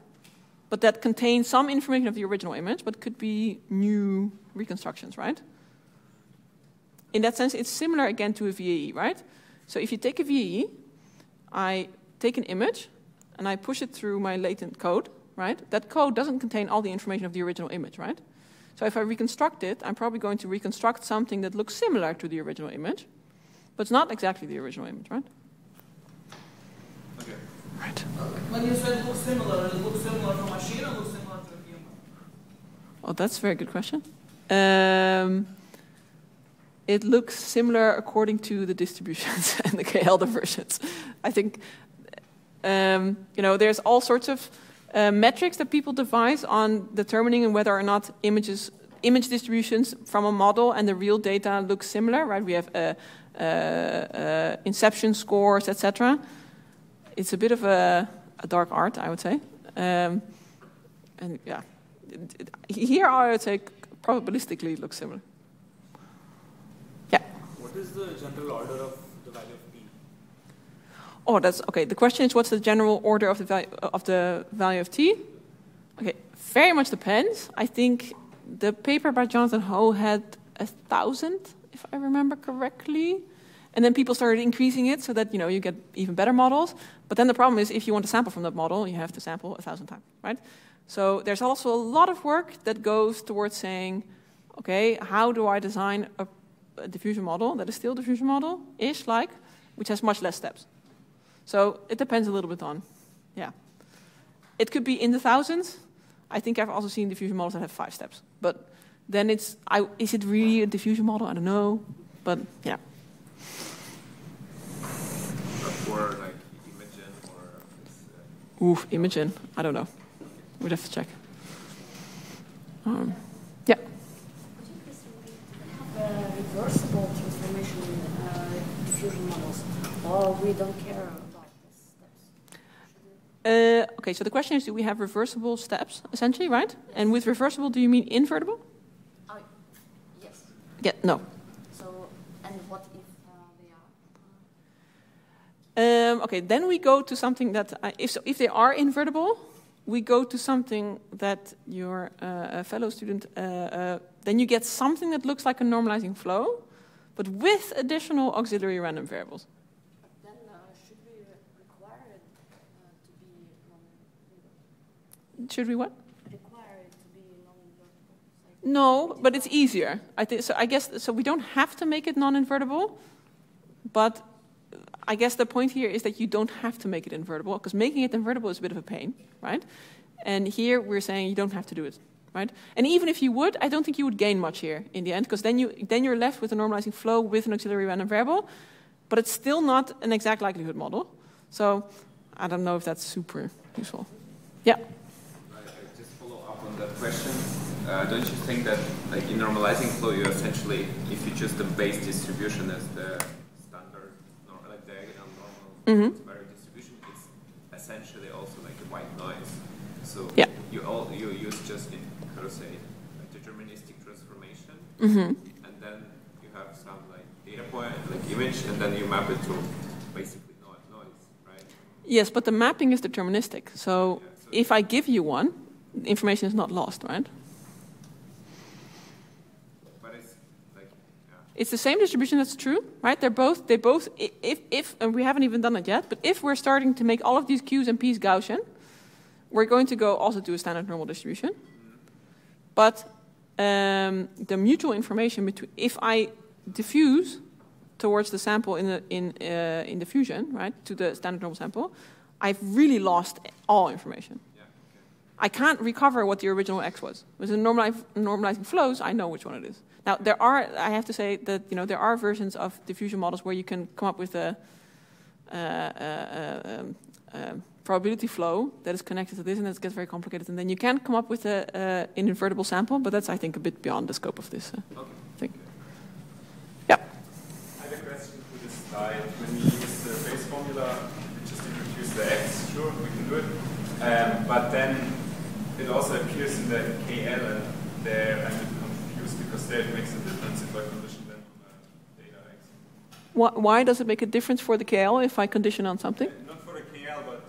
but that contain some information of the original image, but could be new reconstructions, right? in that sense, it's similar again to a VAE, right? So if you take a VAE, I take an image and I push it through my latent code, right? That code doesn't contain all the information of the original image, right? So if I reconstruct it, I'm probably going to reconstruct something that looks similar to the original image, but it's not exactly the original image, right? okay. Right. When you said look similar, it looks similar to a machine or looks similar to a human? Oh, that's a very good question. Um, it looks similar according to the distributions and the KL versions. I think, um, you know, there's all sorts of uh, metrics that people devise on determining whether or not images, image distributions from a model and the real data look similar, right? We have uh, uh, uh, inception scores, etc. It's a bit of a, a dark art, I would say. Um, and yeah, here I would say probabilistically it looks similar. Yeah. What is the general order of? Oh, that's okay. The question is, what's the general order of the value of the value of t? Okay, very much depends. I think the paper by Jonathan Ho had a thousand, if I remember correctly, and then people started increasing it so that you know you get even better models. But then the problem is, if you want to sample from that model, you have to sample a thousand times, right? So there's also a lot of work that goes towards saying, okay, how do I design a, a diffusion model that is still a diffusion model, ish like, which has much less steps. So it depends a little bit on, yeah. It could be in the thousands. I think I've also seen diffusion models that have five steps. But then it's, I, is it really a diffusion model? I don't know. But yeah. But for like Imagen or it's, uh, Ooh, Imagen. I don't know. We'd have to check. Um, yeah. We have a reversible transformation uh, diffusion models, or we don't care about the steps. Uh, okay, so the question is, do we have reversible steps, essentially, right? And with reversible, do you mean invertible? Oh, yes. Yeah, no. So, and what if uh, they are? Um, okay, then we go to something that, uh, if, so, if they are invertible, we go to something that your uh, fellow student, uh, uh, then you get something that looks like a normalizing flow, but with additional auxiliary random variables. Then uh, should we require it uh, to be non-invertible? Should we what? Require it to be non-invertible? Like, No, but it's easier. I think so. I guess so. We don't have to make it non-invertible, but I guess the point here is that you don't have to make it invertible because making it invertible is a bit of a pain, right? And here we're saying you don't have to do it, right? And even if you would, I don't think you would gain much here in the end because then you then you're left with a normalizing flow with an auxiliary random variable, but it's still not an exact likelihood model. So I don't know if that's super useful. Yeah. I, I just follow up on that question. Uh, don't you think that, like in normalizing flow, you essentially, if you choose the base distribution as the standard, nor, like diagonal normal Mhm. square distribution, it's essentially also like a white noise. So Yeah. you all you use just in how to say like deterministic transformation, Mhm. and then you have some like data point, like image, and then you map it to basically noise, right? Yes, but the mapping is deterministic. So if I give you one, information is not lost, right? It's the same distribution. That's true, right? They're both. They both. If if and we haven't even done it yet, but if we're starting to make all of these Qs and Ps Gaussian, we're going to go also to a standard normal distribution. But um, the mutual information between if I diffuse towards the sample in the in uh, in diffusion, right, to the standard normal sample, I've really lost all information. I can't recover what the original x was. With the normali- normalizing flows, I know which one it is. Now there are, I have to say that you know there are versions of diffusion models where you can come up with a uh, uh, um, um, probability flow that is connected to this, and it gets very complicated. And then you can come up with a, uh, an invertible sample, but that's I think a bit beyond the scope of this uh, thing. I have a question for this slide. When we use the Bayes formula, we just introduce the x, sure, we can do it. Um, but then it also appears in the KL, and there I'm a bit confused because there it makes a difference if I condition them on the data x. Why, why does it make a difference for the KL if I condition on something? Not for the KL, but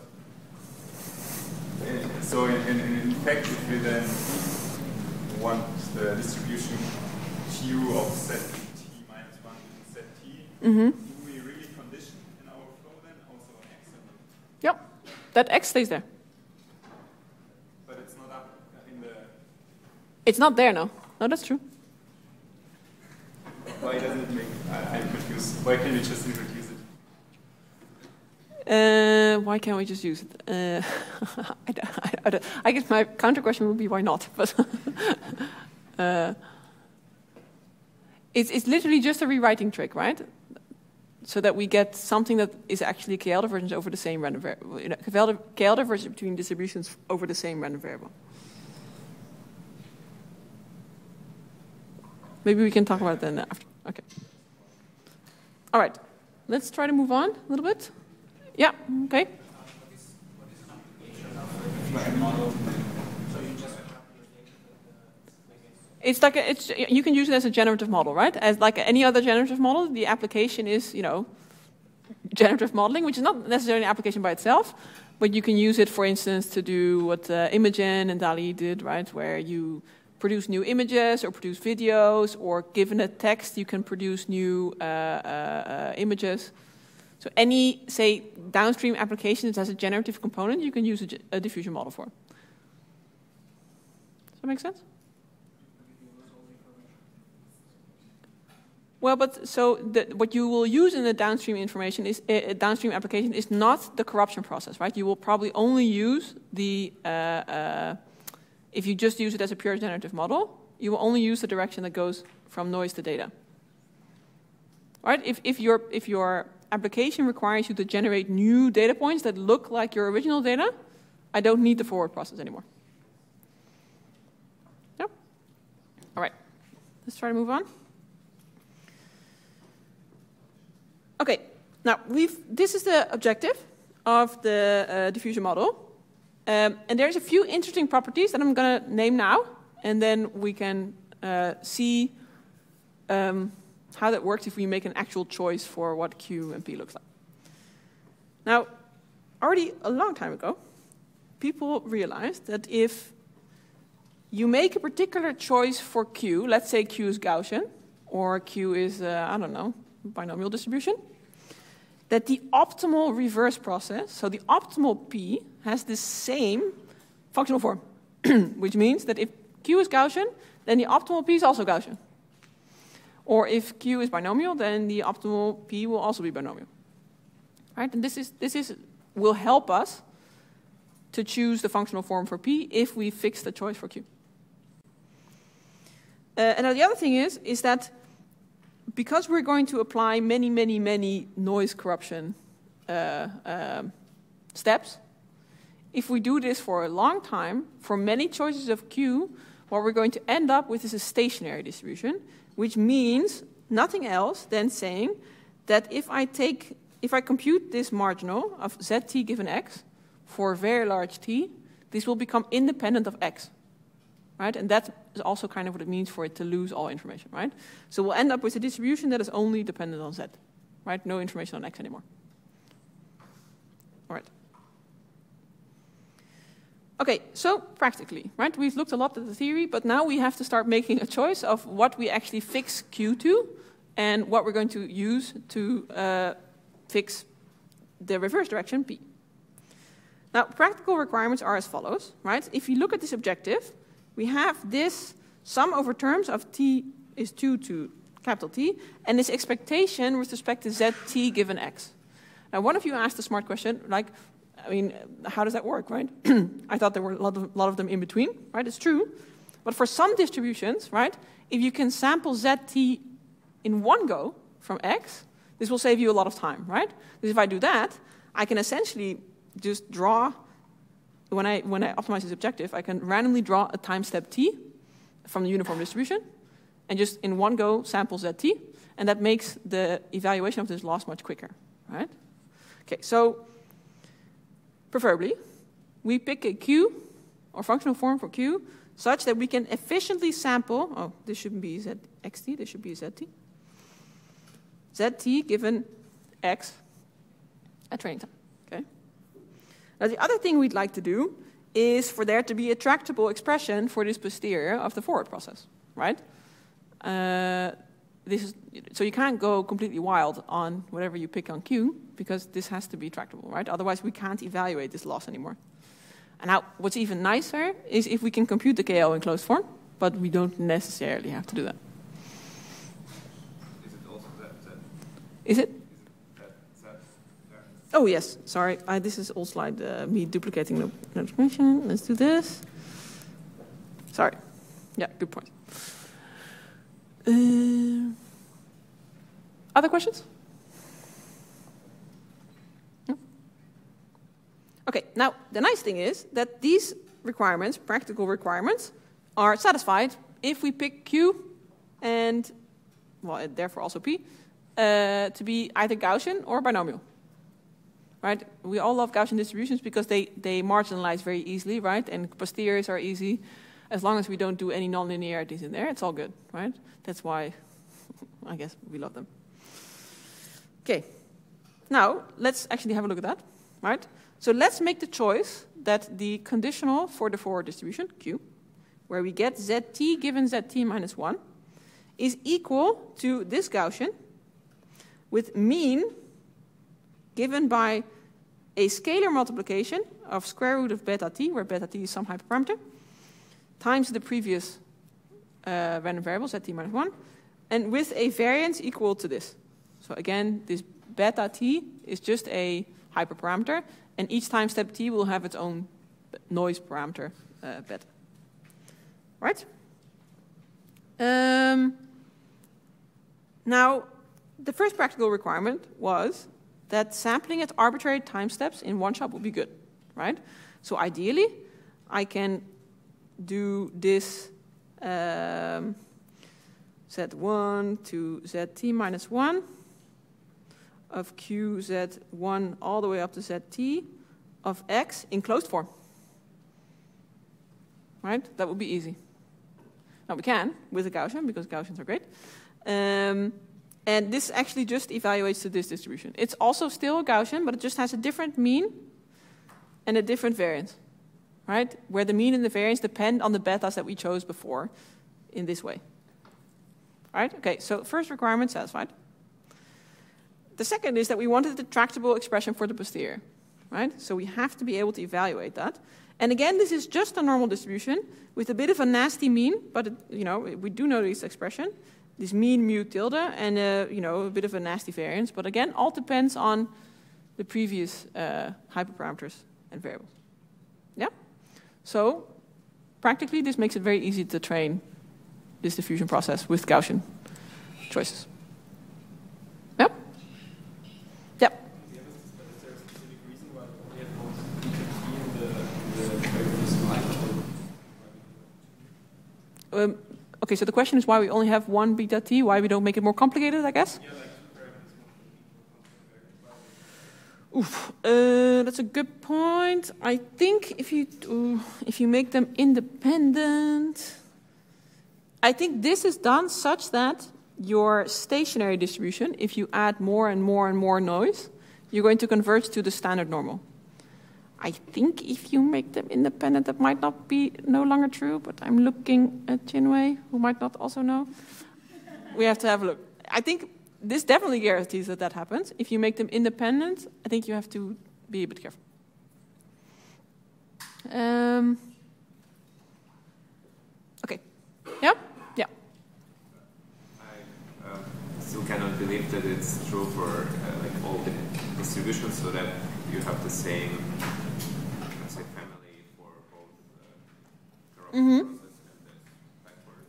uh, so in, in, in fact, if we then want the distribution Q of set t minus 1 to ZT, Mhm. do we really condition in our flow then also on X? Yep, that x stays there. But it's not up in the. It's not there now. No, that's true. Why doesn't it make. I, I'm confused. Why can't we just introduce it? Uh, why can't we just use it? Uh, I, I, I, don't- I guess my counter question would be why not? But uh, it's, it's literally just a rewriting trick, right? So that we get something that is actually KL divergence over the same random variable. You know, KL, KL divergence between distributions over the same random variable. Maybe we can talk about then after. Okay. All right. Let's try to move on a little bit. Yeah, okay. It's like a, it's you can use it as a generative model, right? As like any other generative model, the application is you know generative modeling, which is not necessarily an application by itself, but you can use it, for instance, to do what uh, Imagen and DALL-E did, right? Where you produce new images or produce videos, or given a text, you can produce new uh, uh, uh, images. So any, say, downstream application that has a generative component, you can use a, a diffusion model for. Does that make sense? Well, but so the, what you will use in the downstream information is uh, downstream application is not the corruption process, right? You will probably only use the uh, uh, if you just use it as a pure generative model, you will only use the direction that goes from noise to data. Right? If if your if your application requires you to generate new data points that look like your original data, I don't need the forward process anymore. Yep. All right. Let's try to move on. Okay, now we've, this is the objective of the uh, diffusion model. Um, and there's a few interesting properties that I'm going to name now, and then we can uh, see um, how that works if we make an actual choice for what Q and P looks like. Now, already a long time ago, people realized that if you make a particular choice for Q, let's say Q is Gaussian, or Q is, uh, I don't know, binomial distribution, that the optimal reverse process, so the optimal P, has the same functional form, which means that if Q is Gaussian, then the optimal P is also Gaussian. Or if Q is binomial, then the optimal P will also be binomial. Right? And this is this is will help us to choose the functional form for P if we fix the choice for Q. Uh, and now the other thing is is that because we're going to apply many, many, many noise corruption uh, um, steps, if we do this for a long time, for many choices of Q, what we're going to end up with is a stationary distribution, which means nothing else than saying that if I take, if I compute this marginal of zt given x for a very large t, this will become independent of x. right? And that is also kind of what it means for it to lose all information, right? So we'll end up with a distribution that is only dependent on z, right? No information on x anymore. All right. Okay, so practically, right? We've looked a lot at the theory, but now we have to start making a choice of what we actually fix Q to and what we're going to use to uh, fix the reverse direction P. Now, practical requirements are as follows, right? If you look at this objective, we have this sum over terms of t is 2 to capital T, and this expectation with respect to zt given x. Now, one of you asked a smart question, like, I mean, how does that work, right? I thought there were a lot of, lot of them in between, right? It's true. But for some distributions, right, if you can sample zt in one go from x, this will save you a lot of time, right? Because if I do that, I can essentially just draw, when I, when I optimize this objective, I can randomly draw a time step t from the uniform distribution and just in one go sample zt, and that makes the evaluation of this loss much quicker, right? Okay, so preferably, we pick a q or functional form for q such that we can efficiently sample, oh, this shouldn't be zxt, this should be zt, zt given x at training time? Now the other thing we'd like to do is for there to be a tractable expression for this posterior of the forward process, right? Uh, this is, so you can't go completely wild on whatever you pick on Q because this has to be tractable, right? Otherwise, we can't evaluate this loss anymore. And now, what's even nicer is if we can compute the KL in closed form, but we don't necessarily have to do that. Is it also that? that Is it? Oh, yes. Sorry. I, this is all slide uh, me duplicating the notification. Let's do this. Sorry. Yeah, good point. Uh, other questions? No? Okay, now the nice thing is that these requirements, practical requirements, are satisfied if we pick Q and, well, and therefore also P, uh, to be either Gaussian or binomial. Right? We all love Gaussian distributions because they, they marginalize very easily, right? And posteriors are easy. As long as we don't do any nonlinearities in there, it's all good, right? That's why I guess we love them. Okay. Now, let's actually have a look at that, right? So let's make the choice that the conditional for the forward distribution, Q, where we get zt given zt minus 1, is equal to this Gaussian with mean given by a scalar multiplication of square root of beta t, where beta t is some hyperparameter, times the previous uh, random variable, zt minus 1, and with a variance equal to this. So again, this beta t is just a hyperparameter, and each time step t will have its own noise parameter, uh, beta. Right? Um, now, the first practical requirement was that sampling at arbitrary time steps in one shot would be good, right? So ideally, I can do this um, z1 to zt minus 1 of qz1 all the way up to zt of x in closed form. Right? That would be easy. Now we can with a Gaussian because Gaussians are great. Um, and this actually just evaluates to this distribution. It's also still a Gaussian, but it just has a different mean and a different variance, right? Where the mean and the variance depend on the betas that we chose before in this way. Right? Okay, so first requirement satisfied. The second is that we wanted the tractable expression for the posterior, right? So we have to be able to evaluate that. And again, this is just a normal distribution with a bit of a nasty mean, but it, you know we do know this expression, this mean mu tilde, and uh, you know a bit of a nasty variance. But again, all depends on the previous uh, hyperparameters and variables. Yeah. So practically, this makes it very easy to train this diffusion process with Gaussian choices. Yep. Yep. Um, okay, so the question is why we only have one beta t, why we don't make it more complicated, I guess? Oof, uh, that's a good point. I think if you ooh, if you make them independent, I think this is done such that your stationary distribution, if you add more and more and more noise, you're going to converge to the standard normal. I think if you make them independent, that might not be no longer true, but I'm looking at Chin-Wei, who might not also know. we have to have a look. I think this definitely guarantees that that happens. If you make them independent, I think you have to be a bit careful. Um, okay. Yeah? Yeah. I um, still cannot believe that it's true for uh, like all the distributions, so that you have the same, let's say, family for both uh, Mhm. process and the backward.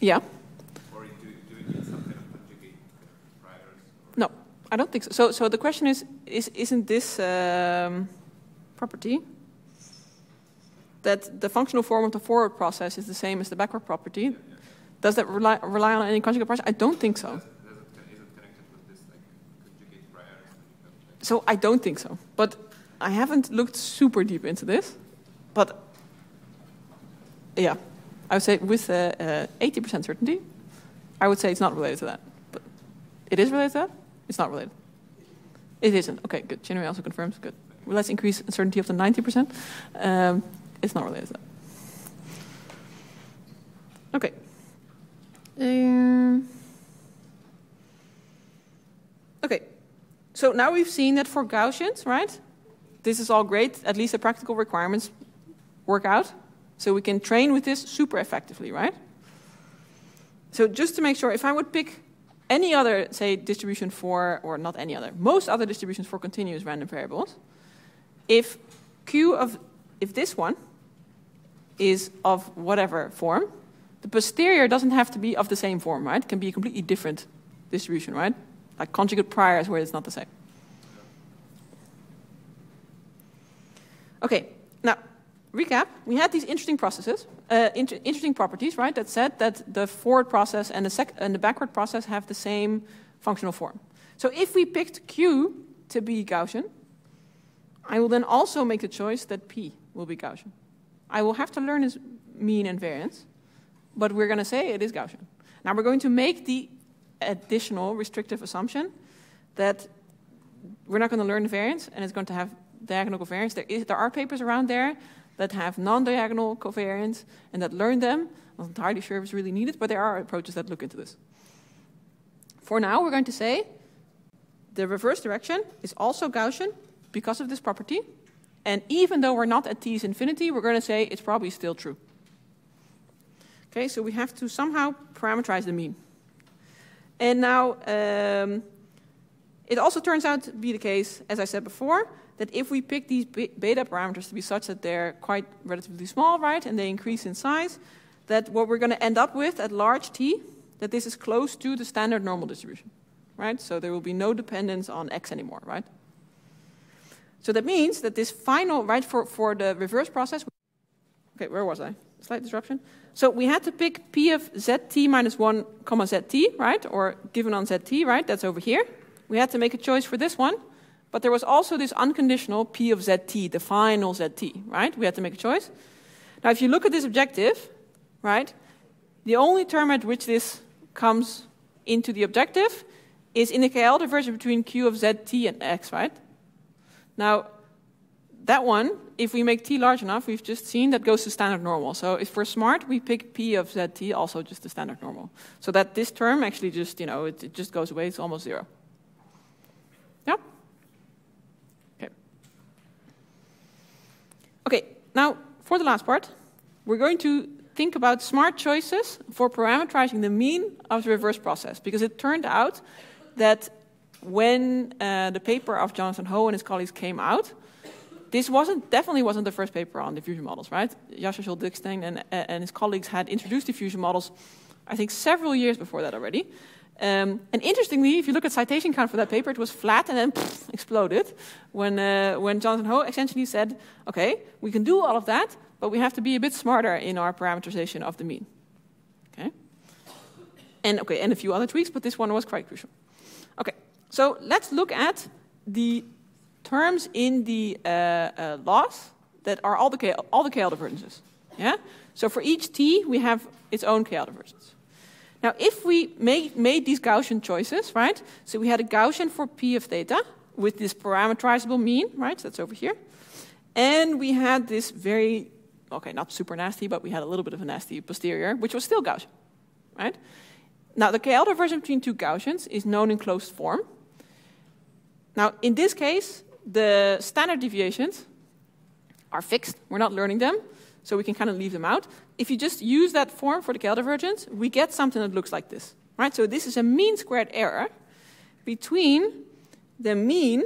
Yeah. Or do, do you need some kind of conjugate priors? No, I don't think so. So, so the question is, is isn't this um, property that the functional form of the forward process is the same as the backward property? Does that rely, rely on any conjugate priors? I don't think so. So I don't think so. But I haven't looked super deep into this. But yeah, I would say with uh, uh, 80% certainty, I would say it's not related to that. But it is related to that? It's not related. It isn't. Okay, good. January also confirms. Good. Let's increase certainty up to 90%. Um, it's not related to that. Okay. Um, okay. So now we've seen that for Gaussians, right? This is all great. At least the practical requirements work out. So we can train with this super effectively, right? So just to make sure, if I would pick any other, say, distribution for, or not any other, most other distributions for continuous random variables, if Q of, if this one is of whatever form, the posterior doesn't have to be of the same form, right? It can be a completely different distribution, right? Like conjugate priors where it's not the same. Okay, now recap. We had these interesting processes, uh, inter interesting properties, right? That said that the forward process and the, and the backward process have the same functional form. So if we picked Q to be Gaussian, I will then also make the choice that P will be Gaussian. I will have to learn its mean and variance, but we're going to say it is Gaussian. Now we're going to make the additional restrictive assumption that we're not going to learn the variance and it's going to have diagonal covariance. There, is, there are papers around there that have non-diagonal covariance and that learn them. I'm not entirely sure if it's really needed, but there are approaches that look into this. For now, we're going to say the reverse direction is also Gaussian because of this property. And even though we're not at t is infinity, we're going to say it's probably still true. Okay, so we have to somehow parameterize the mean. And now, um, it also turns out to be the case, as I said before, that if we pick these beta parameters to be such that they're quite relatively small, right, and they increase in size, that what we're going to end up with at large t, that this is close to the standard normal distribution, right? So there will be no dependence on x anymore, right? So that means that this final, right, for, for the reverse process, okay, where was I? Slight disruption. So we had to pick p of zt minus 1 comma zt, right, or given on zt, right, that's over here. We had to make a choice for this one, but there was also this unconditional p of zt, the final zt, right? We had to make a choice. Now, if you look at this objective, right, the only term at which this comes into the objective is in the KL divergence between q of zt and x, right? Now, that one, if we make t large enough, we've just seen that goes to standard normal. So if we're smart, we pick p of zt also just the standard normal. So that this term actually just, you know, it, it just goes away, it's almost zero. Yeah? Okay. Okay, now for the last part, we're going to think about smart choices for parameterizing the mean of the reverse process. Because it turned out that when uh, the paper of Jonathan Ho and his colleagues came out, this wasn't definitely wasn't the first paper on diffusion models, right? Jascha Dickstein and, and his colleagues had introduced diffusion models, I think, several years before that already. Um, and interestingly, if you look at citation count for that paper, it was flat and then pff, exploded when, uh, when Jonathan Ho essentially said, okay, we can do all of that, but we have to be a bit smarter in our parameterization of the mean. Okay? And, okay, and a few other tweaks, but this one was quite crucial. Okay, so let's look at the terms in the uh, uh, loss that are all the k all the KL divergences. Yeah. So for each t, we have its own KL divergence. Now, if we made, made these Gaussian choices, right? So we had a Gaussian for p of theta with this parameterizable mean, right? So that's over here. And we had this very, okay, not super nasty, but we had a little bit of a nasty posterior, which was still Gaussian, right? Now, the KL divergence between two Gaussians is known in closed form. Now, in this case, the standard deviations are fixed. We're not learning them, so we can kind of leave them out. If you just use that form for the KL divergence, we get something that looks like this, right? So this is a mean squared error between the mean,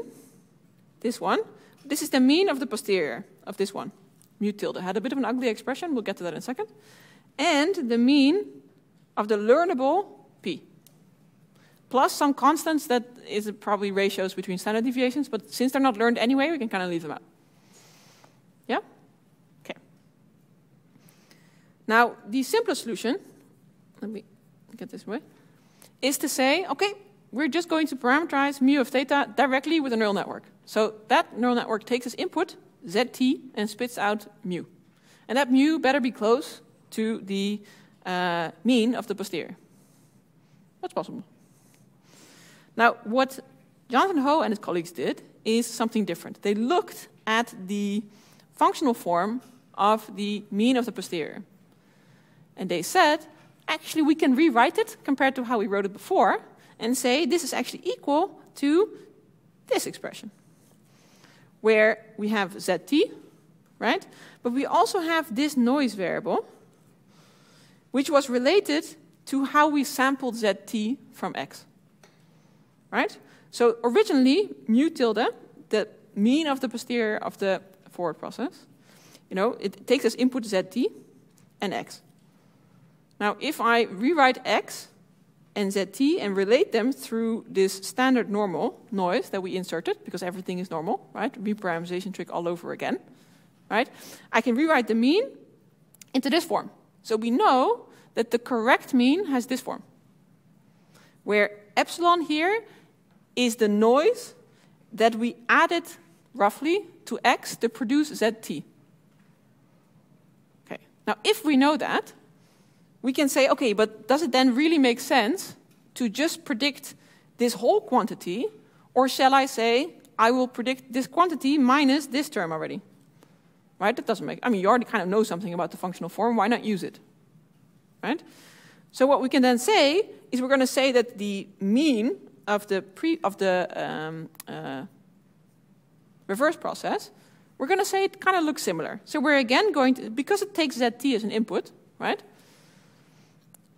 this one, this is the mean of the posterior of this one, mu tilde. Had a bit of an ugly expression, we'll get to that in a second, and the mean of the learnable p, plus some constants that is probably ratios between standard deviations, but since they're not learned anyway, we can kind of leave them out. Yeah? Okay. Now, the simplest solution, let me get this way, is to say, okay, we're just going to parameterize mu of theta directly with a neural network. So that neural network takes as input zt and spits out mu. And that mu better be close to the uh, mean of the posterior. That's possible. Now, what Jonathan Ho and his colleagues did is something different. They looked at the functional form of the mean of the posterior. And they said, actually, we can rewrite it compared to how we wrote it before and say this is actually equal to this expression, where we have zt, right? But we also have this noise variable, which was related to how we sampled zt from x, right? So originally, mu tilde, the mean of the posterior of the forward process, you know, it takes as input zt and x. Now, if I rewrite x and zt and relate them through this standard normal noise that we inserted, because everything is normal, right? Reparameterization trick all over again, right? I can rewrite the mean into this form. So we know that the correct mean has this form, where epsilon here is the noise that we added roughly to x to produce zt. Okay, now if we know that, we can say, okay, but does it then really make sense to just predict this whole quantity, or shall I say, I will predict this quantity minus this term already? Right? That doesn't make, I mean, you already kind of know something about the functional form, why not use it? Right? So what we can then say is we're going to say that the mean of the pre of the um, uh, reverse process, we're going to say it kind of looks similar. So we're again going to because it takes zt as an input, right?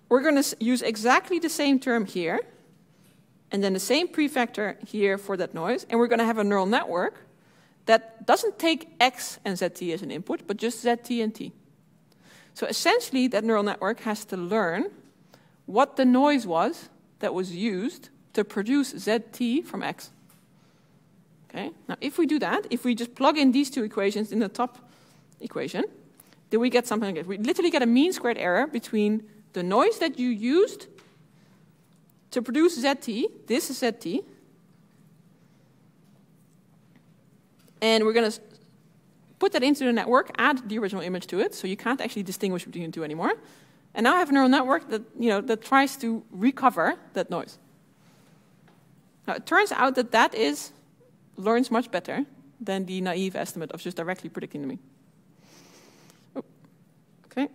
We're going to use exactly the same term here, and then the same prefactor here for that noise, and we're going to have a neural network that doesn't take x and zt as an input, but just zt and t. So essentially, that neural network has to learn what the noise was that was used to produce zt from x. Okay? Now, if we do that, if we just plug in these two equations in the top equation, then we get something like this. We literally get a mean squared error between the noise that you used to produce zt, this is zt, and we're going to put that into the network, add the original image to it, so you can't actually distinguish between the two anymore. And now I have a neural network that, you know, that tries to recover that noise. Now, it turns out that that is, learns much better than the naive estimate of just directly predicting the mean. Oh, okay.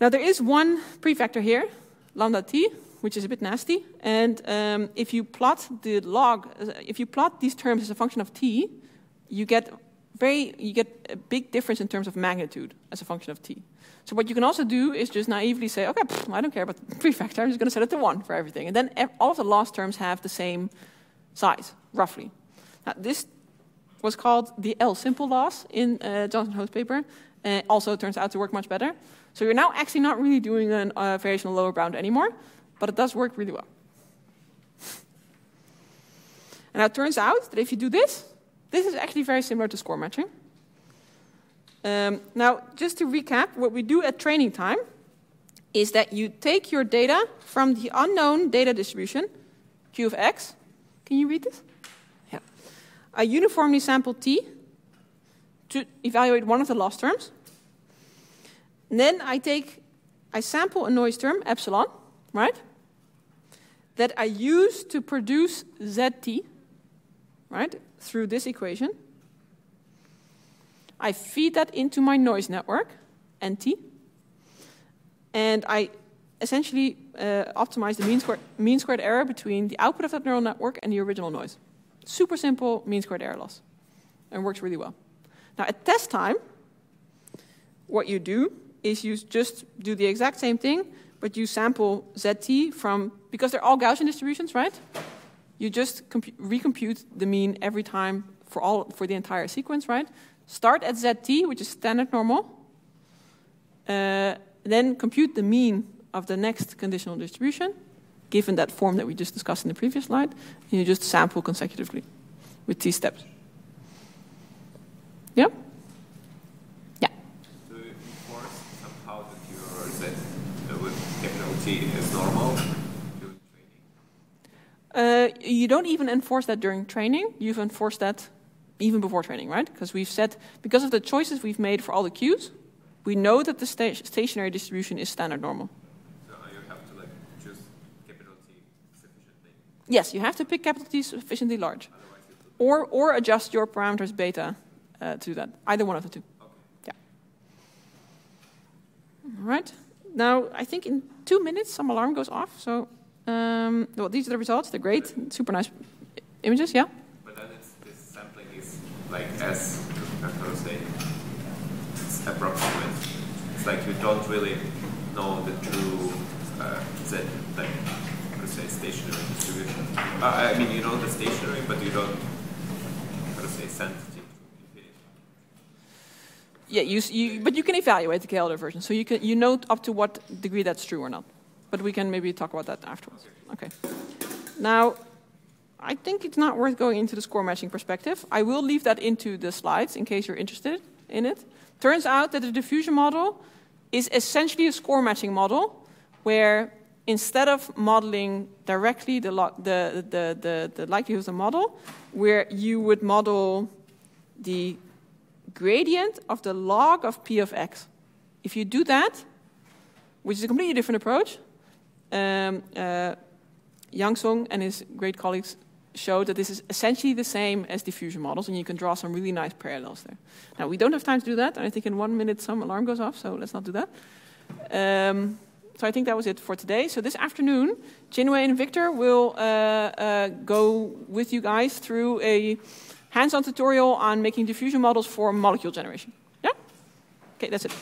Now, there is one prefactor here, lambda t, which is a bit nasty. And um, if you plot the log, if you plot these terms as a function of t, you get very, you get a big difference in terms of magnitude as a function of t. So what you can also do is just naively say, okay, pff, I don't care about the prefactor, I'm just going to set it to 1 for everything. And then all of the loss terms have the same size, roughly. Now, this was called the L simple loss in uh, Jonathan Ho's paper. Uh, also turns out to work much better. So you're now actually not really doing a uh, variational lower bound anymore, but it does work really well. And it turns out that if you do this, this is actually very similar to score matching. Um, now, just to recap, what we do at training time is that you take your data from the unknown data distribution, Q of x. Can you read this? Yeah. I uniformly sample t to evaluate one of the loss terms. And then I take, I sample a noise term, epsilon, right? That I use to produce zt, right, through this equation. I feed that into my noise network, NT, and I essentially uh, optimize the mean squared, mean squared error between the output of that neural network and the original noise. Super simple mean squared error loss, and works really well. Now, at test time, what you do is you just do the exact same thing, but you sample zt from, because they're all Gaussian distributions, right? You just recompute the mean every time for, all, for the entire sequence, right? Start at zt, which is standard normal, uh, then compute the mean of the next conditional distribution, given that form that we just discussed in the previous slide, and you just sample consecutively with t steps. Yeah? Yeah. So you enforce somehow that your Z uh, with capital T is normal during training? Uh, you don't even enforce that during training. You've enforced that even before training, right? Because we've said, because of the choices we've made for all the cues, we know that the sta stationary distribution is standard normal. So you have to like choose capital T sufficiently? Yes, you have to pick capital T sufficiently large. Or, or adjust your parameters beta uh, to that. Either one of the two. Okay. Yeah. All right. Now, I think in two minutes some alarm goes off. So, um, well, these are the results. They're great. Super nice images, yeah? But then it's, this sampling is like as, how to say, it's approximate. It's like you don't really know the true uh, Z, like, how to say, stationary distribution. Uh, I mean, you know the stationary, but you don't, how to say, sensitive. Yeah, you, you, but you can evaluate the KL divergence, so you can you know up to what degree that's true or not. But we can maybe talk about that afterwards. Okay. Now, I think it's not worth going into the score matching perspective. I will leave that into the slides in case you're interested in it. Turns out that the diffusion model is essentially a score matching model where instead of modeling directly the, the, the, the, the likelihood of the model, where you would model the gradient of the log of p of x. If you do that, which is a completely different approach, um, uh, Yang Song and his great colleagues showed that this is essentially the same as diffusion models, and you can draw some really nice parallels there. Now, we don't have time to do that, and I think in one minute some alarm goes off, so let's not do that. Um, so I think that was it for today. So this afternoon, Chin-Wei and Victor will uh, uh, go with you guys through a hands-on tutorial on making diffusion models for molecule generation. Yeah? Okay, that's it.